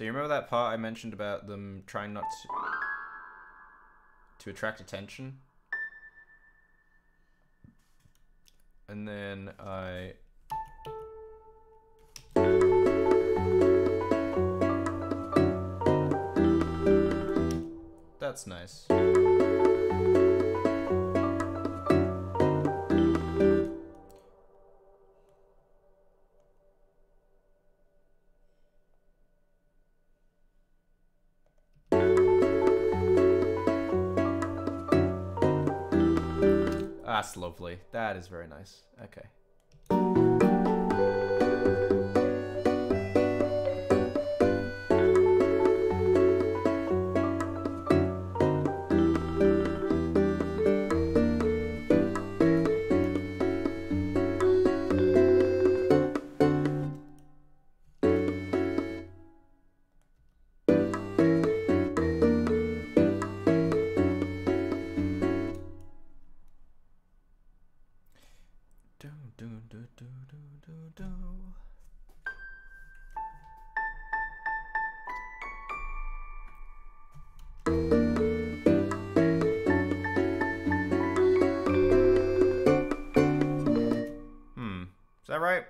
So you remember that part I mentioned about them trying not to to attract attention? And then I That's nice. That's lovely. That is very nice. Okay. that right?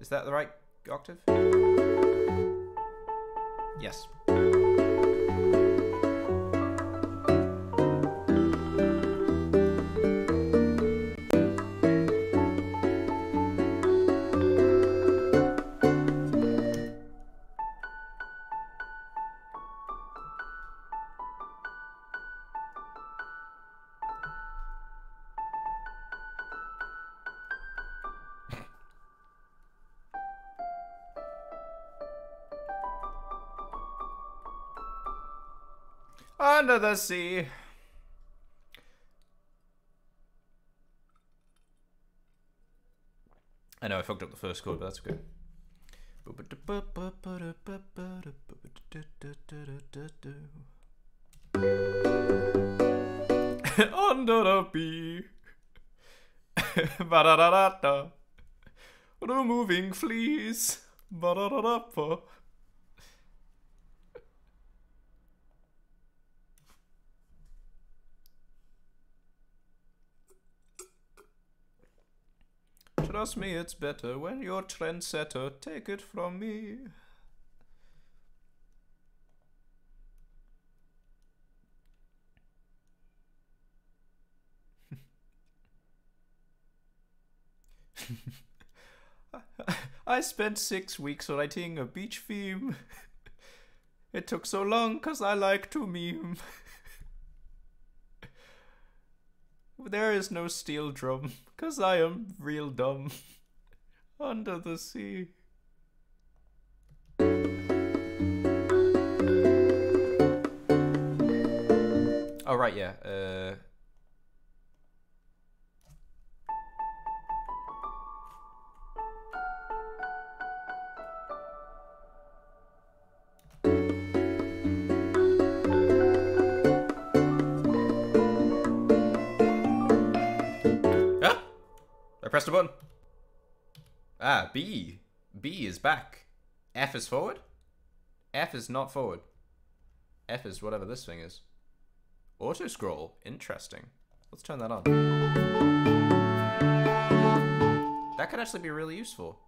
Is that the right octave? Yes. Under the sea. I know I fucked up the first chord, but that's okay. [LAUGHS] Under the sea. [LAUGHS] Ba-da-da-da-da. Removing fleas. Ba-da-da-da-ba. Trust me, it's better when you're trendsetter. Take it from me. [LAUGHS] I spent six weeks writing a beach theme. [LAUGHS] It took so long cause I like to meme. [LAUGHS] There is no steel drum, cause I am real dumb. [LAUGHS] Under the sea. Oh right, yeah. Uh pressed a button. Ah, B. B is back. F is forward? F is not forward. F is whatever this thing is. Auto scroll. Interesting. Let's turn that on. That could actually be really useful.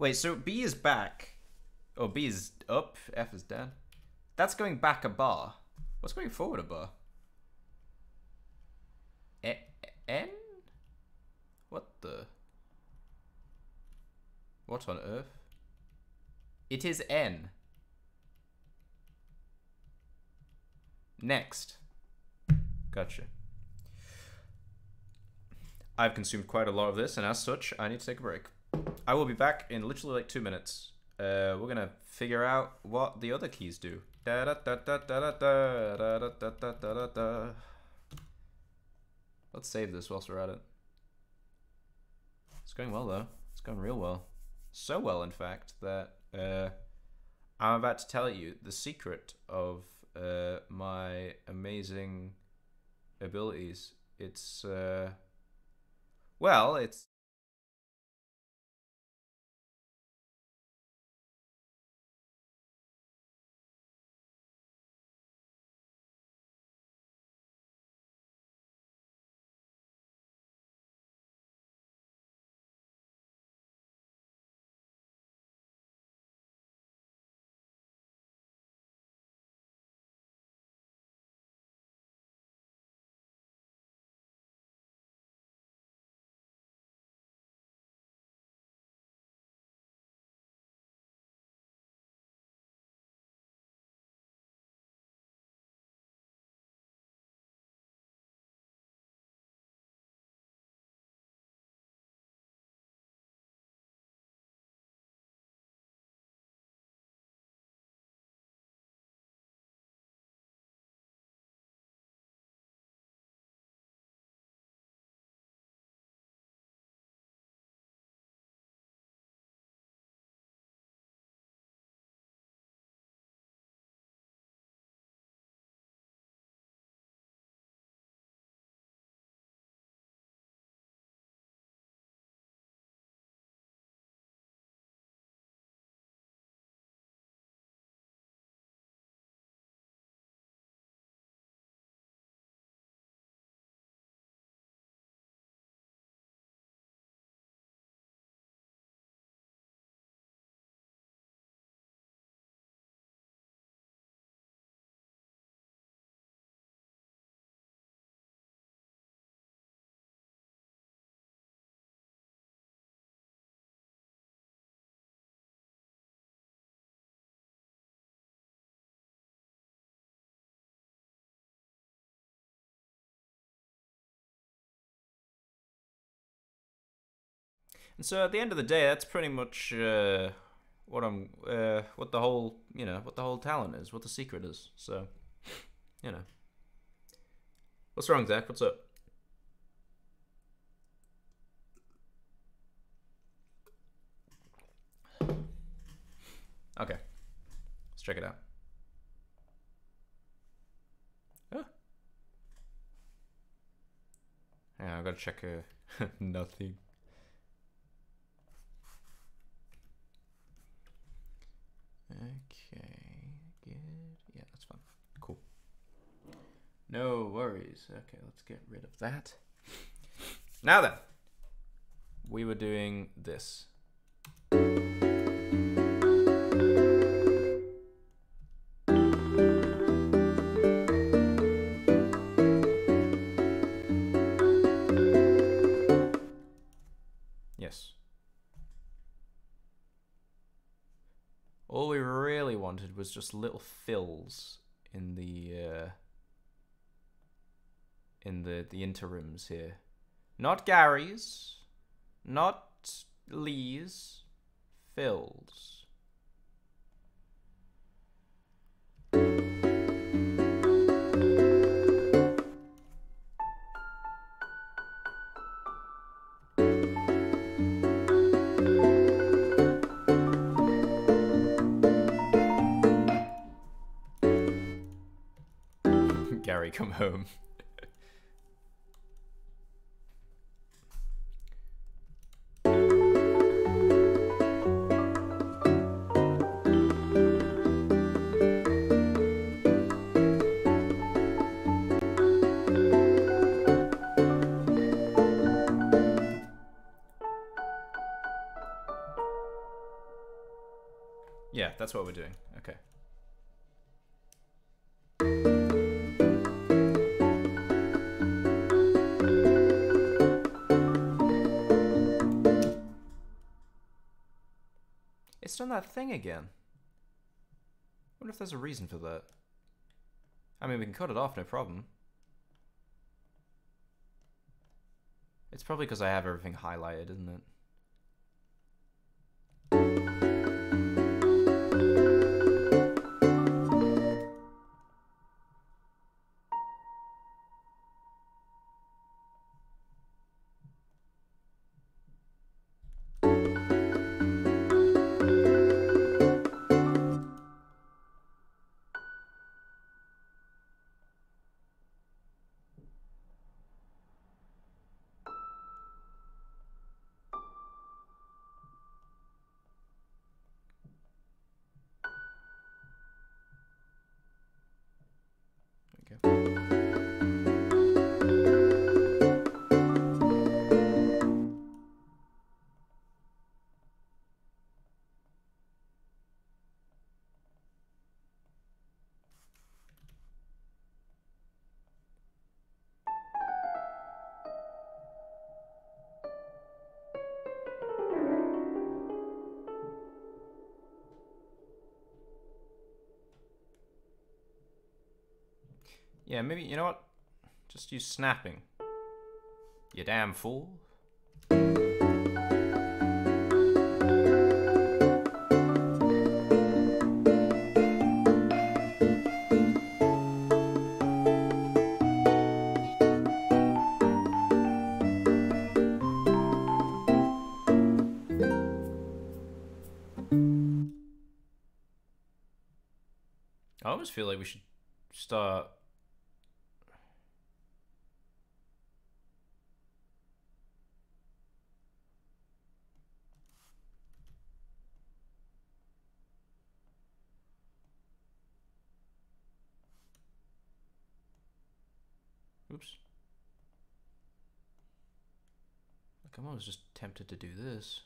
Wait. So B is back, or B is up. F is down. That's going back a bar. What's going forward a bar? E- N? What the? What on earth? It is N. Next. Gotcha. I've consumed quite a lot of this, and as such, I need to take a break. I will be back in literally like two minutes. Uh, we're gonna figure out what the other keys do. Da da da da da da da da da da da da da da. Let's save this whilst we're at it. It's going well though. It's going real well. So well, in fact, that uh, I'm about to tell you the secret of uh, my amazing abilities. It's uh, well, it's So at the end of the day, that's pretty much uh, what I'm, uh, what the whole, you know, what the whole talent is, what the secret is. So, you know, what's wrong, Zach? What's up? Okay, let's check it out. On, I gotta check. Uh, [LAUGHS] nothing. Okay, good. Yeah, that's fine. Cool. No worries. Okay, let's get rid of that. Now then, we were doing this. Was just little fills in the uh, in the the interims here. Not Gary's, not Lee's, fills. Gary, come home. Yeah, that's what we're doing. Done that thing again. wonder if there's a reason for that. I mean, we can cut it off, no problem. It's probably because I have everything highlighted, isn't it? Yeah, maybe, you know what? Just use snapping. You damn fool. I almost feel like we should start Oops. Always just tempted to do this.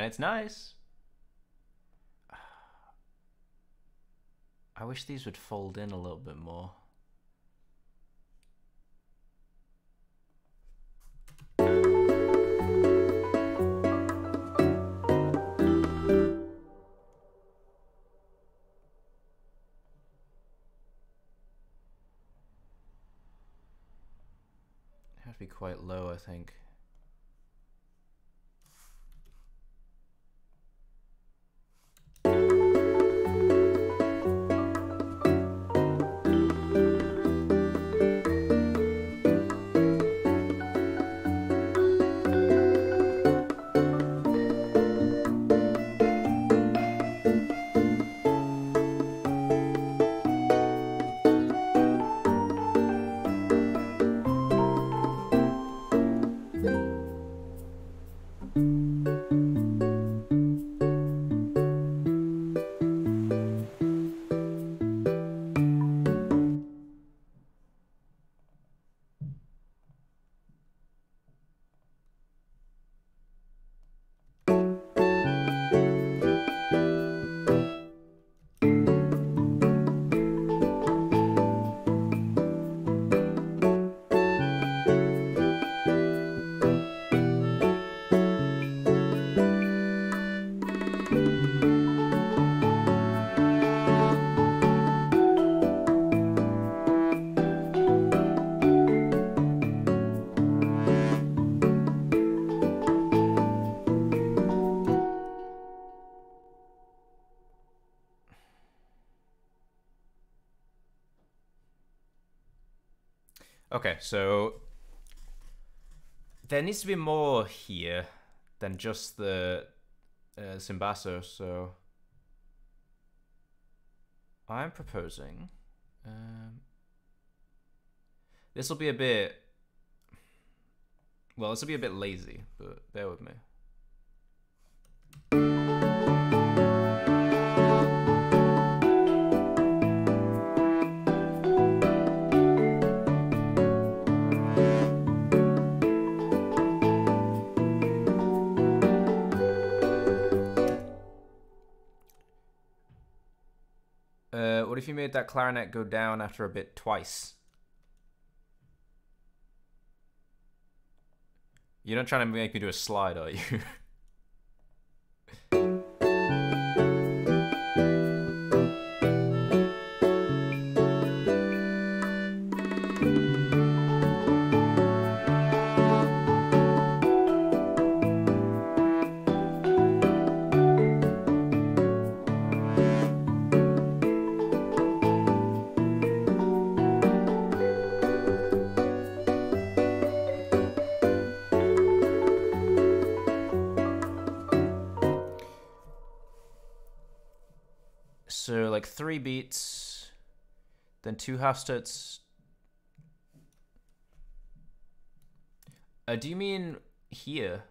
And it's nice. I wish these would fold in a little bit more. Have to be quite low, I think. Okay, so there needs to be more here than just the uh, Cimbasso, so I'm proposing um, this will be a bit well, this will be a bit lazy, but bear with me. If you made that clarinet go down after a bit twice? You're not trying to make me do a slide, are you? [LAUGHS] three beats, then two half steps. Uh, do you mean here?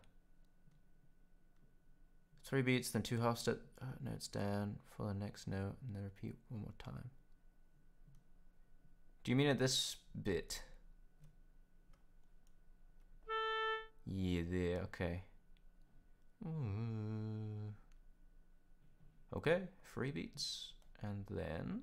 Three beats, then two half step uh, notes down for the next note, and then repeat one more time. Do you mean at this bit? Yeah, there. Okay. Okay, free beats, and then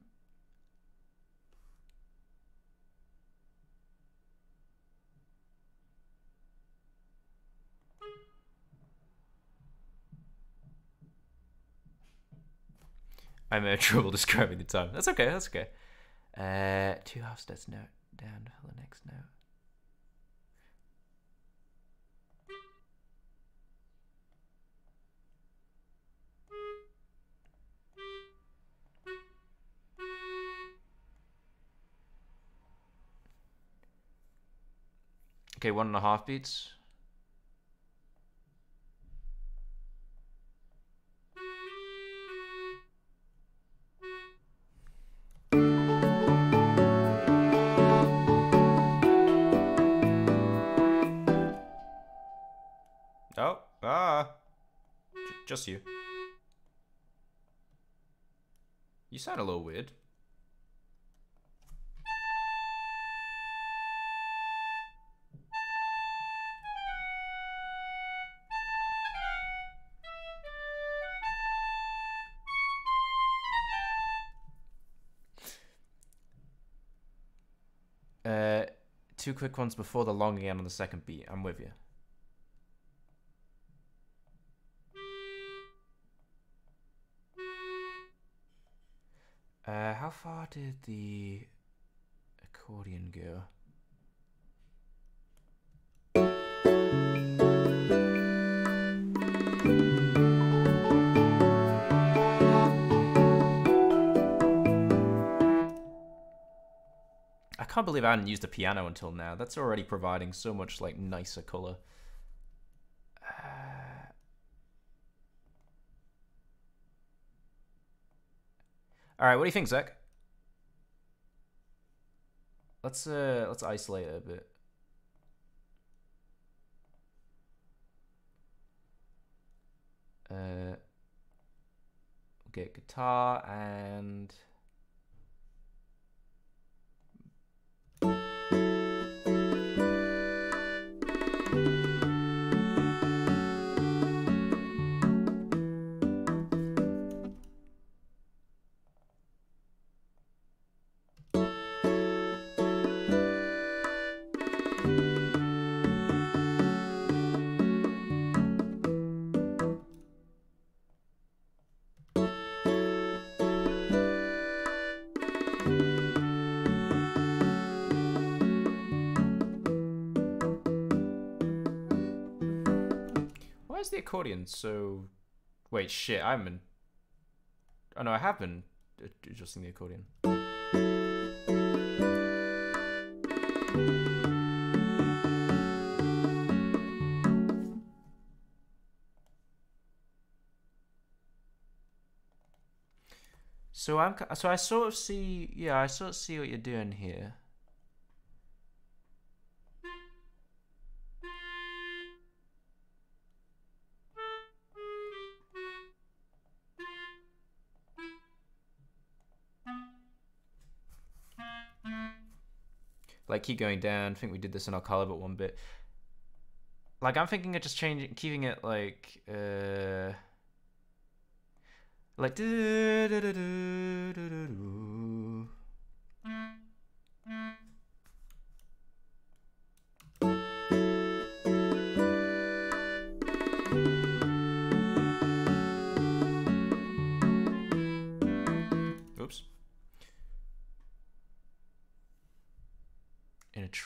I'm having [LAUGHS] trouble describing the time. That's okay. That's okay. Uh, two half steps note down for the next note. Okay, one and a half beats. Oh, ah. J- just you. You sound a little weird. Two quick ones before the long again on the second beat. I'm with you. Uh, how far did the accordion go? Can't believe I hadn't used the piano until now. That's already providing so much like nicer color. Uh, All right, what do you think, Zach? Let's uh let's isolate it a bit. Uh, get guitar and. Accordion so? Wait, shit! I haven't. Been... Oh no, I have been adjusting the accordion. So I'm so I sort of see yeah I sort of see what you're doing here. Like keep going down. I think we did this in our color but one bit. Like I'm thinking of just changing, keeping it like uh, like.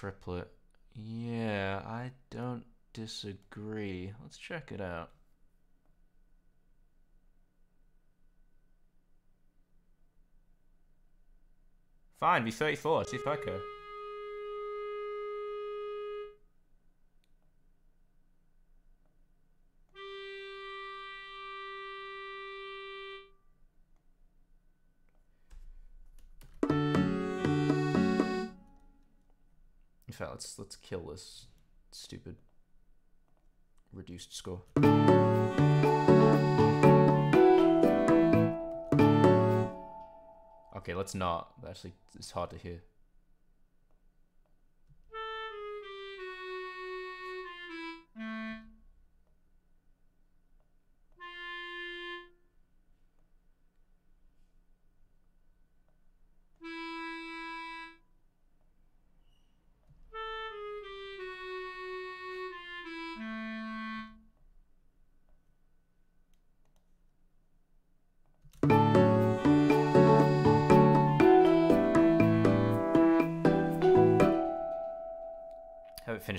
Triplet. Yeah, I don't disagree. Let's check it out. Fine, V34, see if I can. Let's let's kill this stupid reduced score. Okay, let's not. Actually, it's hard to hear.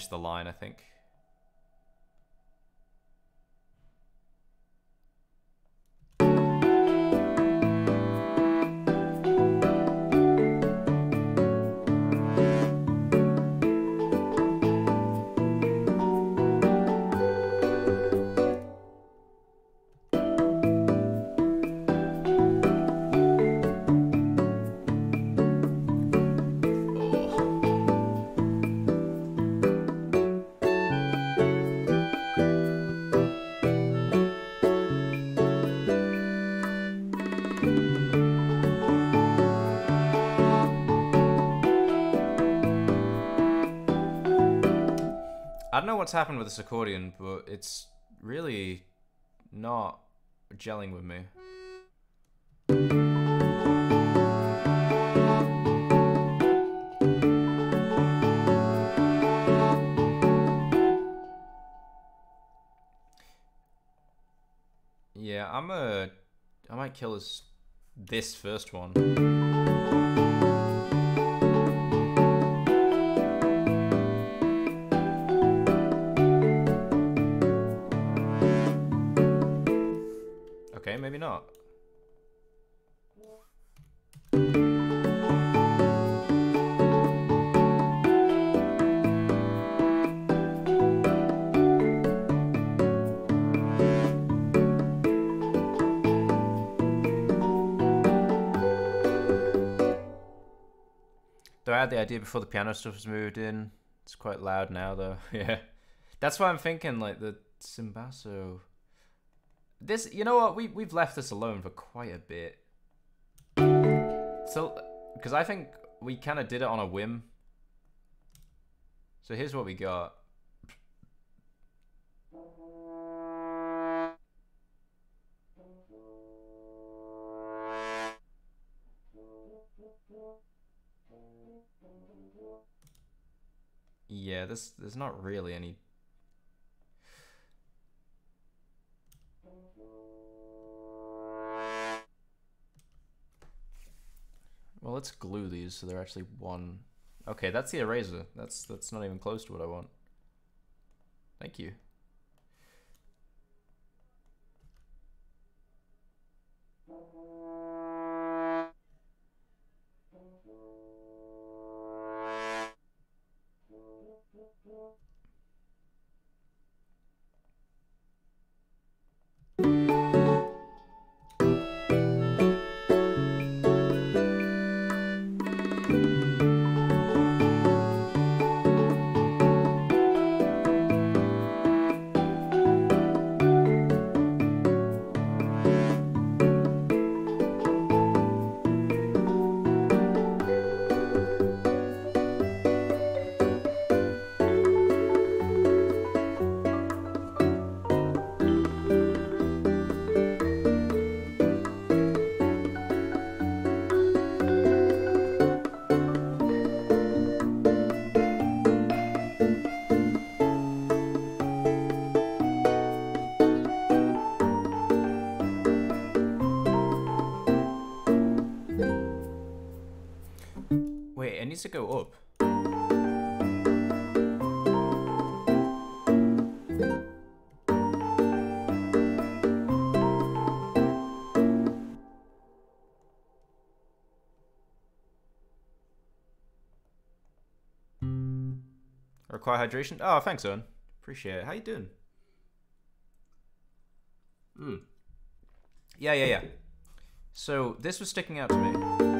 Haven't the line, I think. don't know what's happened with this accordion, but it's really not gelling with me. Yeah, I'm a... I might kill this, this first one. Not. Though I had the idea before the piano stuff was moved in. It's quite loud now, though. [LAUGHS] yeah, that's why I'm thinking like the Cimbasso. This, you know what? We we've left this alone for quite a bit. So, because I think we kind of did it on a whim. So here's what we got. Yeah, this there's not really any. Well, let's glue these so they're actually one. Okay, that's the eraser. That's that's not even close to what I want. Thank you. Needs to go up. Require hydration? Oh, thanks, Owen. Appreciate it. How you doing? Hmm. Yeah, yeah, yeah. So this was sticking out to me.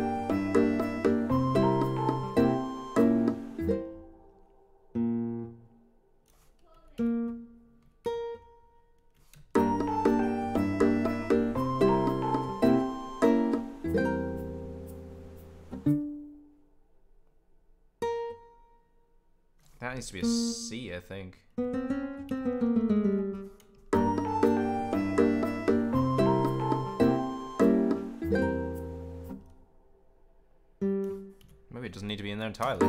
That needs to be a C, I think. Maybe it doesn't need to be in there entirely.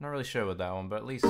Not really sure with that one, but at least.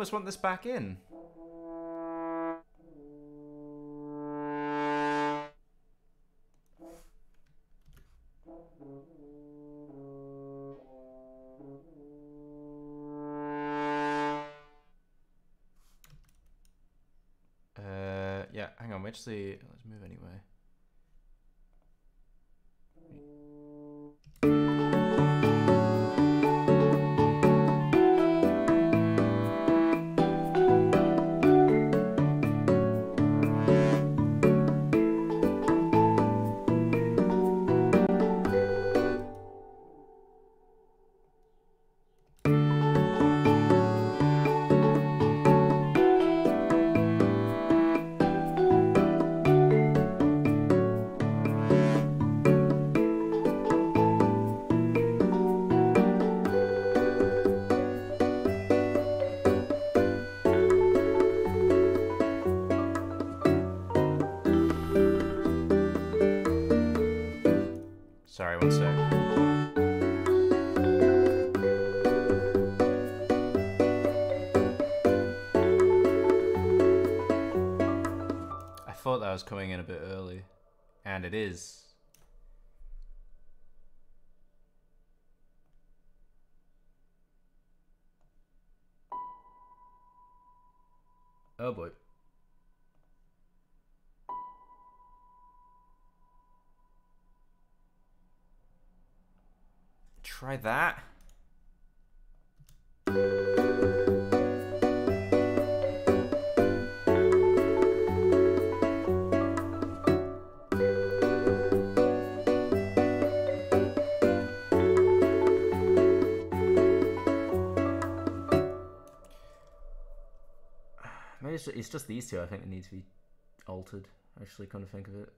Almost want this back in. Uh, yeah, hang on, which the thought that was coming in a bit early, and it is. Oh boy. Try that. It's, just these two I think that need to be altered. Actually, kind of think of it.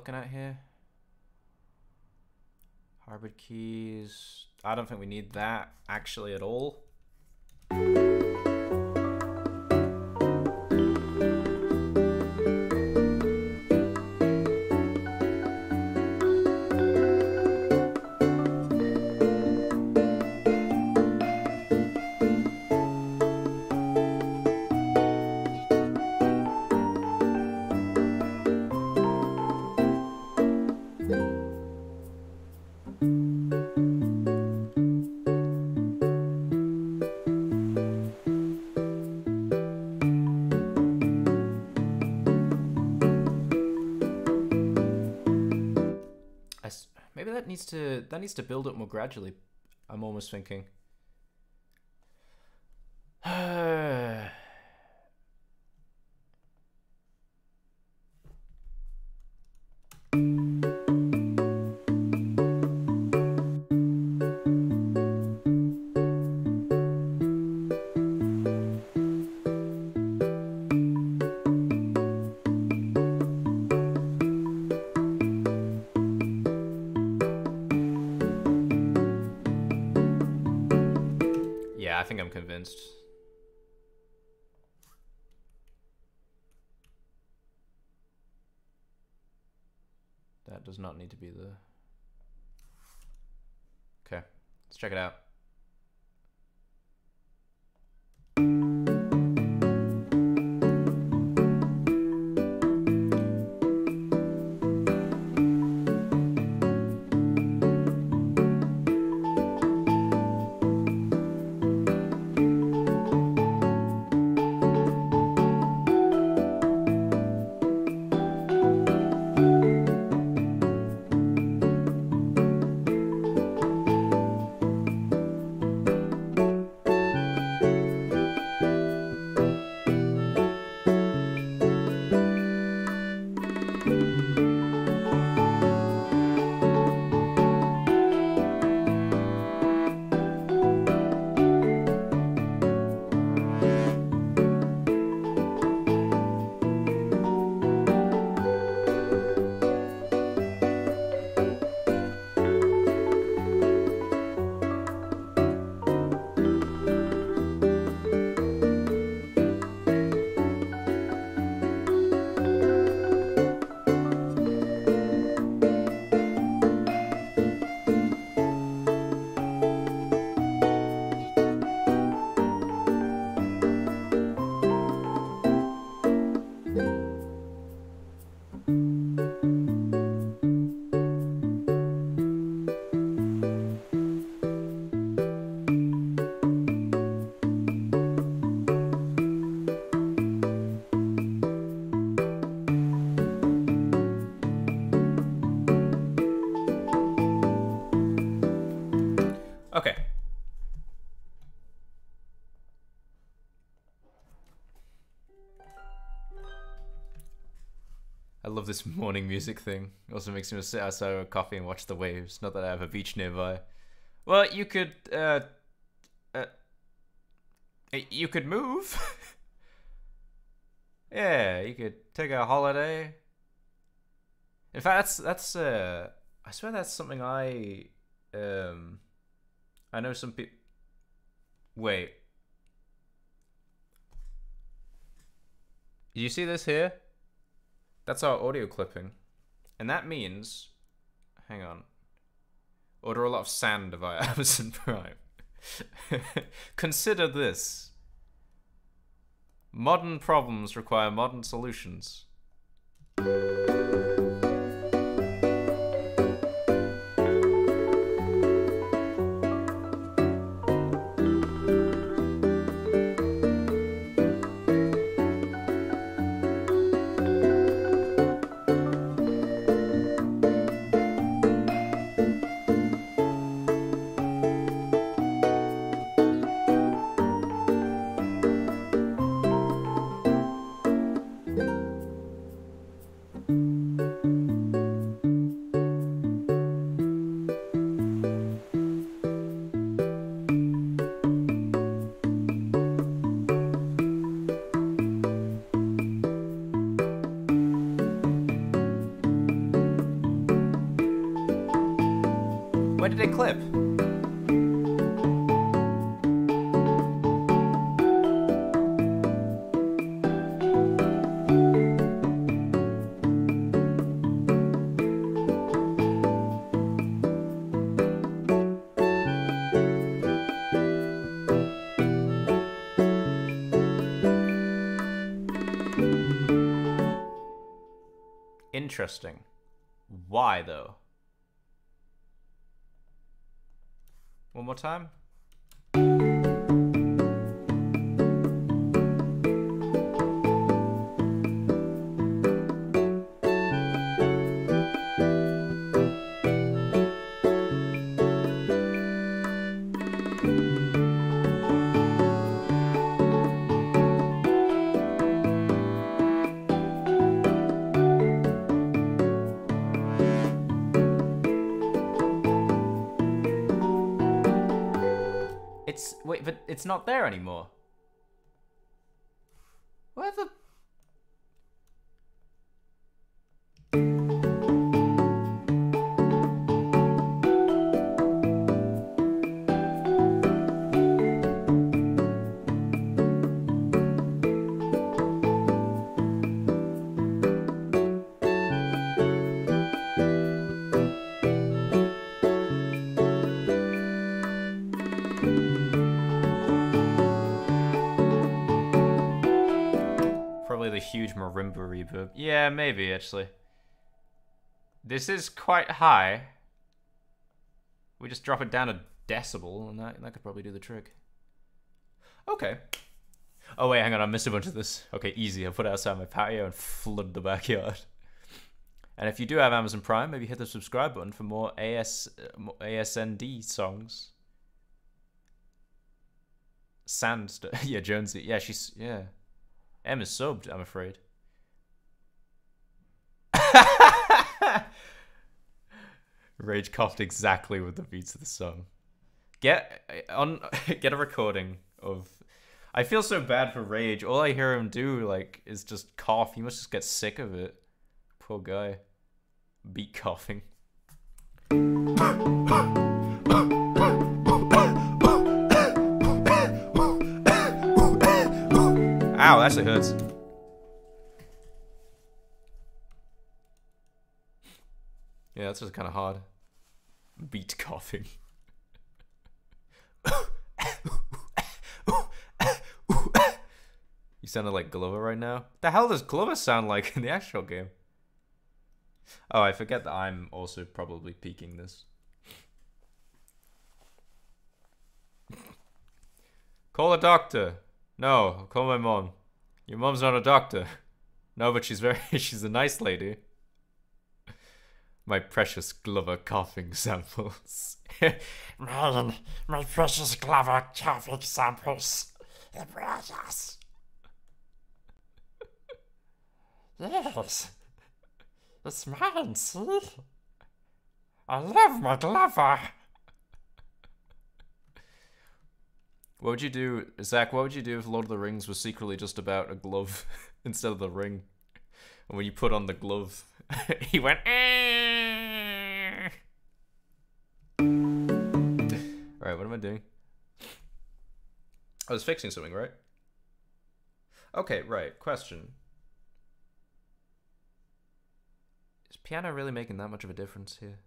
Looking at here? Hybrid keys. I don't think we need that actually at all. Needs to that needs to build up more gradually. I'm almost thinking. [SIGHS] [SIGHS] That does not need to be the. Okay, let's check it out. This [LAUGHS] morning music thing. It also makes me want to sit outside with a coffee and watch the waves. Not that I have a beach nearby. Well, you could, uh, uh, you could move. [LAUGHS] yeah, you could take a holiday. In fact, that's that's uh, I swear that's something I um, I know some people. Wait. You see this here? That's our audio clipping. And that means. Hang on. Order a lot of sand via [LAUGHS] Amazon Prime. [LAUGHS] Consider this. Modern problems require modern solutions. Interesting. Why though? One more time. But it's not there anymore. Huge marimba reverb. Yeah, maybe actually. This is quite high. We just drop it down a decibel, and that, that could probably do the trick. Okay. Oh wait, hang on, I missed a bunch of this. Okay, easy. I'll put it outside my patio and flood the backyard. And if you do have Amazon Prime, maybe hit the subscribe button for more AS ASND songs. Sand, [LAUGHS] yeah, Jonesy, yeah, she's yeah. M is subbed, I'm afraid. [LAUGHS] Rage coughed exactly with the beats of the song. Get eh, on [LAUGHS] get a recording of I feel so bad for Rage. All I hear him do like is just cough. He must just get sick of it. Poor guy. Beat coughing. [LAUGHS] Ow, that actually hurts. Yeah, that's just kind of hard. Beat coughing. you sounded like Glover right now. The hell does Glover sound like in the actual game? Oh, I forget that I'm also probably peeking this. Call a doctor. No, call my mom. Your mom's not a doctor. [LAUGHS] No, but she's very [LAUGHS] she's a nice lady. My precious Glover coughing [LAUGHS] samples. Mine, my precious Glover coughing samples. The precious. Yes. It's mine, see? I love my Glover. What would you do, Zach? What would you do if Lord of the Rings was secretly just about a glove [LAUGHS] instead of the ring? And when you put on the glove, [LAUGHS] he went. "Eh." Right, what am I doing? I was fixing something, right? Okay, right. Question: Is piano really making that much of a difference here?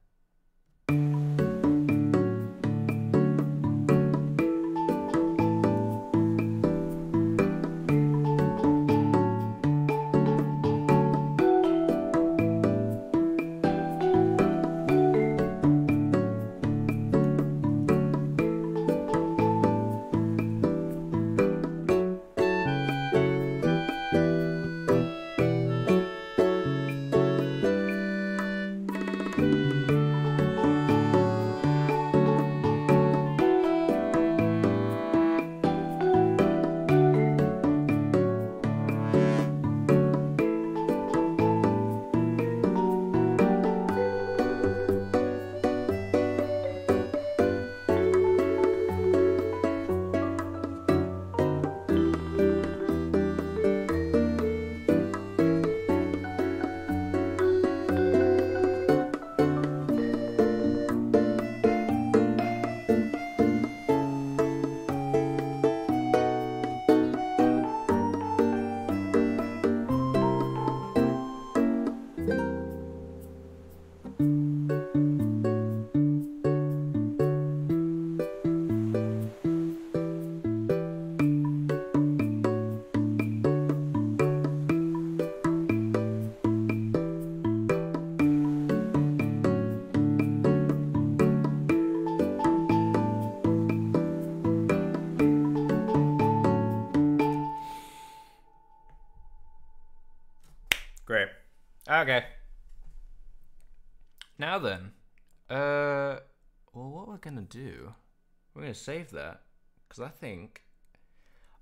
Save that because I think,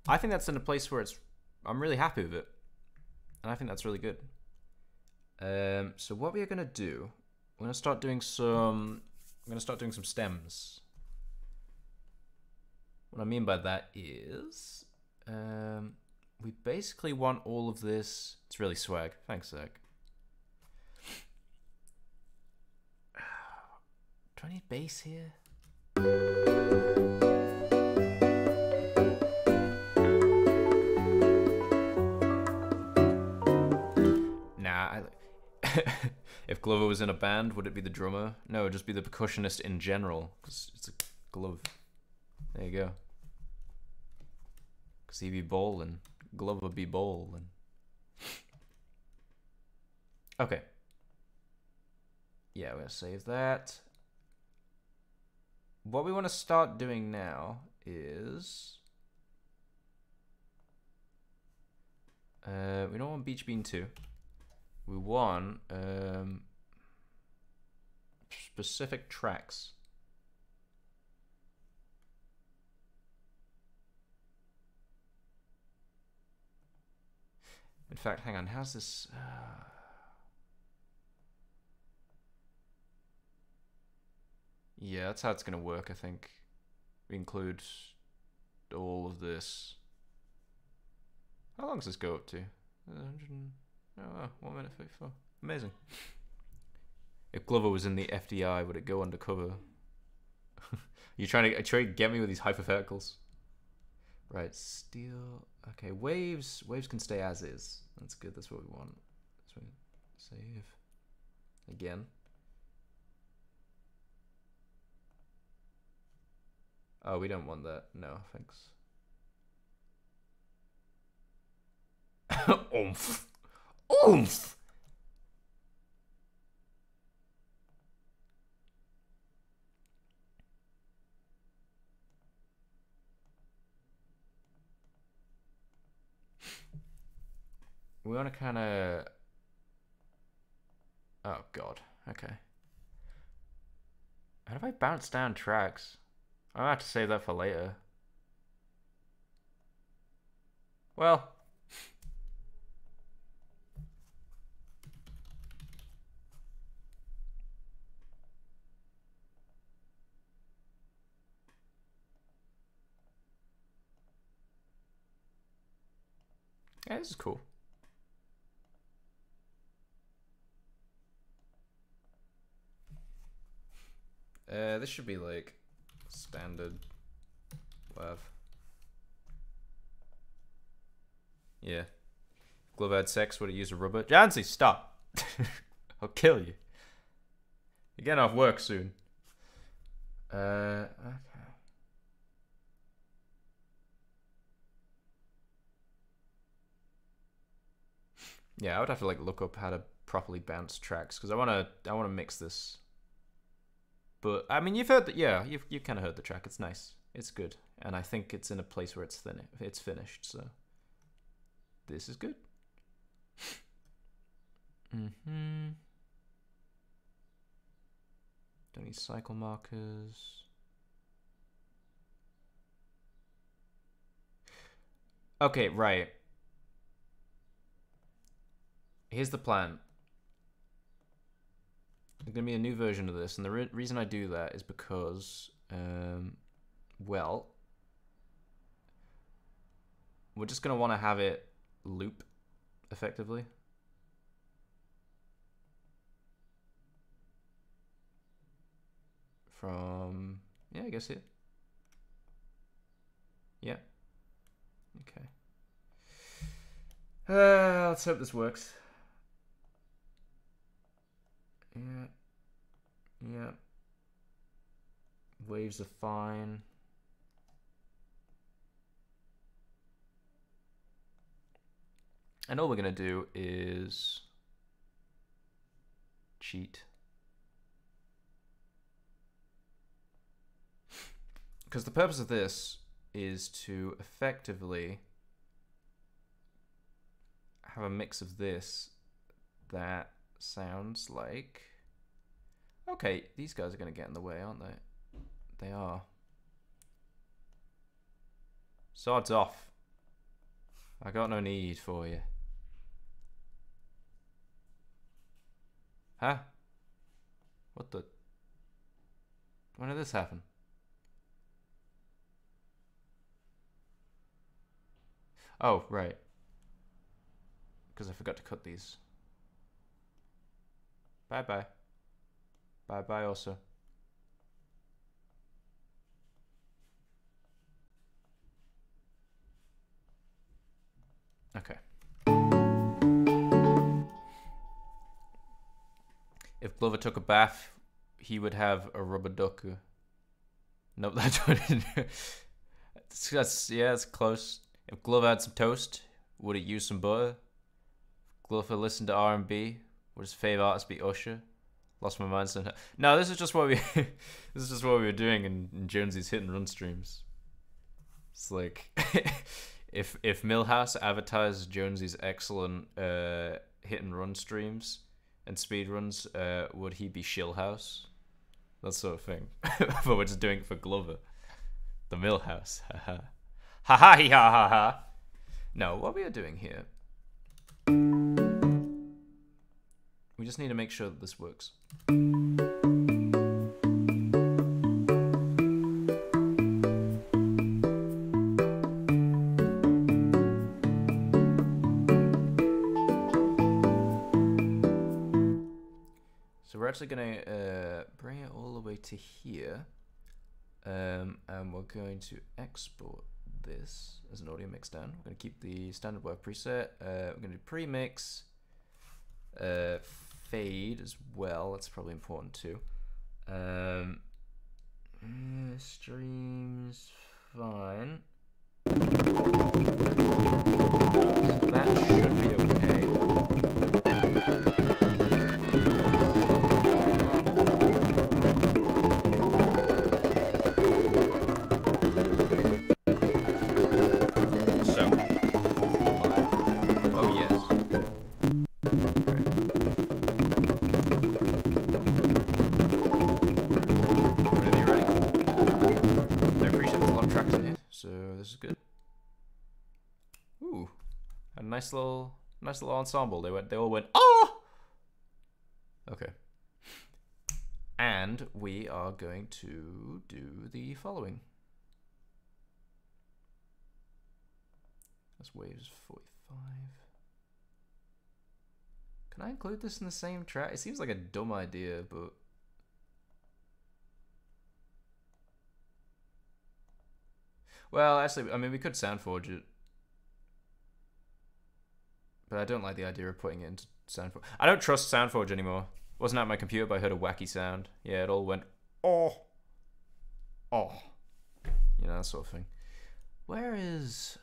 I think that's in a place where it's. I'm really happy with it, and I think that's really good. Um, so what we are gonna do? We're gonna start doing some. I'm gonna start doing some stems. What I mean by that is, um, we basically want all of this. It's really swag. Thanks, Zach. [SIGHS] Do I need bass here? [LAUGHS] if Glover was in a band, would it be the drummer? No, it'd just be the percussionist in general, because it's a glove. There you go. Because he'd be bowling. Glover be bowling. [LAUGHS] Okay. Yeah, we're going to save that. What we want to start doing now is. Uh, we don't want Beach Bean 2. We want um, specific tracks. In fact, hang on. How's this? Uh... Yeah, that's how it's going to work, I think. We include all of this. How long does this go up to? 100 and... Oh, wow, 1 minute 54. Amazing. If Glover was in the FBI, would it go undercover? [LAUGHS] You're trying to, uh, trying to get me with these hypotheticals? Right, steel. Okay, waves. Waves can stay as is. That's good. That's what we want. So save again. Oh, we don't want that. No, thanks. [LAUGHS] Oomph oomph. We want to kind of... Oh, God. Okay. How do I bounce down tracks? I'll have to save that for later. Well, Yeah, this is cool. Uh, this should be like standard WAV. Yeah. Glove had sex, would it use a rubber? Jancy, stop! [LAUGHS] I'll kill you. You're getting off work soon. Uh, okay. Yeah, I would have to like look up how to properly bounce tracks because I want to I want to mix this. But I mean, you've heard that, yeah, you've you kind of heard the track. It's nice, it's good, and I think it's in a place where it's thin, it's finished. So this is good. [LAUGHS] mm-hmm. Don't need cycle markers. Okay, right. Here's the plan. There's going to be a new version of this, and the re- reason I do that is because, um, well, we're just going to want to have it loop effectively. From, yeah, I guess it. Yeah. Okay. Uh, let's hope this works. Yeah. Yeah. Waves are fine. And all we're going to do is cheat. Because the purpose of this is to effectively have a mix of this that sounds like. Okay, these guys are going to get in the way, aren't they? They are. Swords off. I got no need for you. Huh? What the? When did this happen? Oh, right. Because I forgot to cut these. Bye bye. Bye bye also. Okay. If Glover took a bath, he would have a rubber duck. Nope, that's what it that's, that's yeah, it's close. If Glover had some toast, would it use some butter? If Glover listened to R and B, would his favorite artist be Usher? Lost my mind. Somehow. No, this is just what we. [LAUGHS] this is just what we were doing in, in Jonesy's hit and run streams. It's like [LAUGHS] if if Milhouse advertised Jonesy's excellent uh, hit and run streams and speed runs, uh, would he be Shillhouse? That sort of thing. [LAUGHS] but we're just doing it for Glover. The Milhouse. Ha ha. Ha ha ha ha ha. No, what we are doing here. We just need to make sure that this works. So we're actually going to uh, bring it all the way to here. Um, and we're going to export this as an audio mix down. We're going to keep the standard work preset. Uh, we're going to do pre-mix, uh, fade as well. That's probably important too. Um, eh, streams fine. That should be okay. Nice little, nice little ensemble. They went, they all went, oh. Okay. And we are going to do the following. That's waves 45. Can I include this in the same track? It seems like a dumb idea, but. Well, actually, I mean, we could soundforge it. But I don't like the idea of putting it into Soundforge. I don't trust Soundforge anymore. Wasn't at my computer, but I heard a wacky sound. Yeah, it all went, oh. Oh. You know, that sort of thing. Where is.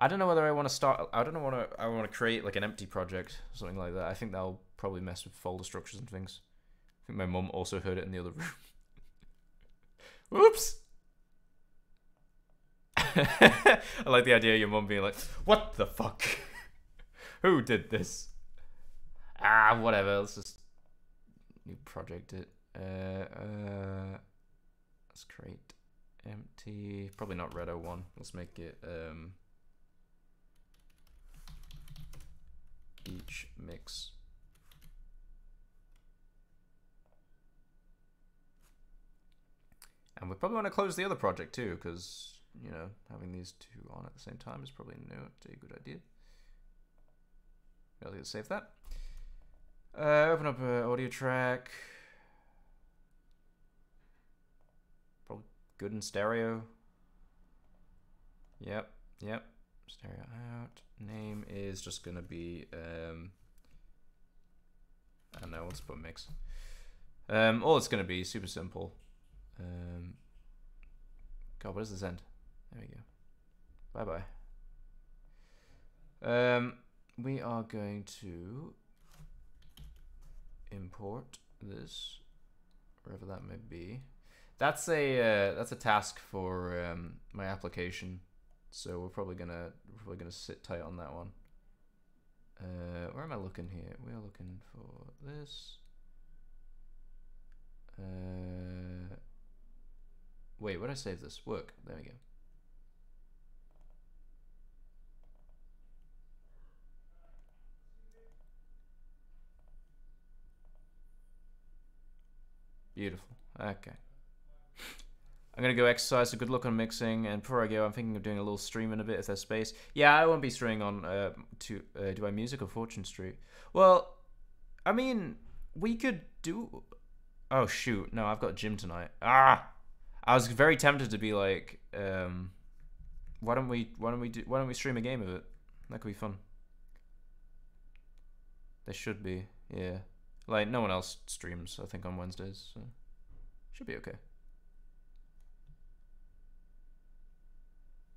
I don't know whether I want to start. I don't know to. I want to create like an empty project, something like that. I think that'll probably mess with folder structures and things. I think my mum also heard it in the other room. [LAUGHS] Whoops. [LAUGHS] I like the idea of your mum being like, "What the fuck? [LAUGHS] Who did this?" Ah, whatever. Let's just new project it. Uh, uh, let's create empty. Probably not red 01. Let's make it um. Beach mix. And we probably want to close the other project too, because you know having these two on at the same time is probably not a good idea. I'll to save that. Uh, open up an audio track. Probably good in stereo. Yep, yep. Stereo out. Name is just gonna be um I don't know, let's put mix. Um all it's gonna be super simple. Um God, what does this end? There we go. Bye bye. Um we are going to import this wherever that may be. That's a uh, that's a task for um, my application, so we're probably gonna we're probably gonna sit tight on that one. Uh, where am I looking here? We are looking for this. Uh, wait, where did I save this? Work. There we go. Beautiful. Okay. I'm gonna go exercise. A good look on mixing, and before I go, I'm thinking of doing a little stream in a bit if there's space. Yeah, I won't be streaming on uh, to uh, do I music or Fortune Street. Well, I mean, we could do. Oh shoot! No, I've got gym tonight. Ah, I was very tempted to be like, um, why don't we? Why don't we do? Why don't we stream a game of it? That could be fun. There should be, yeah. Like no one else streams, I think, on Wednesdays, so should be okay.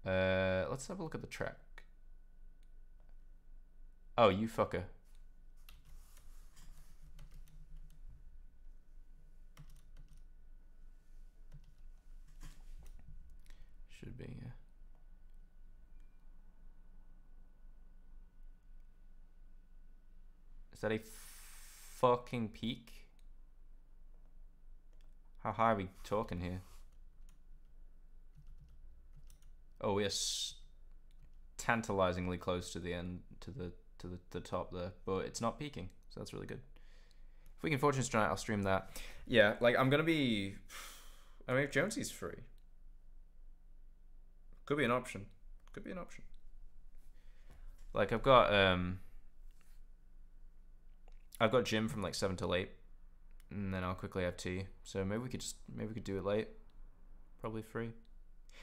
Uh, let's have a look at the track. Oh, you fucker. Should be, yeah. Is that a fucking peak? How high are we talking here? Oh, we are tantalizingly close to the end, to the to the, the top there, but it's not peaking, so that's really good. If we can fortune tonight, I'll stream that. Yeah, like I'm gonna be. I mean, if Jonesy's free, could be an option. Could be an option. Like I've got um. I've got gym from like seven till eight, and then I'll quickly have tea. So maybe we could just maybe we could do it late. Probably free.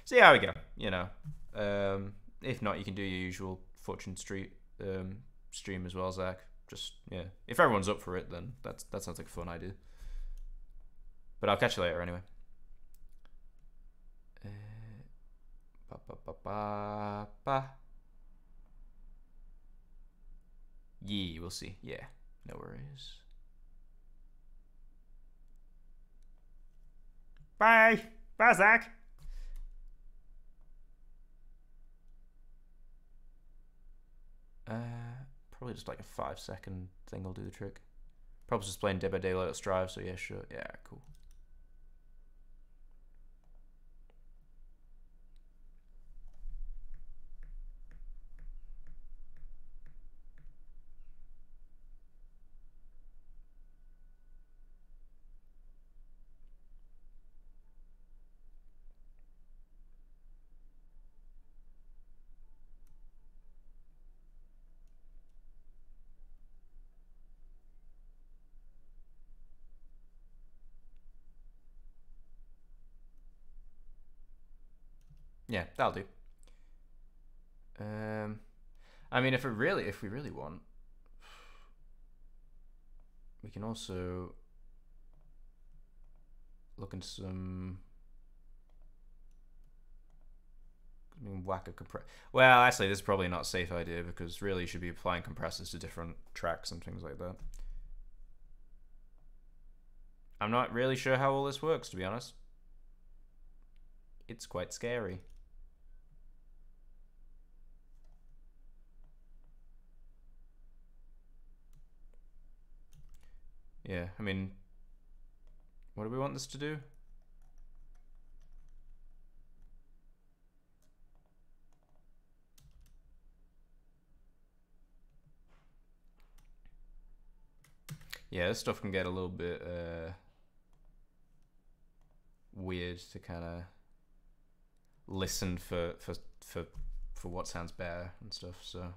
See how we go. You know, um, if not, you can do your usual Fortune Street um, stream as well, Zach. Just yeah, if everyone's up for it, then that's that sounds like a fun idea. But I'll catch you later anyway. Uh, ba, ba, ba, ba, ba. Yeah, we'll see. Yeah, no worries. Bye. Bye, Zach. Uh, probably just like a five second thing will do the trick. Probably just playing Dead by Daylight at Strive, so yeah, sure. Yeah, cool. Yeah, that'll do. Um, I mean, if it really, if we really want, we can also look into some. I mean, whack a compress. Well, actually, this is probably not a safe idea because really you should be applying compressors to different tracks and things like that. I'm not really sure how all this works, to be honest. It's quite scary. Yeah, I mean, what do we want this to do? Yeah, this stuff can get a little bit uh, weird to kind of listen for for for for what sounds better and stuff. So,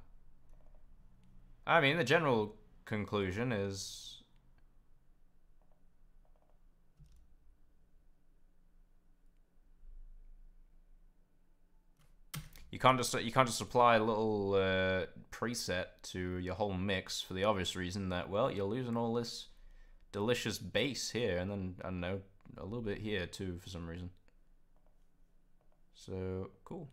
I mean, the general conclusion is you can't just you can't just apply a little uh, preset to your whole mix for the obvious reason that well you're losing all this delicious bass here and then I don't know a little bit here too for some reason. So cool.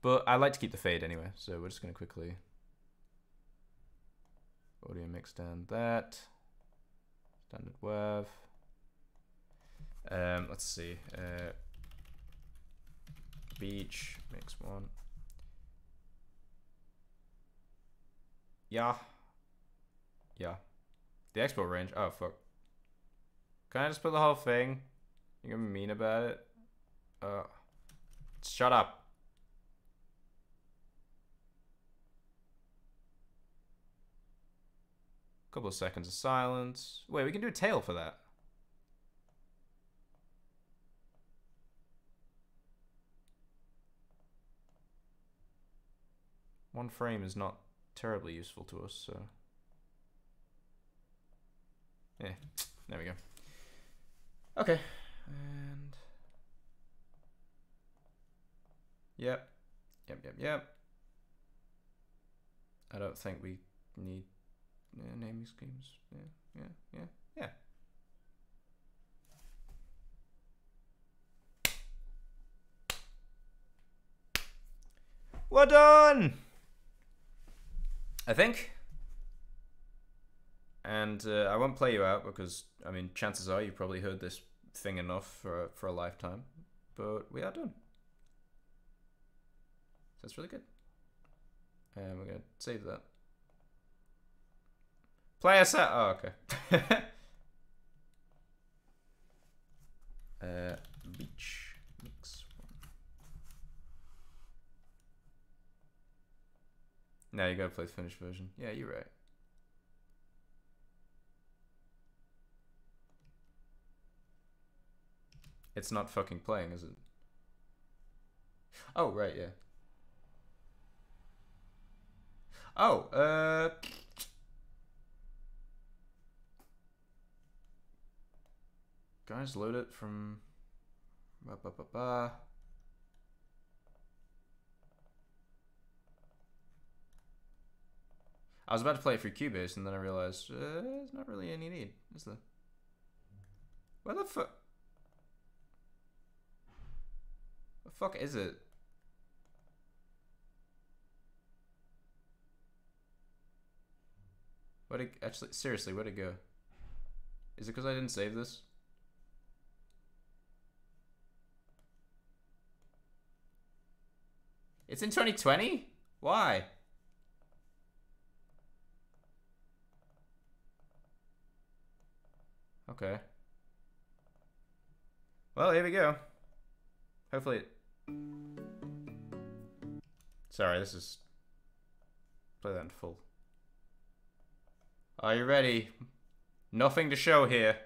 But I like to keep the fade anyway, so we're just gonna quickly audio mix down that standard WAV. Um, let's see. Uh, beach mix one. Yeah. Yeah. The expo range. Oh fuck. Can I just put the whole thing? You're gonna be mean about it? Uh, shut up. Couple of seconds of silence. Wait, we can do a tail for that. One frame is not terribly useful to us, so. Yeah, there we go. Okay, and. Yep, yep, yep, yep. I don't think we need uh, naming schemes. Yeah, yeah, yeah, yeah. We're done! I think. And uh, I won't play you out because, I mean, chances are you've probably heard this thing enough for, for a lifetime. But we are done. So that's really good. And we're going to save that. Play set. Oh, okay. [LAUGHS] uh, beach mix one. Now you gotta play the finished version. Yeah, you're right. It's not fucking playing, is it? Oh, right, yeah. Oh, uh. Guys, load it from. Ba, ba, ba, ba. I was about to play it for Cubase, and then I realized uh, there's not really any need, is there? Where the fuck? The fuck is it? Where'd it actually seriously? Where'd it go? Is it because I didn't save this? It's in 2020? Why? Okay. Well, here we go. Hopefully it... Sorry, this is... Play that in full. Are you ready? Nothing to show here.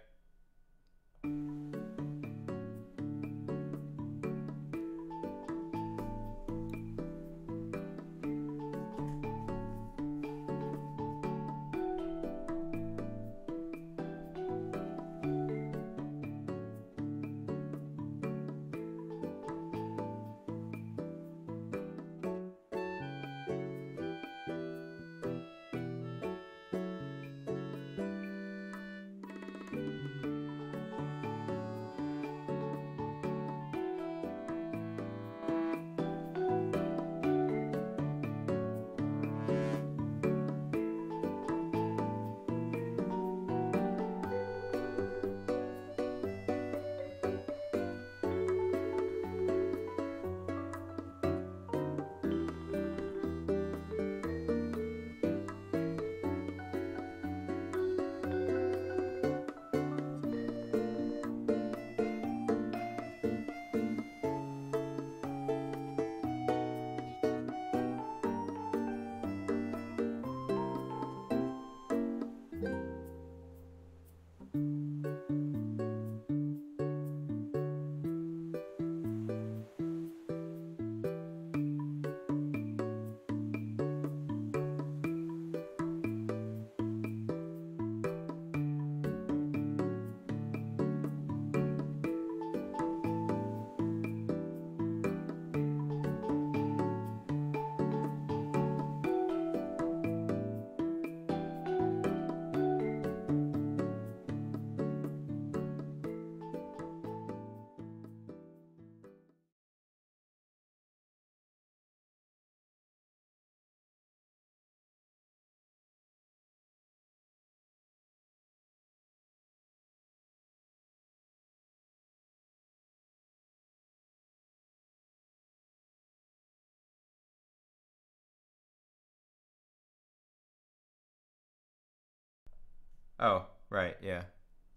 Oh, right, yeah.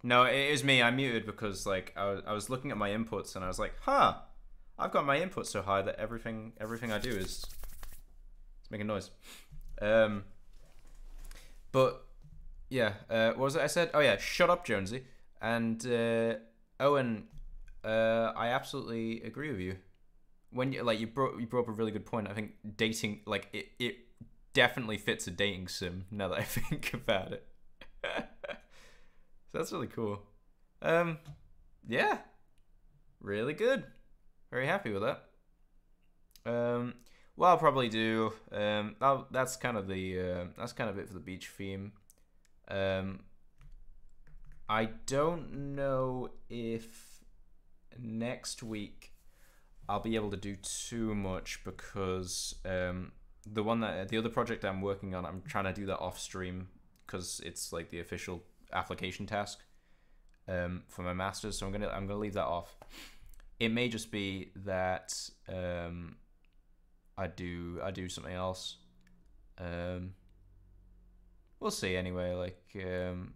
No, it was me. I muted because like I was, I was looking at my inputs and I was like, huh, I've got my input so high that everything everything I do is it's making noise. Um, but yeah, uh, what was it I said? Oh yeah, shut up, Jonesy. And uh, Owen, uh, I absolutely agree with you. When you like you brought you brought up a really good point. I think dating like it it definitely fits a dating sim. Now that I [LAUGHS] think about it, [LAUGHS] that's really cool. Um, yeah, really good. Very happy with that. Um, what I'll probably do, um, that's kind of the uh, that's kind of it for the beach theme. Um, I don't know if next week I'll be able to do too much because um, the one that the other project I'm working on, I'm trying to do that off stream because it's like the official application task um, for my masters. So I'm gonna I'm gonna leave that off. It may just be that um, I do I do something else. Um, we'll see anyway. Like um,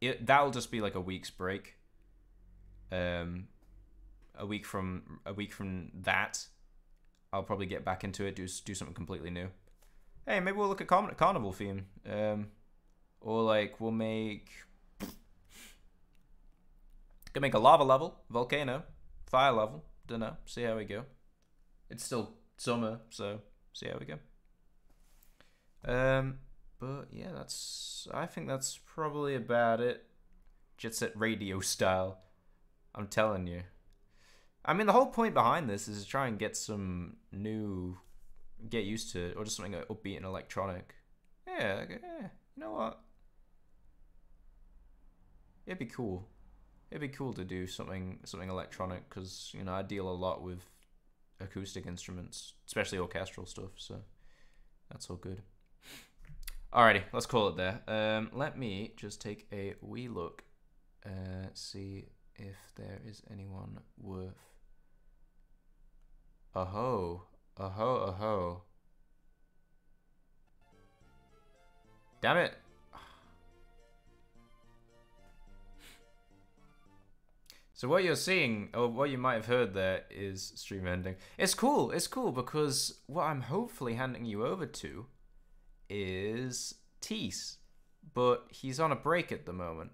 it that'll just be like a week's break. Um, a week from a week from that, I'll probably get back into it. Do do something completely new. Hey, maybe we'll look at Carn- carnival theme. Um, or like we'll make. Could make a lava level, volcano, fire level. Don't know. See how we go. It's still summer, so see how we go. Um, but yeah, that's. I think that's probably about it. Jet Set Radio style. I'm telling you. I mean, the whole point behind this is to try and get some new, get used to, it, or just something upbeat and electronic. Yeah, yeah. You know what? It'd be cool. It'd be cool to do something something electronic because you know I deal a lot with acoustic instruments, especially orchestral stuff. So that's all good. Alrighty, let's call it there. Um, let me just take a wee look, uh, see if there is anyone worth. Aho, aho, aho. Damn it. So what you're seeing, or what you might have heard there, is stream ending. It's cool. It's cool because what I'm hopefully handing you over to is Tease, but he's on a break at the moment.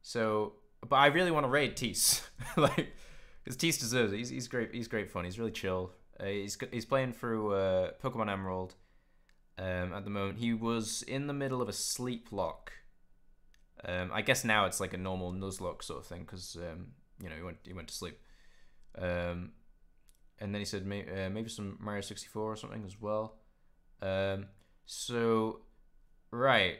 So, but I really want to raid Tease, [LAUGHS] like, because Tease deserves it. He's, he's great. He's great fun. He's really chill. Uh, he's he's playing through uh, Pokemon Emerald um, at the moment. He was in the middle of a sleep lock. Um, I guess now it's like a normal Nuzlocke sort of thing because um, you know he went he went to sleep. Um, and then he said may, uh, maybe some Mario sixty four or something as well. Um, so right,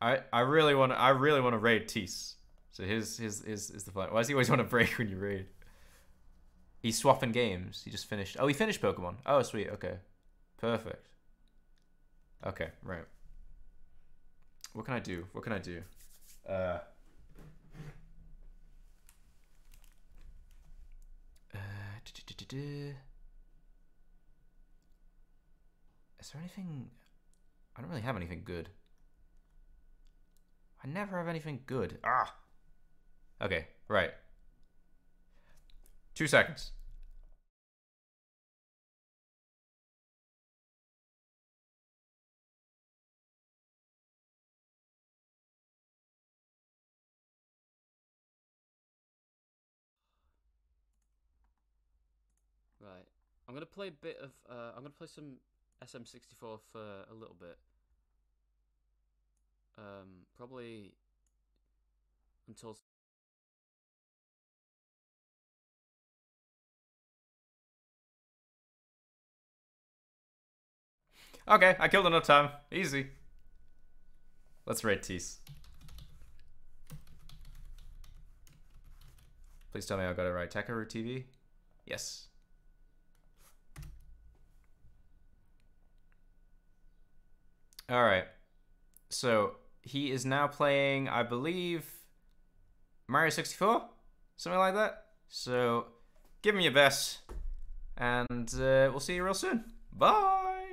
I I really want to I really want to raid Tease. So his his is is the fun. Why does he always want to [LAUGHS] break when you raid? He's swapping games. He just finished. Oh, he finished Pokemon. Oh, sweet. Okay, perfect. Okay, right. What can I do? What can I do? Uh, Is there anything? I don't really have anything good. I never have anything good. Ah. Okay, right. Two seconds. I'm gonna play a bit of. Uh, I'm gonna play some SM64 for a little bit. Um, probably until. Okay, I killed enough time. Easy. Let's raid Tease. Please tell me I got it right. Takaru TV? Yes. Alright. So, he is now playing, I believe, Mario 64? Something like that? So, give him your best. And uh, we'll see you real soon. Bye!